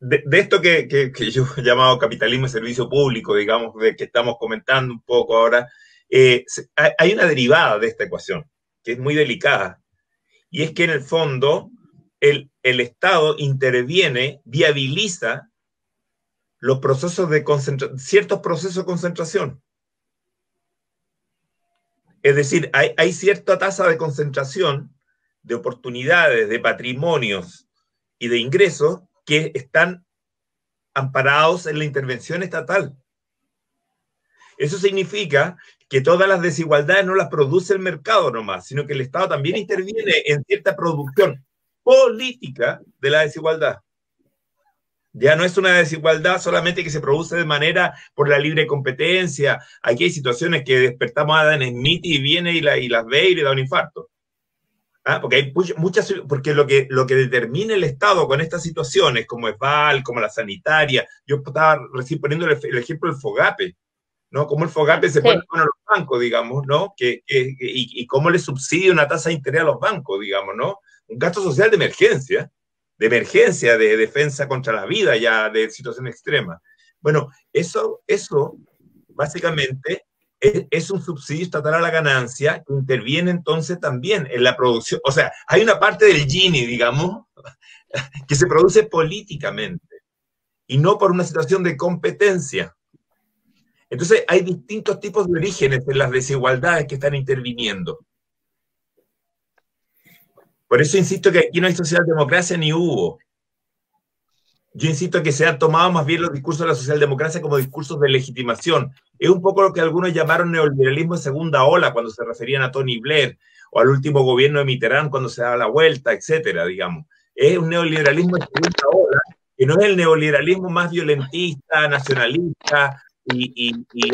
De, esto que, yo he llamado capitalismo y servicio público, digamos, de que estamos comentando un poco ahora, eh, hay una derivada de esta ecuación que es muy delicada. Y es que en el fondo el, el Estado interviene, viabiliza los procesos de concentración, ciertos procesos de concentración. Es decir, hay, cierta tasa de concentración de oportunidades, de patrimonios y de ingresos que están amparados en la intervención estatal. Eso significa que todas las desigualdades no las produce el mercado nomás, sino que el Estado también interviene en cierta producción política de la desigualdad. Ya no es una desigualdad solamente que se produce de manera por la libre competencia. Aquí hay situaciones que despertamos a Adam Smith y viene y, y las ve y le da un infarto. ¿Ah? Porque hay muchas, porque lo que, lo que determina el Estado con estas situaciones, como ESVAL, como la sanitaria, yo estaba recién poniendo el, ejemplo del FOGAPE, ¿no? Cómo el FOGAPE se pone con los bancos, digamos, ¿no? Que, y, y, cómo le subsidia una tasa de interés a los bancos, digamos, ¿no? Un gasto social de emergencia, de emergencia, de defensa contra la vida, ya de situación extrema. Bueno, eso, eso básicamente es, un subsidio estatal a la ganancia que interviene entonces también en la producción. O sea, hay una parte del Gini, digamos, [LAUGHS] que se produce políticamente y no por una situación de competencia. Entonces, hay distintos tipos de orígenes de las desigualdades que están interviniendo. Por eso insisto que aquí no hay socialdemocracia ni hubo. Yo insisto que se han tomado más bien los discursos de la socialdemocracia como discursos de legitimación. Es un poco lo que algunos llamaron neoliberalismo de segunda ola cuando se referían a Tony Blair o al último gobierno de Mitterrand cuando se da la vuelta, etcétera, digamos. Es un neoliberalismo de segunda ola que no es el neoliberalismo más violentista, nacionalista, y,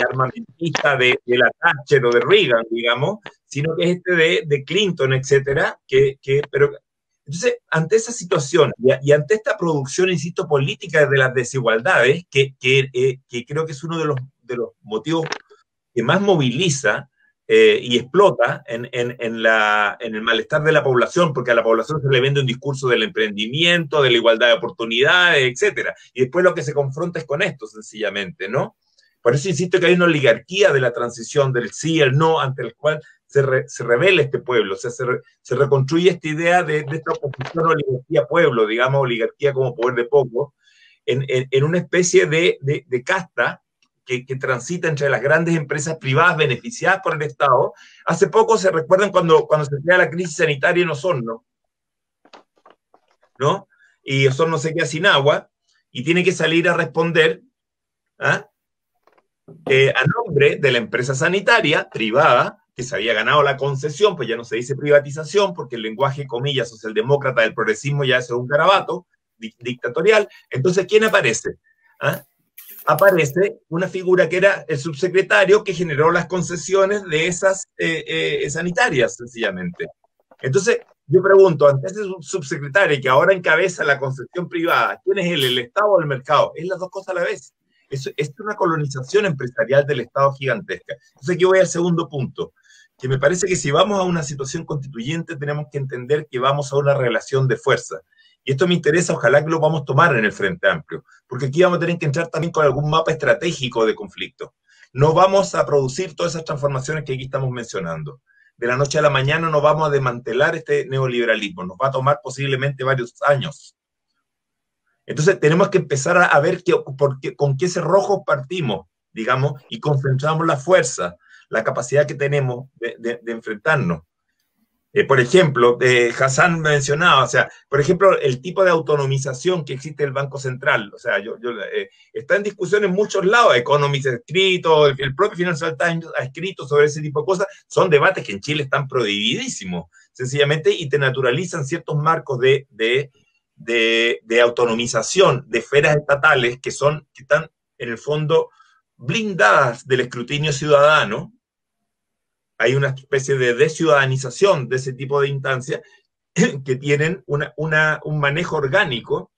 armamentista de, la Thatcher o de Reagan, digamos, sino que es este de, de Clinton, etcétera, que, que, pero entonces, ante esa situación y, ante esta producción, insisto, política de las desigualdades, que, eh, creo que es uno de los, motivos que más moviliza eh, y explota en, el malestar de la población, porque a la población se le vende un discurso del emprendimiento, de la igualdad de oportunidades, etcétera. Y después lo que se confronta es con esto, sencillamente, ¿no? Por eso insisto que hay una oligarquía de la transición del sí al no, ante el cual se, se revela este pueblo, o sea, se, se reconstruye esta idea de, esta oposición oligarquía-pueblo, digamos, oligarquía como poder de poco, en, en, una especie de, de, de casta que, que, transita entre las grandes empresas privadas beneficiadas por el Estado. Hace poco se recuerdan cuando, cuando se crea la crisis sanitaria en Osorno, ¿no? Y Osorno se queda sin agua y tiene que salir a responder ¿ah? Eh, a nombre de la empresa sanitaria privada se había ganado la concesión, pues ya no se dice privatización porque el lenguaje, comillas, socialdemócrata del progresismo ya es un garabato dictatorial. Entonces, ¿quién aparece? ¿Ah? Aparece una figura que era el subsecretario que generó las concesiones de esas eh, eh, sanitarias, sencillamente. Entonces, yo pregunto, ante ese subsecretario que ahora encabeza la concesión privada, ¿quién es él, el Estado o el mercado? Es las dos cosas a la vez Es, es una colonización empresarial del Estado gigantesca. Entonces aquí voy al segundo punto, que me parece que si vamos a una situación constituyente tenemos que entender que vamos a una relación de fuerza. Y esto me interesa, ojalá que lo vamos a tomar en el Frente Amplio, porque aquí vamos a tener que entrar también con algún mapa estratégico de conflicto. No vamos a producir todas esas transformaciones que aquí estamos mencionando. De la noche a la mañana no vamos a desmantelar este neoliberalismo, nos va a tomar posiblemente varios años. Entonces tenemos que empezar a, ver qué, por qué, con qué cerrojos partimos, digamos, y concentramos la fuerza, la capacidad que tenemos de enfrentarnos. Eh, por ejemplo, eh, Hassan mencionaba, o sea, por ejemplo, el tipo de autonomización que existe el Banco Central, o sea, yo, eh, está en discusión en muchos lados, Economist ha escrito, el, propio Financial Times ha escrito sobre ese tipo de cosas, son debates que en Chile están prohibidísimos, sencillamente, y te naturalizan ciertos marcos de, de, de, de autonomización de esferas estatales que son, que están en el fondo blindadas del escrutinio ciudadano, hay una especie de desciudadanización de ese tipo de instancias [LAUGHS] que tienen un manejo orgánico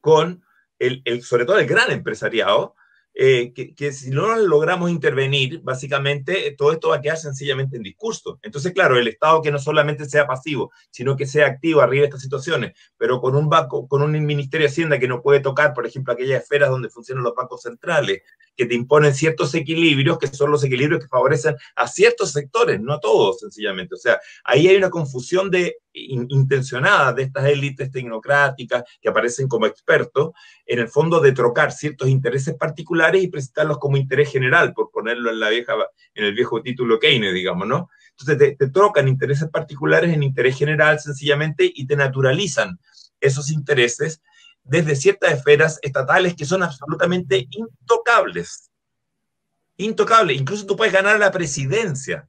con el, el, sobre todo el gran empresariado, eh, que, si no logramos intervenir, básicamente todo esto va a quedar sencillamente en discurso. Entonces, claro, el Estado que no solamente sea pasivo, sino que sea activo arriba de estas situaciones, pero con un banco, con un Ministerio de Hacienda que no puede tocar, por ejemplo, aquellas esferas donde funcionan los bancos centrales, que te imponen ciertos equilibrios, que son los equilibrios que favorecen a ciertos sectores, no a todos, sencillamente. O sea, ahí hay una confusión de intencionada de estas élites tecnocráticas que aparecen como expertos, en el fondo de trocar ciertos intereses particulares y presentarlos como interés general, por ponerlo en, la vieja, en el viejo título Keynes, digamos, ¿no? Entonces te, trocan intereses particulares en interés general sencillamente y te naturalizan esos intereses desde ciertas esferas estatales que son absolutamente intocables. Intocables. Incluso tú puedes ganar la presidencia.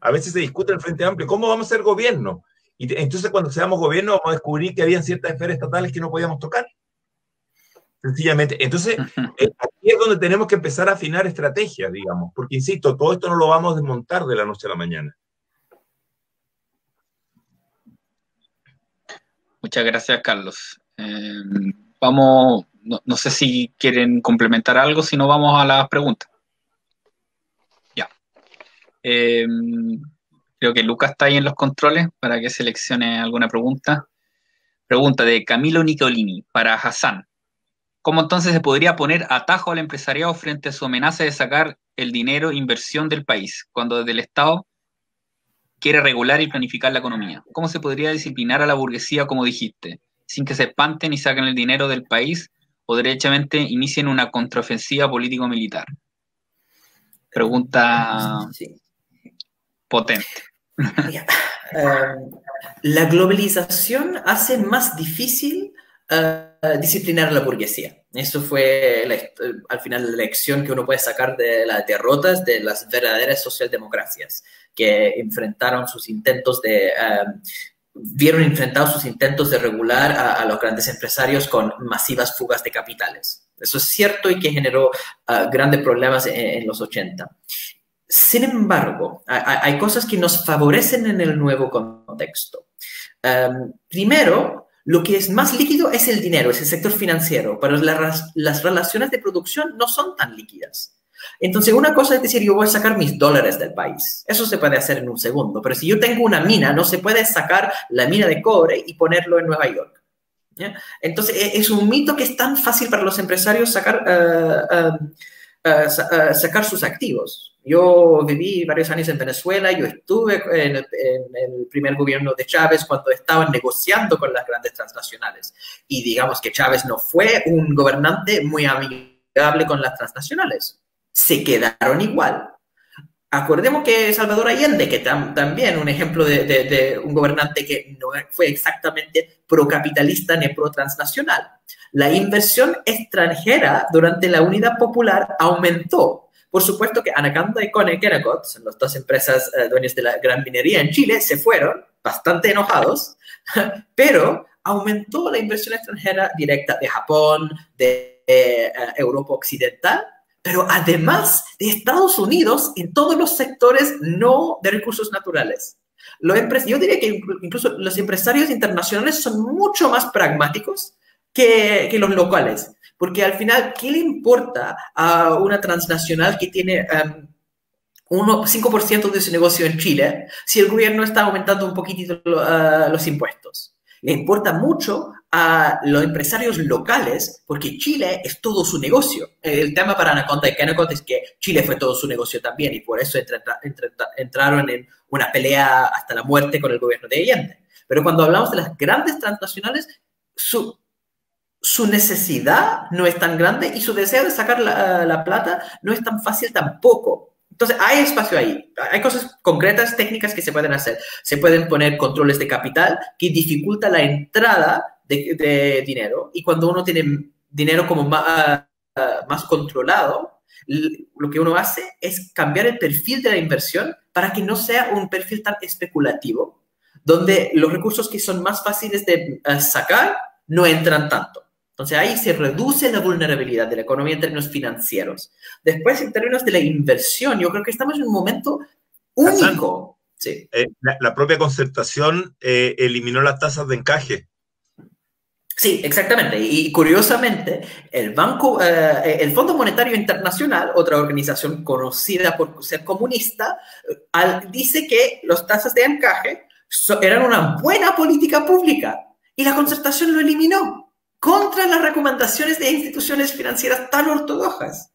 A veces se discute en el Frente Amplio, ¿cómo vamos a ser gobierno? Y entonces cuando seamos gobierno vamos a descubrir que había ciertas esferas estatales que no podíamos tocar. Sencillamente. Entonces, eh, aquí es donde tenemos que empezar a afinar estrategias, digamos, porque, insisto, todo esto no lo vamos a desmontar de la noche a la mañana. Muchas gracias, Carlos. Eh, vamos, no, sé si quieren complementar algo, si no vamos a las preguntas. Ya. Eh, Creo que Lucas está ahí en los controles para que seleccione alguna pregunta. Pregunta de Camilo Nicolini para Hassan. ¿Cómo entonces se podría poner atajo al empresariado frente a su amenaza de sacar el dinero inversión del país, cuando desde el Estado quiere regular y planificar la economía? ¿Cómo se podría disciplinar a la burguesía, como dijiste, sin que se espanten y saquen el dinero del país o derechamente inicien una contraofensiva político-militar? Pregunta potente. Em, la globalización hace más difícil eh, disciplinar a la burguesía. Eso fue al final la lección que uno puede sacar de las derrotas de las verdaderas socialdemocracias, que enfrentaron sus intentos de... vieron enfrentados sus intentos de regular a, los grandes empresarios con masivas fugas de capitales. Eso es cierto y que generó eh, grandes problemas en, en los 80. Sin embargo, hay, cosas que nos favorecen en el nuevo contexto. Em, primero, lo que es más líquido es el dinero, es el sector financiero, pero las relaciones de producción no son tan líquidas. Entonces, una cosa es decir, yo voy a sacar mis dólares del país. Eso se puede hacer en un segundo, pero si yo tengo una mina, no se puede sacar la mina de cobre y ponerlo en Nueva York. Entonces, e, es un mito que es tan fácil para los empresarios sacar, eh, eh, eh, sacar sus activos. Yo viví varios años en Venezuela, yo estuve en el, primer gobierno de Chávez cuando estaban negociando con las grandes transnacionales. Y digamos que Chávez no fue un gobernante muy amigable con las transnacionales. Se quedaron igual. Acordemos que Salvador Allende, que también un ejemplo de, un gobernante que no fue exactamente procapitalista ni pro-transnacional. La inversión extranjera durante la Unidad Popular aumentó por supuesto que Anaconda y Cone son las dos empresas eh, dueñas de la gran minería en Chile, se fueron bastante enojados, [LAUGHS] pero aumentó la inversión extranjera directa de Japón, de eh, Europa Occidental, pero además de Estados Unidos en todos los sectores no de recursos naturales. yo diría que incluso los empresarios internacionales son mucho más pragmáticos que, que los locales. Porque al final, ¿qué le importa a una transnacional que tiene um, 5% de su negocio en Chile si el gobierno está aumentando un poquitito uh, los impuestos? Le importa mucho a los empresarios locales porque Chile es todo su negocio. El tema para Anaconda y Kennecott es que Chile fue todo su negocio también y por eso entraron en una pelea hasta la muerte con el gobierno de Allende. Pero cuando hablamos de las grandes transnacionales, su, su necesidad no es tan grande y su deseo de sacar la, plata no es tan fácil tampoco. Entonces, hay espacio ahí. Hay cosas concretas, técnicas que se pueden hacer. Se pueden poner controles de capital que dificulta la entrada de, dinero. Y cuando uno tiene dinero como más, más controlado, lo que uno hace es cambiar el perfil de la inversión para que no sea un perfil tan especulativo, donde los recursos que son más fáciles de eh, sacar no entran tanto. Entonces ahí se reduce la vulnerabilidad de la economía en términos financieros. Después, en términos de la inversión, yo creo que estamos en un momento único. Sí. Eh, la, propia concertación eh, eliminó las tasas de encaje. Sí, exactamente. Y curiosamente, el Banco, eh, el Fondo Monetario Internacional, otra organización conocida por ser comunista, dice que las tasas de encaje eran una buena política pública y la concertación lo eliminó contra las recomendaciones de instituciones financieras tan ortodoxas.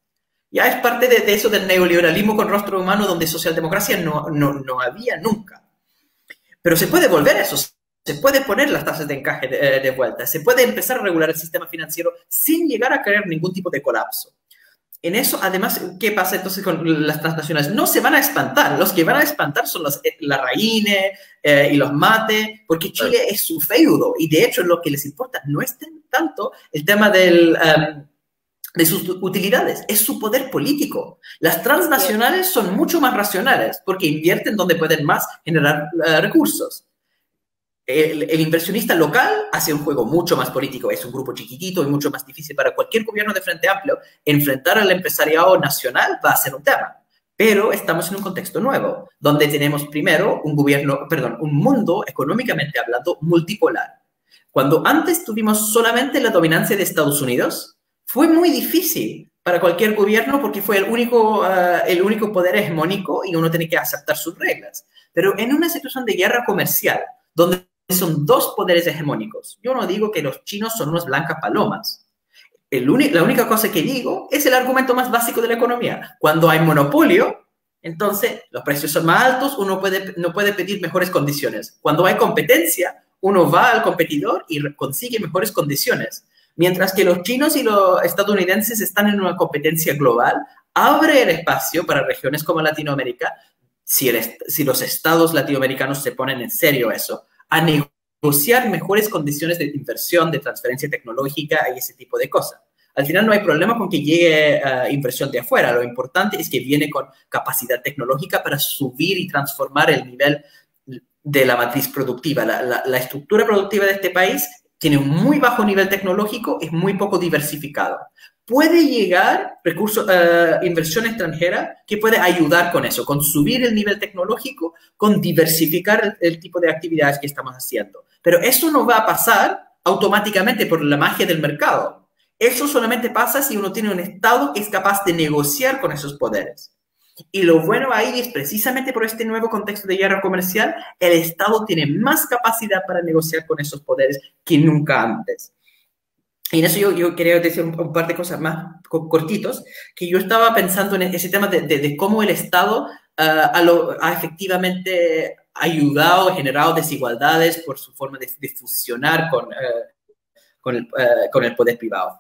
Ya es parte de, eso del neoliberalismo con rostro humano donde socialdemocracia no, no, no, había nunca. Pero se puede volver a eso, se puede poner las tasas de encaje de, de vuelta, se puede empezar a regular el sistema financiero sin llegar a crear ningún tipo de colapso. En eso, además, ¿qué pasa entonces con las transnacionales? No se van a espantar. Los que van a espantar son los, eh, la raíne eh, y los mate, porque Chile es su feudo. Y de hecho, lo que les importa no es tanto el tema del, em, de sus utilidades, es su poder político. Las transnacionales son mucho más racionales porque invierten donde pueden más generar eh, recursos el, inversionista local hace un juego mucho más político, es un grupo chiquitito y mucho más difícil para cualquier gobierno de Frente Amplio. Enfrentar al empresariado nacional va a ser un tema. Pero estamos en un contexto nuevo, donde tenemos primero un gobierno, perdón, un mundo económicamente hablando multipolar. Cuando antes tuvimos solamente la dominancia de Estados Unidos, fue muy difícil para cualquier gobierno porque fue el único, ah, el único poder hegemónico y uno tiene que aceptar sus reglas. Pero en una situación de guerra comercial, donde son dos poderes hegemónicos. Yo no digo que los chinos son unas blancas palomas. El la única cosa que digo es el argumento más básico de la economía. Cuando hay monopolio, entonces los precios son más altos, uno puede, no puede pedir mejores condiciones. Cuando hay competencia, uno va al competidor y consigue mejores condiciones. Mientras que los chinos y los estadounidenses están en una competencia global, abre el espacio para regiones como Latinoamérica, si, si los estados latinoamericanos se ponen en serio eso, a negociar mejores condiciones de inversión, de transferencia tecnológica y ese tipo de cosas. Al final no hay problema con que llegue inversión de afuera. Lo importante es que viene con capacidad tecnológica para subir y transformar el nivel de la matriz productiva. La, la, la estructura productiva de este país tiene un muy bajo nivel tecnológico, es muy poco diversificado puede llegar recursos, uh, inversión extranjera que puede ayudar con eso, con subir el nivel tecnológico, con diversificar el, el, tipo de actividades que estamos haciendo. Pero eso no va a pasar automáticamente por la magia del mercado. Eso solamente pasa si uno tiene un Estado que es capaz de negociar con esos poderes. Y lo bueno ahí es precisamente por este nuevo contexto de guerra comercial, el Estado tiene más capacidad para negociar con esos poderes que nunca antes. Y en eso yo, yo quería decir un, par de cosas más cortitos, que yo estaba pensando en ese tema de, de, cómo el Estado uh, ha, lo, ha, efectivamente ayudado, generado desigualdades por su forma de, de fusionar con, uh, con, el, uh, con, el, poder privado.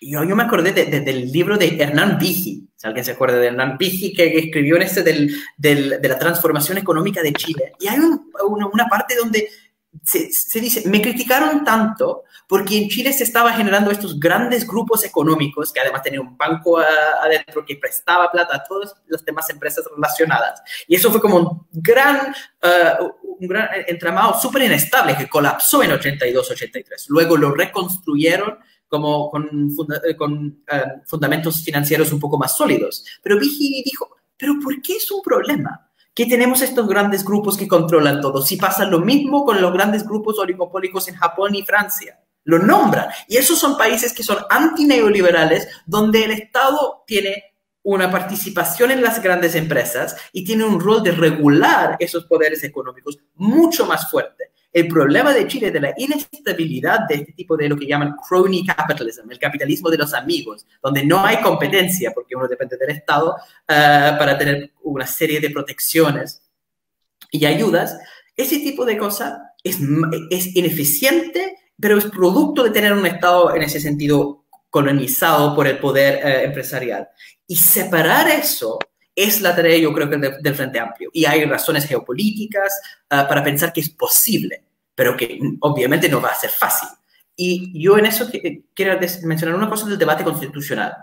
Yo, yo me acordé del libro de Hernán Vigi, si alguien se acuerda de Hernán Vigi, que escribió en este del, del, de la transformación económica de Chile. Y hay un, una, una parte donde se, se, dice, me criticaron tanto porque en Chile se estaba generando estos grandes grupos económicos que además tenían un banco adentro que prestaba plata a todas las demás empresas relacionadas. Y eso fue como un gran, uh, un gran entramado súper inestable que colapsó en 82-83. Luego lo reconstruyeron como con, con uh, fundamentos financieros un poco más sólidos. Pero Vigi dijo, pero ¿por qué es un problema? Que tenemos estos grandes grupos que controlan todo. Si pasa lo mismo con los grandes grupos oligopólicos en Japón y Francia. lo nombran. Y esos son países que son antineoliberales, donde el Estado tiene una participación en las grandes empresas y tiene un rol de regular esos poderes económicos mucho más fuerte. El problema de Chile de la inestabilidad de este tipo de lo que llaman crony capitalism, el capitalismo de los amigos, donde no hay competencia porque uno depende del Estado eh, para tener una serie de protecciones y ayudas, ese tipo de cosas es, ineficiente, pero es producto de tener un Estado en ese sentido colonizado por el poder eh, empresarial. Y separar eso es la tarea, yo creo que del, Frente Amplio. Y hay razones geopolíticas ah, para pensar que es posible, pero que obviamente no va a ser fácil. Y yo en eso quiero mencionar una cosa del debate constitucional.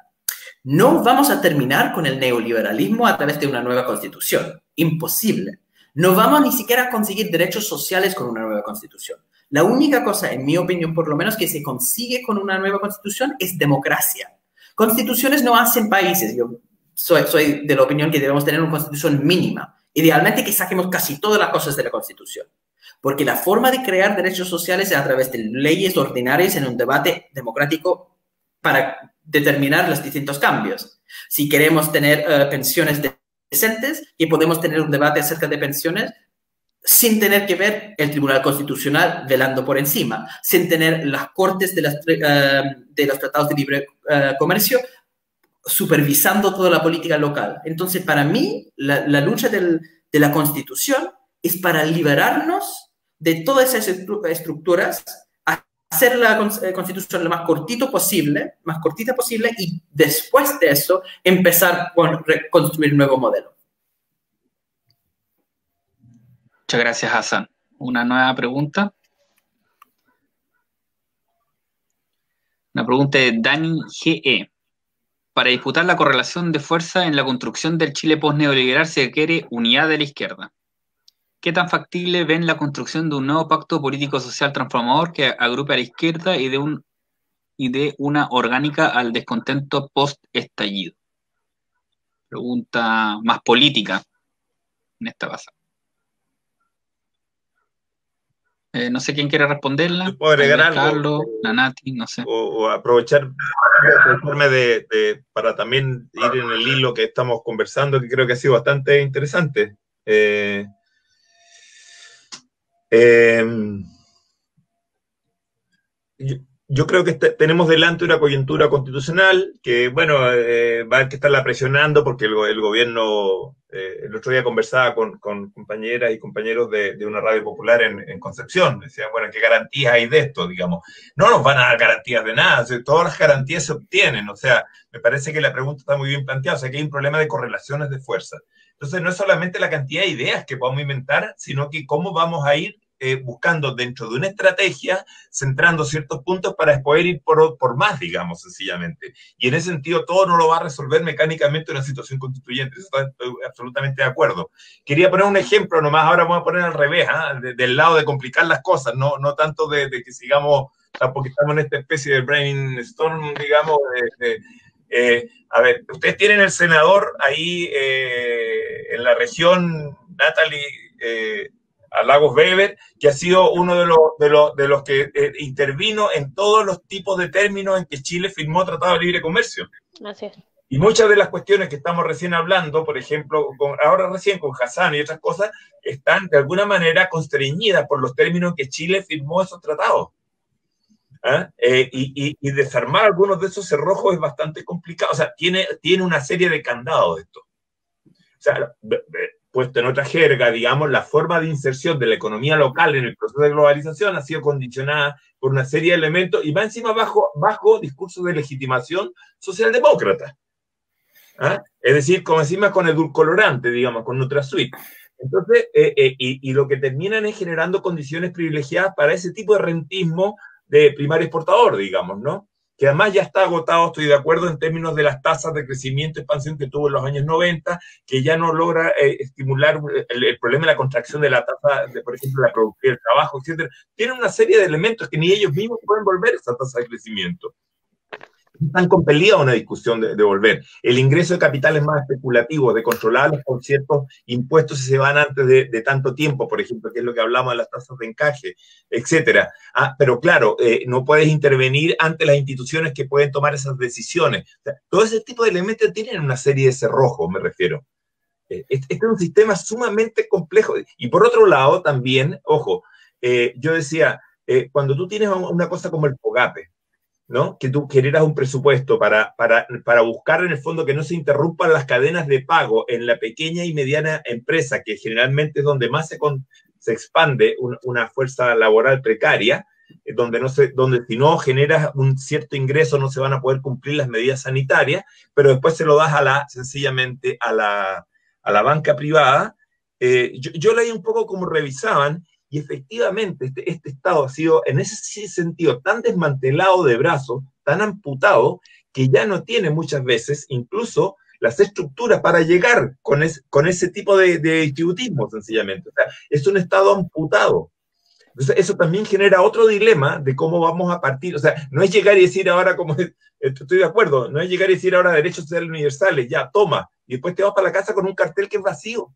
No vamos a terminar con el neoliberalismo a través de una nueva constitución. Imposible. No vamos ni siquiera a conseguir derechos sociales con una nueva constitución. La única cosa, en mi opinión por lo menos, que se consigue con una nueva constitución es democracia. Constituciones no hacen países. Yo soy, soy de la opinión que debemos tener una constitución mínima. Idealmente que saquemos casi todas las cosas de la constitución. Porque la forma de crear derechos sociales es a través de leyes ordinarias en un debate democrático para determinar los distintos cambios. Si queremos tener eh, pensiones decentes, y podemos tener un debate acerca de pensiones sin tener que ver el Tribunal Constitucional velando por encima, sin tener las cortes de, eh, de los tratados de libre eh, comercio supervisando toda la política local. Entonces, para mí, la, lucha de la Constitución es para liberarnos de todas esas estructuras, hacer la eh, Constitución lo más cortito posible, más cortita posible, y después de eso empezar a reconstruir nuevo modelo. Muchas gracias, Hassan. Una nueva pregunta. Una pregunta de Dani GE. Para disputar la correlación de fuerza en la construcción del Chile post-neoliberal se requiere unidad de la izquierda. ¿Qué tan factible ven la construcción de un nuevo pacto político-social transformador que agrupe a la izquierda y de, un, una orgánica al descontento post-estallido? Pregunta más política en esta pasada. Eh, no sé quién quiere responderla. puedo agregar algo. Carlos, la Nati, no sé. O, aprovechar de, para también ir en el hilo que estamos conversando, que creo que ha sido bastante interesante. Eh, eh, yo creo que tenemos delante una coyuntura constitucional que, bueno, eh, va a haber que estarla presionando porque el, gobierno, eh, el otro día conversaba con, compañeras y compañeros de, una radio popular en, Concepción, decían, bueno, ¿qué garantías hay de esto? Digamos, no nos van a dar garantías de nada, todas las garantías se obtienen, o sea, me parece que la pregunta está muy bien planteada, o sea, que hay un problema de correlaciones de fuerza. Entonces, no es solamente la cantidad de ideas que podemos inventar, sino que cómo vamos a ir eh, buscando dentro de una estrategia, centrando ciertos puntos para poder ir por, más, digamos, sencillamente. Y en ese sentido, todo no lo va a resolver mecánicamente una situación constituyente. Estoy absolutamente de acuerdo. Quería poner un ejemplo nomás, ahora vamos a poner al revés, ¿ah? del lado de complicar las cosas, no, tanto de, que sigamos, porque estamos en esta especie de brainstorm, digamos, eh, a ver, ustedes tienen el senador ahí eh, en la región, Natalie, a Lagos Weber, que ha sido uno de los, de los, de los que eh, intervino en todos los tipos de términos en que Chile firmó Tratado de Libre Comercio. Así Y muchas de las cuestiones que estamos recién hablando, por ejemplo, ahora recién con Hassan y otras cosas, están de alguna manera constreñidas por los términos en que Chile firmó esos tratados. ¿Ah? Eh, y, y, desarmar algunos de esos cerrojos es bastante complicado. O sea, tiene, tiene una serie de candados esto. O sea, puesto en otra jerga, digamos, la forma de inserción de la economía local en el proceso de globalización ha sido condicionada por una serie de elementos y va encima bajo, bajo discurso de legitimación socialdemócrata. ¿Ah? Es decir, como encima con edulcolorante, digamos, con NutraSuite. Entonces, eh, eh, y, lo que terminan es generando condiciones privilegiadas para ese tipo de rentismo de primario exportador, digamos, ¿no? Que además ya está agotado, estoy de acuerdo, en términos de las tasas de crecimiento y expansión que tuvo en los años 90, que ya no logra eh, estimular el, problema de la contracción de la tasa, de, por ejemplo, la productividad del trabajo, etc. Tiene una serie de elementos que ni ellos mismos pueden volver esa tasa de crecimiento. Están compelidas a una discusión de, volver. El ingreso de capitales más especulativos, de controlarlos con ciertos impuestos si se van antes de, tanto tiempo, por ejemplo, que es lo que hablamos de las tasas de encaje, etcétera. Ah, pero claro, eh, no puedes intervenir ante las instituciones que pueden tomar esas decisiones. todo ese tipo de elementos tienen una serie de cerrojos, me refiero. Este, es un sistema sumamente complejo. Y por otro lado, también, ojo, eh, yo decía, cuando tú tienes una cosa como el POGAPE, ¿no? Que tú generas un presupuesto para, para, para, buscar en el fondo que no se interrumpan las cadenas de pago en la pequeña y mediana empresa, que generalmente es donde más se, se expande una fuerza laboral precaria, eh, donde, no se, donde si no generas un cierto ingreso no se van a poder cumplir las medidas sanitarias, pero después se lo das a la, sencillamente a la, a la banca privada. Eh, yo, yo leí un poco cómo revisaban y efectivamente, este, este, Estado ha sido en ese sentido tan desmantelado de brazos, tan amputado, que ya no tiene muchas veces incluso las estructuras para llegar con, ese tipo de, de distributismo, sencillamente. O sea, es un Estado amputado. Entonces, eso también genera otro dilema de cómo vamos a partir. O sea, no es llegar y decir ahora, como [LAUGHS] estoy de acuerdo, no es llegar y decir ahora derechos sociales universales, ya, toma, y después te vas para la casa con un cartel que es vacío.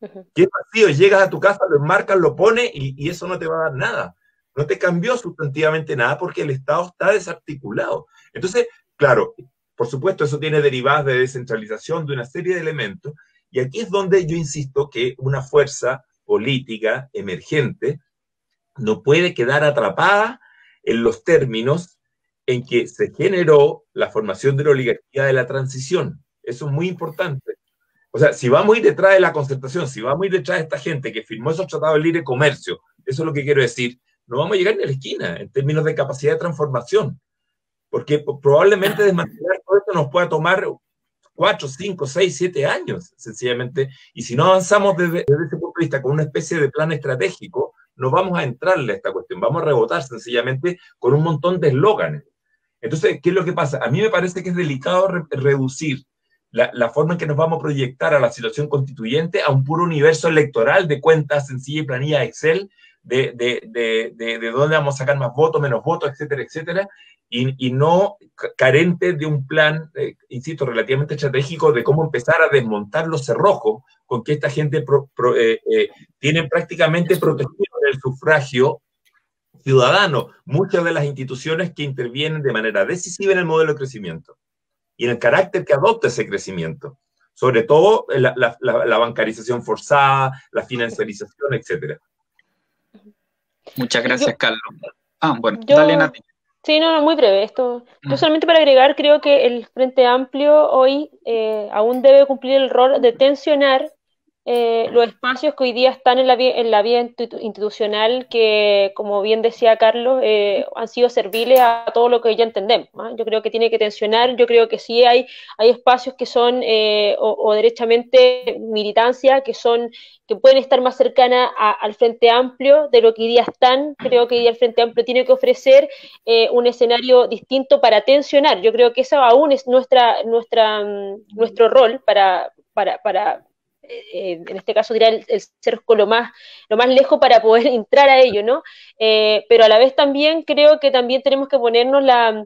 [LAUGHS] ¿Qué es vacío? Llegas a tu casa, lo enmarcas, lo pones y, eso no te va a dar nada. No te cambió sustantivamente nada porque el Estado está desarticulado. Entonces, claro, por supuesto, eso tiene derivadas de descentralización de una serie de elementos. Y aquí es donde yo insisto que una fuerza política emergente no puede quedar atrapada en los términos en que se generó la formación de la oligarquía de la transición. Eso es muy importante. O sea, si vamos a ir detrás de la concertación, si vamos a ir detrás de esta gente que firmó esos tratados de libre comercio, eso es lo que quiero decir, no vamos a llegar ni a la esquina en términos de capacidad de transformación. Porque probablemente desmantelar todo esto nos pueda tomar cuatro, cinco, seis, siete años, sencillamente. Y si no avanzamos desde, desde, ese punto de vista con una especie de plan estratégico, no vamos a entrarle a esta cuestión. Vamos a rebotar sencillamente con un montón de eslóganes. Entonces, ¿qué es lo que pasa? A mí me parece que es delicado reducir la, forma en que nos vamos a proyectar a la situación constituyente a un puro universo electoral de cuentas sencillas y planillas Excel, de, de, de, de, dónde vamos a sacar más votos, menos votos, etcétera, etcétera, y, y no carente de un plan, eh, insisto, relativamente estratégico de cómo empezar a desmontar los cerrojos con que esta gente eh, eh, tiene prácticamente protegido el sufragio ciudadano. Muchas de las instituciones que intervienen de manera decisiva en el modelo de crecimiento y en el carácter que adopta ese crecimiento. Sobre todo la, la, bancarización forzada, la financiarización, etc. Muchas gracias, Carlos. Ah, bueno, dale, Nati. Sí, no, no, muy breve. Esto, yo solamente para agregar, creo que el Frente Amplio hoy eh, aún debe cumplir el rol de tensionar eh, los espacios que hoy día están en la, en la vía institucional que, como bien decía Carlos, eh, han sido serviles a todo lo que ya entendemos. ¿ah? Yo creo que tiene que tensionar, yo creo que sí hay, hay espacios que son, eh, o, derechamente militancia, que son que pueden estar más cercanas al Frente Amplio de lo que hoy día están. Creo que hoy día el Frente Amplio tiene que ofrecer un escenario distinto para tensionar. Yo creo que eso aún es nuestra, nuestra, mm, nuestro rol para, para eh, en este caso dirá el, cerco lo más, lo más lejos para poder [LAUGHS] entrar a ello, ¿no? Eh, pero a la vez también creo que también tenemos que ponernos la,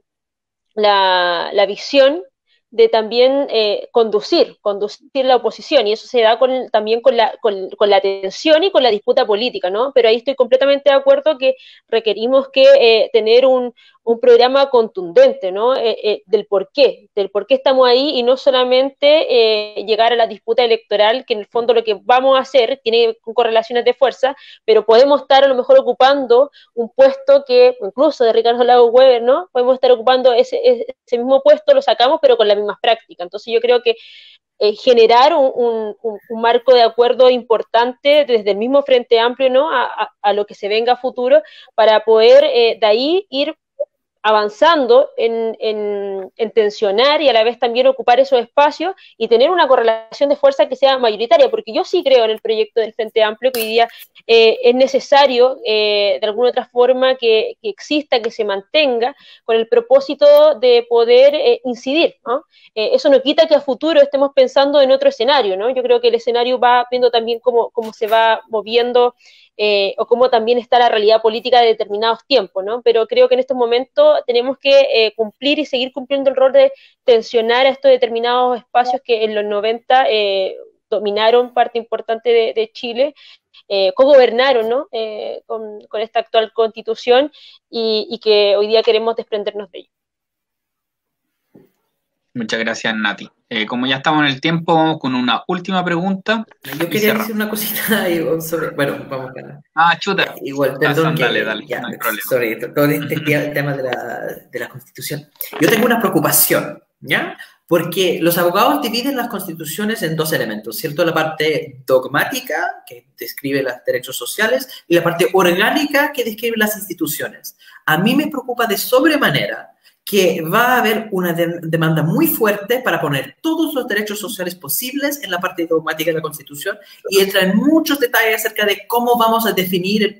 la, la visión de también eh, conducir, conducir la oposición, y eso se da con, también con la, con, la tensión y con la disputa política, ¿no? Pero ahí estoy completamente de acuerdo que requerimos que eh, tener un, un, programa contundente, ¿no? Eh, del por qué, del por qué estamos ahí y no solamente llegar a la disputa electoral, que en el fondo lo que vamos a hacer tiene correlaciones de fuerza, pero podemos estar a lo mejor ocupando un puesto que, incluso de Ricardo Lago Weber, ¿no? Podemos estar ocupando ese, ese mismo puesto, lo sacamos, pero con la más práctica. Entonces yo creo que eh, generar un, marco de acuerdo importante desde el mismo Frente Amplio ¿no? a, lo que se venga a futuro para poder eh, de ahí ir avanzando en, en, tensionar y a la vez también ocupar esos espacios y tener una correlación de fuerza que sea mayoritaria, porque yo sí creo en el proyecto del Frente Amplio que hoy día eh, es necesario eh, de alguna otra forma que, exista, que se mantenga con el propósito de poder eh, incidir. eso no quita que a futuro estemos pensando en otro escenario, ¿no? Yo creo que el escenario va viendo también cómo, cómo se va moviendo eh, o cómo también está la realidad política de determinados tiempos, ¿no? Pero creo que en estos momentos tenemos que eh, cumplir y seguir cumpliendo el rol de tensionar a estos determinados espacios que en los 90 dominaron parte importante de, Chile, eh, co-gobernaron ¿no? con, esta actual constitución y, y que hoy día queremos desprendernos de ello. Muchas gracias, Nati. Eh, como ya estamos en el tiempo, vamos con una última pregunta. Yo quería decir una cosita [LAUGHS] sobre. Bueno, vamos a. Ah, chuta. Igual, perdón. dale, dale. Ya, sobre todo este [LAUGHS] tema de la, de la Constitución. Yo tengo una preocupación, ¿ya? Porque los abogados dividen las constituciones en dos elementos, ¿cierto? La parte dogmática, que describe los derechos sociales, y la parte orgánica, que describe las instituciones. A mí me preocupa de sobremanera que va a haber una demanda muy fuerte para poner todos los derechos sociales posibles en la parte dogmática de la Constitución y entra en muchos detalles acerca de cómo vamos a definir el,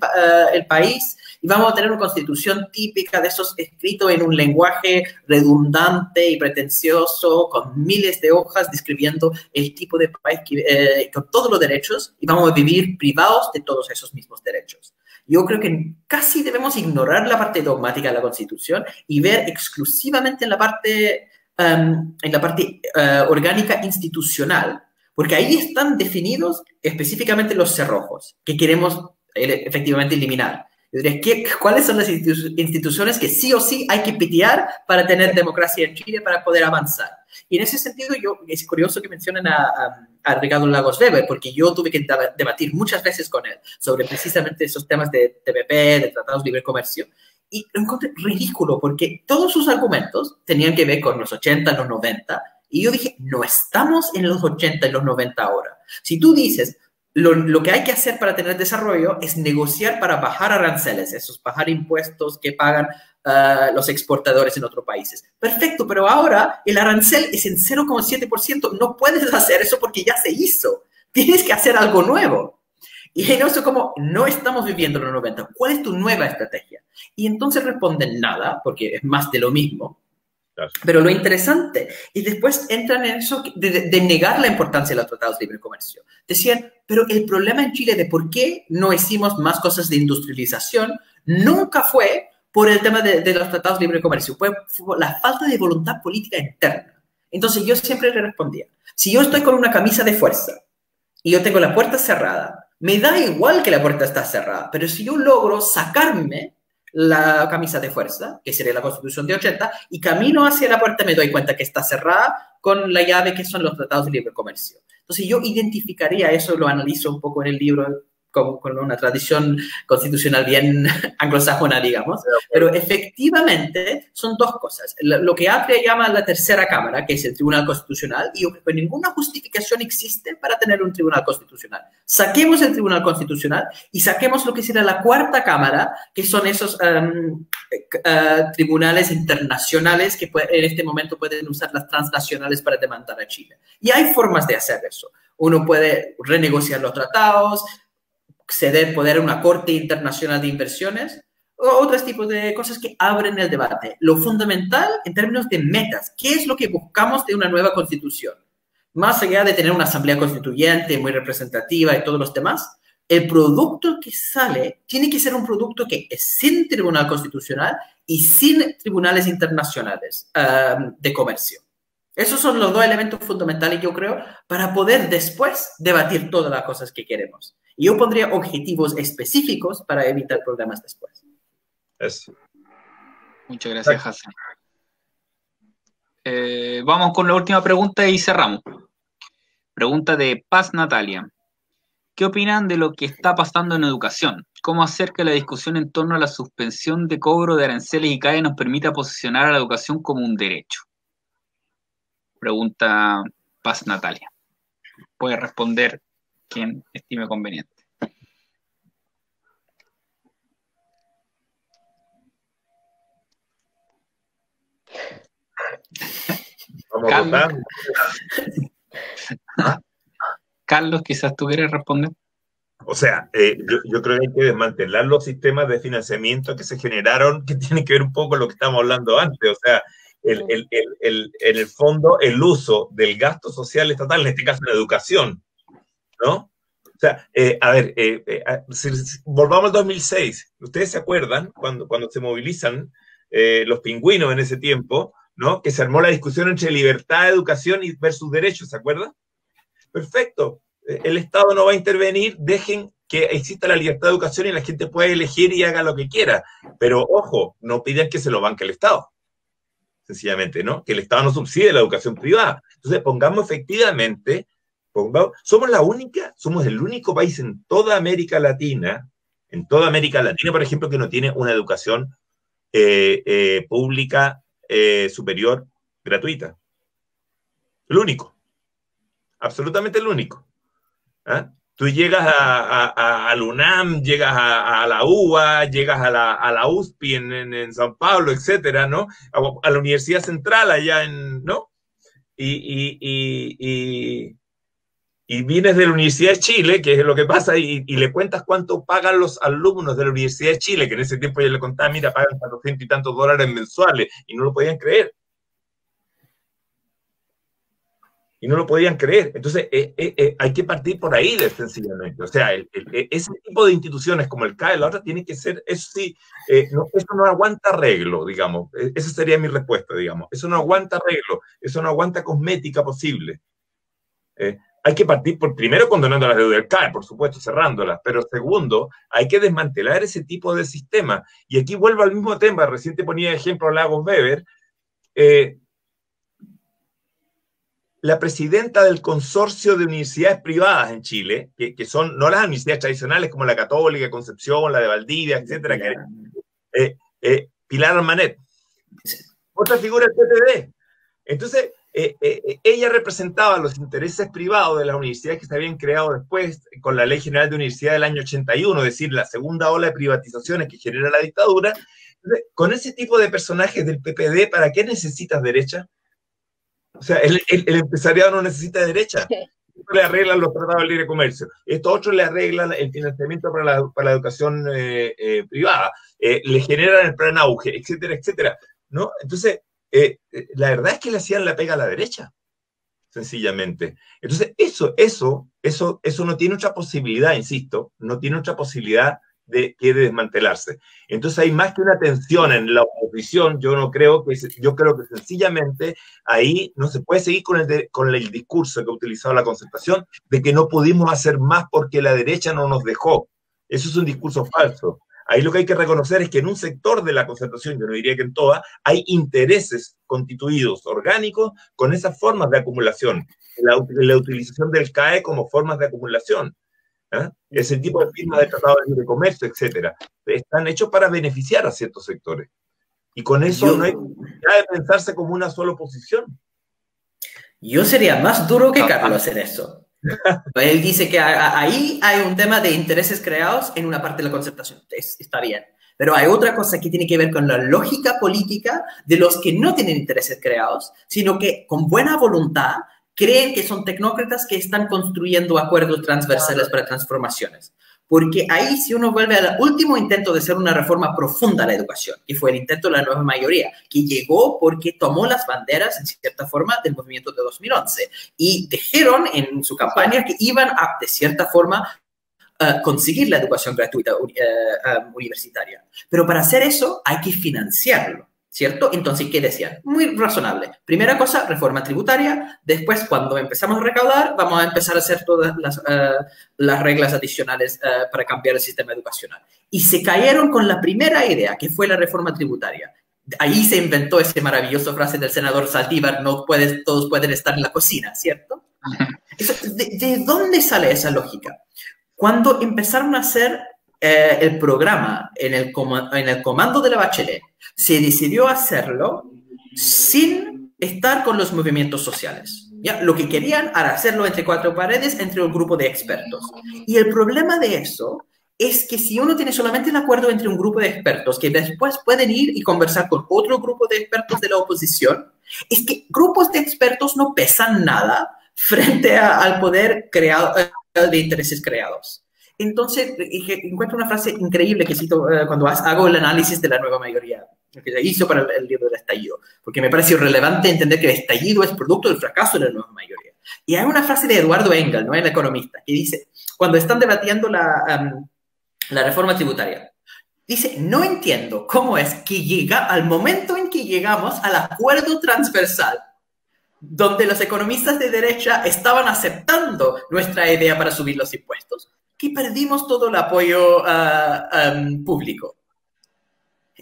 eh, país y vamos a tener una constitución típica de esos escritos en un lenguaje redundante y pretencioso, con miles de hojas describiendo el tipo de país que, eh, con todos los derechos y vamos a vivir privados de todos esos mismos derechos. Yo creo que casi debemos ignorar la parte dogmática de la Constitución y ver exclusivamente en la parte, em, en la parte eh, orgánica institucional, porque ahí están definidos específicamente los cerrojos que queremos eh, efectivamente eliminar. Yo diría, ¿qué, ¿cuáles son las instituciones que sí o sí hay que pitear para tener democracia en Chile, para poder avanzar? Y en ese sentido, yo, es curioso que mencionen a, a, Ricardo Lagos Weber, porque yo tuve que debatir muchas veces con él sobre precisamente esos temas de TPP, de tratados de libre comercio, y lo encontré ridículo, porque todos sus argumentos tenían que ver con los 80, los 90, y yo dije, no estamos en los 80 y los 90 ahora. Si tú dices, lo, que hay que hacer para tener desarrollo es negociar para bajar aranceles, esos bajar impuestos que pagan ah, los exportadores en otros países. Perfecto, pero ahora el arancel es en 0,7%. No puedes [LAUGHS] hacer eso porque ya se hizo. Tienes que hacer algo nuevo. Y en eso como no estamos viviendo los 90, ¿cuál es tu nueva estrategia? Y entonces responden nada, porque es más de lo mismo. Pero lo interesante, y después entran en eso de, negar la importancia de los tratados de libre comercio. Decían, pero el problema en Chile de por qué no hicimos más cosas de industrialización nunca fue por el tema de, los tratados de libre comercio, fue, la falta de voluntad política interna. Entonces yo siempre le respondía, si yo estoy con una camisa de fuerza y yo tengo la puerta cerrada, me da igual que la puerta está cerrada, pero si yo logro sacarme la camisa de fuerza, que sería la Constitución de 80, y camino hacia la puerta me doy cuenta que está cerrada con la llave que son los tratados de libre comercio. Entonces yo identificaría eso, lo analizo un poco en el libro con, una tradición constitucional bien [LAUGHS] anglosajona, digamos, pero efectivamente son dos cosas. Lo que Atria llama la tercera cámara, que es el Tribunal Constitucional, y que ninguna justificación existe para tener un Tribunal Constitucional. Saquemos el Tribunal Constitucional y saquemos lo que será la cuarta cámara, que son esos um, eh, tribunales internacionales que en este momento pueden usar las transnacionales para demandar a Chile. Y hay formas de hacer eso. Uno puede renegociar los tratados, ceder poder a una corte internacional de inversiones o otros tipos de cosas que abren el debate. Lo fundamental en términos de metas, ¿qué es lo que buscamos de una nueva constitución? Más allá de tener una asamblea constituyente muy representativa y todos los demás, el producto que sale tiene que ser un producto que es sin tribunal constitucional y sin tribunales internacionales um, de comercio. Esos son los dos elementos fundamentales, yo creo, para poder después debatir todas las cosas que queremos. Y yo pondría objetivos específicos para evitar problemas después. Eso. Muchas gracias, Hassan. Eh, vamos con la última pregunta y cerramos. Pregunta de Paz Natalia. ¿Qué opinan de lo que está pasando en educación? ¿Cómo hacer que la discusión en torno a la suspensión de cobro de aranceles y CAE nos permita posicionar a la educación como un derecho? Pregunta Paz Natalia. Puede responder quien estime conveniente. Carlos, [LAUGHS] Carlos, quizás tú quieres responder. O sea, eh, yo, creo que hay que desmantelar los sistemas de financiamiento que se generaron, que tienen que ver un poco con lo que estamos hablando antes. O sea, el, en el fondo, el uso del gasto social estatal, en este caso en educación, ¿no? sea, eh, a ver, eh, eh, volvamos al 2006. ¿Ustedes se acuerdan cuando, cuando se movilizan los pingüinos en ese tiempo, ¿no? Que se armó la discusión entre libertad educación y versus derechos, ¿se acuerdan? Perfecto. El Estado no va a intervenir, dejen que exista la libertad de educación y la gente pueda elegir y haga lo que quiera. Pero ojo, no pidan que se lo banque el Estado. Sencillamente, ¿no? Que el Estado no subsidie la educación privada. Entonces, pongamos efectivamente somos la única, somos el único país en toda América Latina, en toda América Latina, por ejemplo, que no tiene una educación eh, eh, pública eh, superior gratuita. El único. Absolutamente el único. ¿Ah? Tú llegas a, a, UNAM, llegas a, la UBA, llegas a la, a la USPI en, en, San Pablo, etcétera, ¿no? A, la Universidad Central allá en, ¿no? y, y vienes de la Universidad de Chile, que es lo que pasa, y, le cuentas cuánto pagan los alumnos de la Universidad de Chile, que en ese tiempo ya le contaba, mira, pagan 400 y tantos dólares mensuales, y no lo podían creer. Y no lo podían creer. Entonces, eh, eh, eh, hay que partir por ahí, sencillamente. O sea, ese tipo de instituciones como el CAE, la otra, tiene que ser, eso sí, eso no aguanta arreglo, digamos. E, esa sería mi respuesta, digamos. Eso no aguanta arreglo, eso no aguanta cosmética posible hay que partir por primero condenando las deudas del CAE, por supuesto, cerrándolas, pero segundo, hay que desmantelar ese tipo de sistema. Y aquí vuelvo al mismo tema, reciente ponía ejemplo Lagos Weber, eh, la presidenta del consorcio de universidades privadas en Chile, que, son no las universidades tradicionales como la Católica, Concepción, la de Valdivia, etcétera, eh, eh, Pilar Manet, otra figura del PPD. Entonces, eh, eh, eh, ella representaba los intereses privados de las universidades que se habían creado después con la Ley General de Universidad del año 81, es decir, la segunda ola de privatizaciones que genera la dictadura. Con ese tipo de personajes del PPD, ¿para qué necesitas derecha? O sea, el, empresariado no necesita derecha. Esto le arreglan los tratados de libre comercio. Estos otros le arreglan el financiamiento para la, para la educación privada. le generan el plan auge, etcétera, etcétera. ¿no? Entonces, eh, eh, la verdad es que le hacían la pega a la derecha, sencillamente. Entonces, eso, eso, eso, eso no tiene otra posibilidad, insisto, no tiene otra posibilidad de, que desmantelarse. Entonces hay más que una tensión en la oposición, yo no creo que, yo creo que sencillamente ahí no se puede seguir con el, con el discurso que ha utilizado la concertación de que no pudimos hacer más porque la derecha no nos dejó. Eso es un discurso falso. Ahí lo que hay que reconocer es que en un sector de la concentración, yo no diría que en toda, hay intereses constituidos orgánicos con esas formas de acumulación, la, la utilización del CAE como formas de acumulación. ¿eh? Ese tipo de firmas de tratado de libre comercio, etcétera, están hechos para beneficiar a ciertos sectores. Y con eso no hay necesidad de pensarse como una sola posición. Yo sería más duro que Carlos en eso. [LAUGHS] Él dice que ahí hay un tema de intereses creados en una parte de la concertación. está bien. Pero hay otra cosa que tiene que ver con la lógica política de los que no tienen intereses creados, sino que con buena voluntad creen que son tecnócratas que están construyendo acuerdos transversales para transformaciones. Porque ahí si uno vuelve al último intento de hacer una reforma profunda a la educación, que fue el intento de la nueva mayoría, que llegó porque tomó las banderas, en cierta forma, del movimiento de 2011 y dijeron en su campaña que iban a, de cierta forma, conseguir la educación gratuita eh, universitaria. Pero para hacer eso hay que financiarlo. ¿Cierto? Entonces, ¿qué decían? Muy razonable. Primera cosa, reforma tributaria. Después, cuando empezamos a recaudar, vamos a empezar a hacer todas las, eh, las reglas adicionales eh, para cambiar el sistema educacional. Y se cayeron con la primera idea, que fue la reforma tributaria. Ahí se inventó esa maravillosa frase del senador Saldívar, no puedes, todos pueden estar en la cocina, ¿cierto? ¿de, dónde sale esa lógica? Cuando empezaron a hacer eh, el programa en el, en el comando de la Bachelet, se decidió hacerlo sin estar con los movimientos sociales. ¿ya? Lo que querían era hacerlo entre cuatro paredes, entre un grupo de expertos. Y el problema de eso es que si uno tiene solamente el acuerdo entre un grupo de expertos que después pueden ir y conversar con otro grupo de expertos de la oposición, es que grupos de expertos no pesan nada frente al poder creado, eh, de intereses creados. Entonces, encuentro una frase increíble que cito eh, cuando hago el análisis de la nueva mayoría, que se hizo para el, libro del estallido, porque me parece relevante entender que el estallido es producto del fracaso de la nueva mayoría. Y hay una frase de Eduardo Engel, ¿no? el economista, que dice, cuando están debatiendo la, la reforma tributaria. Dice, no entiendo cómo es que llega al momento en que llegamos al acuerdo transversal, donde los economistas de derecha estaban aceptando nuestra idea para subir los impuestos, que perdimos todo el apoyo ah, público.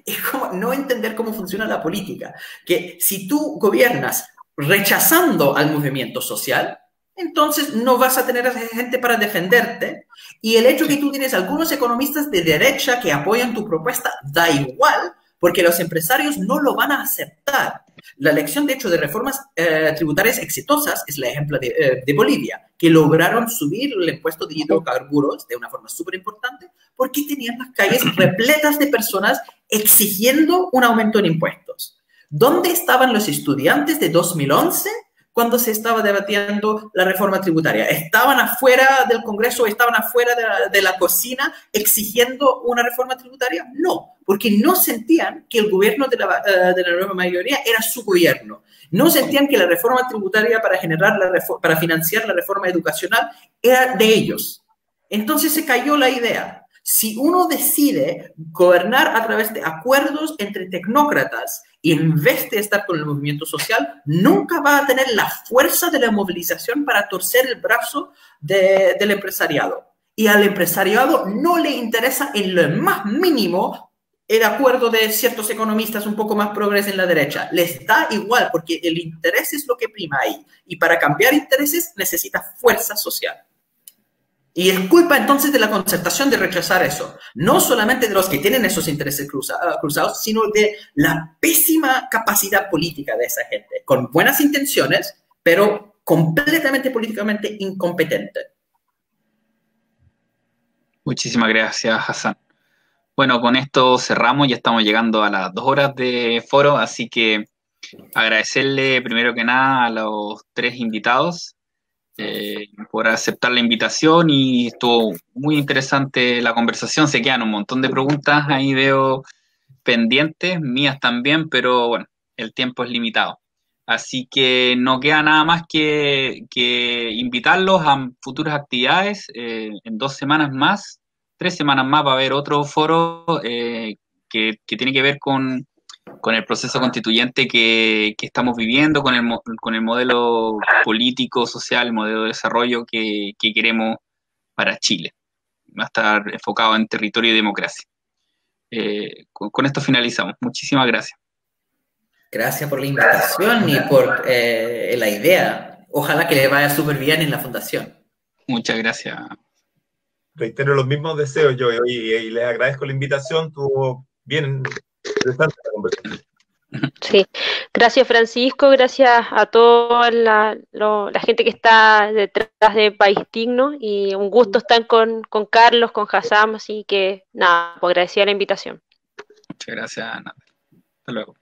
Es como no entender cómo funciona la política, que si tú gobiernas rechazando al movimiento social, entonces no vas a tener gente para defenderte. Y el hecho que tú tienes algunos economistas de derecha que apoyan tu propuesta da igual, porque los empresarios no lo van a aceptar. La elección, de hecho, de reformas eh, tributarias exitosas es el ejemplo de, eh, de, Bolivia, que lograron subir el impuesto de hidrocarburos de una forma súper importante porque tenían las calles [CLEARS THROAT] repletas de personas exigiendo un aumento en impuestos. ¿Dónde estaban los estudiantes de 2011 cuando se estaba debatiendo la reforma tributaria. Estaban afuera del Congreso, estaban afuera de la, cocina exigiendo una reforma tributaria. No, porque no sentían que el gobierno de la, eh, de la nueva mayoría era su gobierno. No sentían que la reforma tributaria para, generar la para financiar la reforma educacional era de ellos. Entonces se cayó la idea. Si uno decide gobernar a través de acuerdos entre tecnócratas y en vez de estar con el movimiento social, nunca va a tener la fuerza de la movilización para torcer el brazo del empresariado. Y al empresariado no le interesa en lo más mínimo el acuerdo de ciertos economistas un poco más progres en la derecha. Les da igual porque el interés es lo que prima ahí. Y para cambiar intereses necesita fuerza social. Y es culpa entonces de la concertación de rechazar eso. No solamente de los que tienen esos intereses ah, cruzados, sino de la pésima capacidad política de esa gente, con buenas intenciones, pero completamente políticamente incompetente. Muchísimas gracias, Hassan. Bueno, con esto cerramos, ya estamos llegando a las dos horas de foro, así que agradecerle primero que nada a los tres invitados, eh, por aceptar la invitación y estuvo muy interesante la conversación. Se quedan un montón de preguntas ahí veo pendientes, mías también, pero bueno, el tiempo es limitado. Así que no queda nada más que, invitarlos a futuras actividades. Eh, en dos semanas más, tres semanas más va a haber otro foro eh, que, que tiene que ver con con el proceso constituyente que, estamos viviendo, con el, con el modelo político, social, el modelo de desarrollo que, queremos para Chile. Va a estar enfocado en territorio y democracia. Eh, con, esto finalizamos. Muchísimas gracias. Gracias por la invitación y por eh, la idea. Ojalá que le vaya súper bien en la fundación. Muchas gracias. Reitero los mismos deseos yo y, y les agradezco la invitación. Tuvo bien Sí, gracias Francisco, gracias a toda la, gente que está detrás de País Digno. Y un gusto estar con, Carlos, con Hassam, así que nada, pues agradecía la invitación. Muchas gracias, Hasta luego.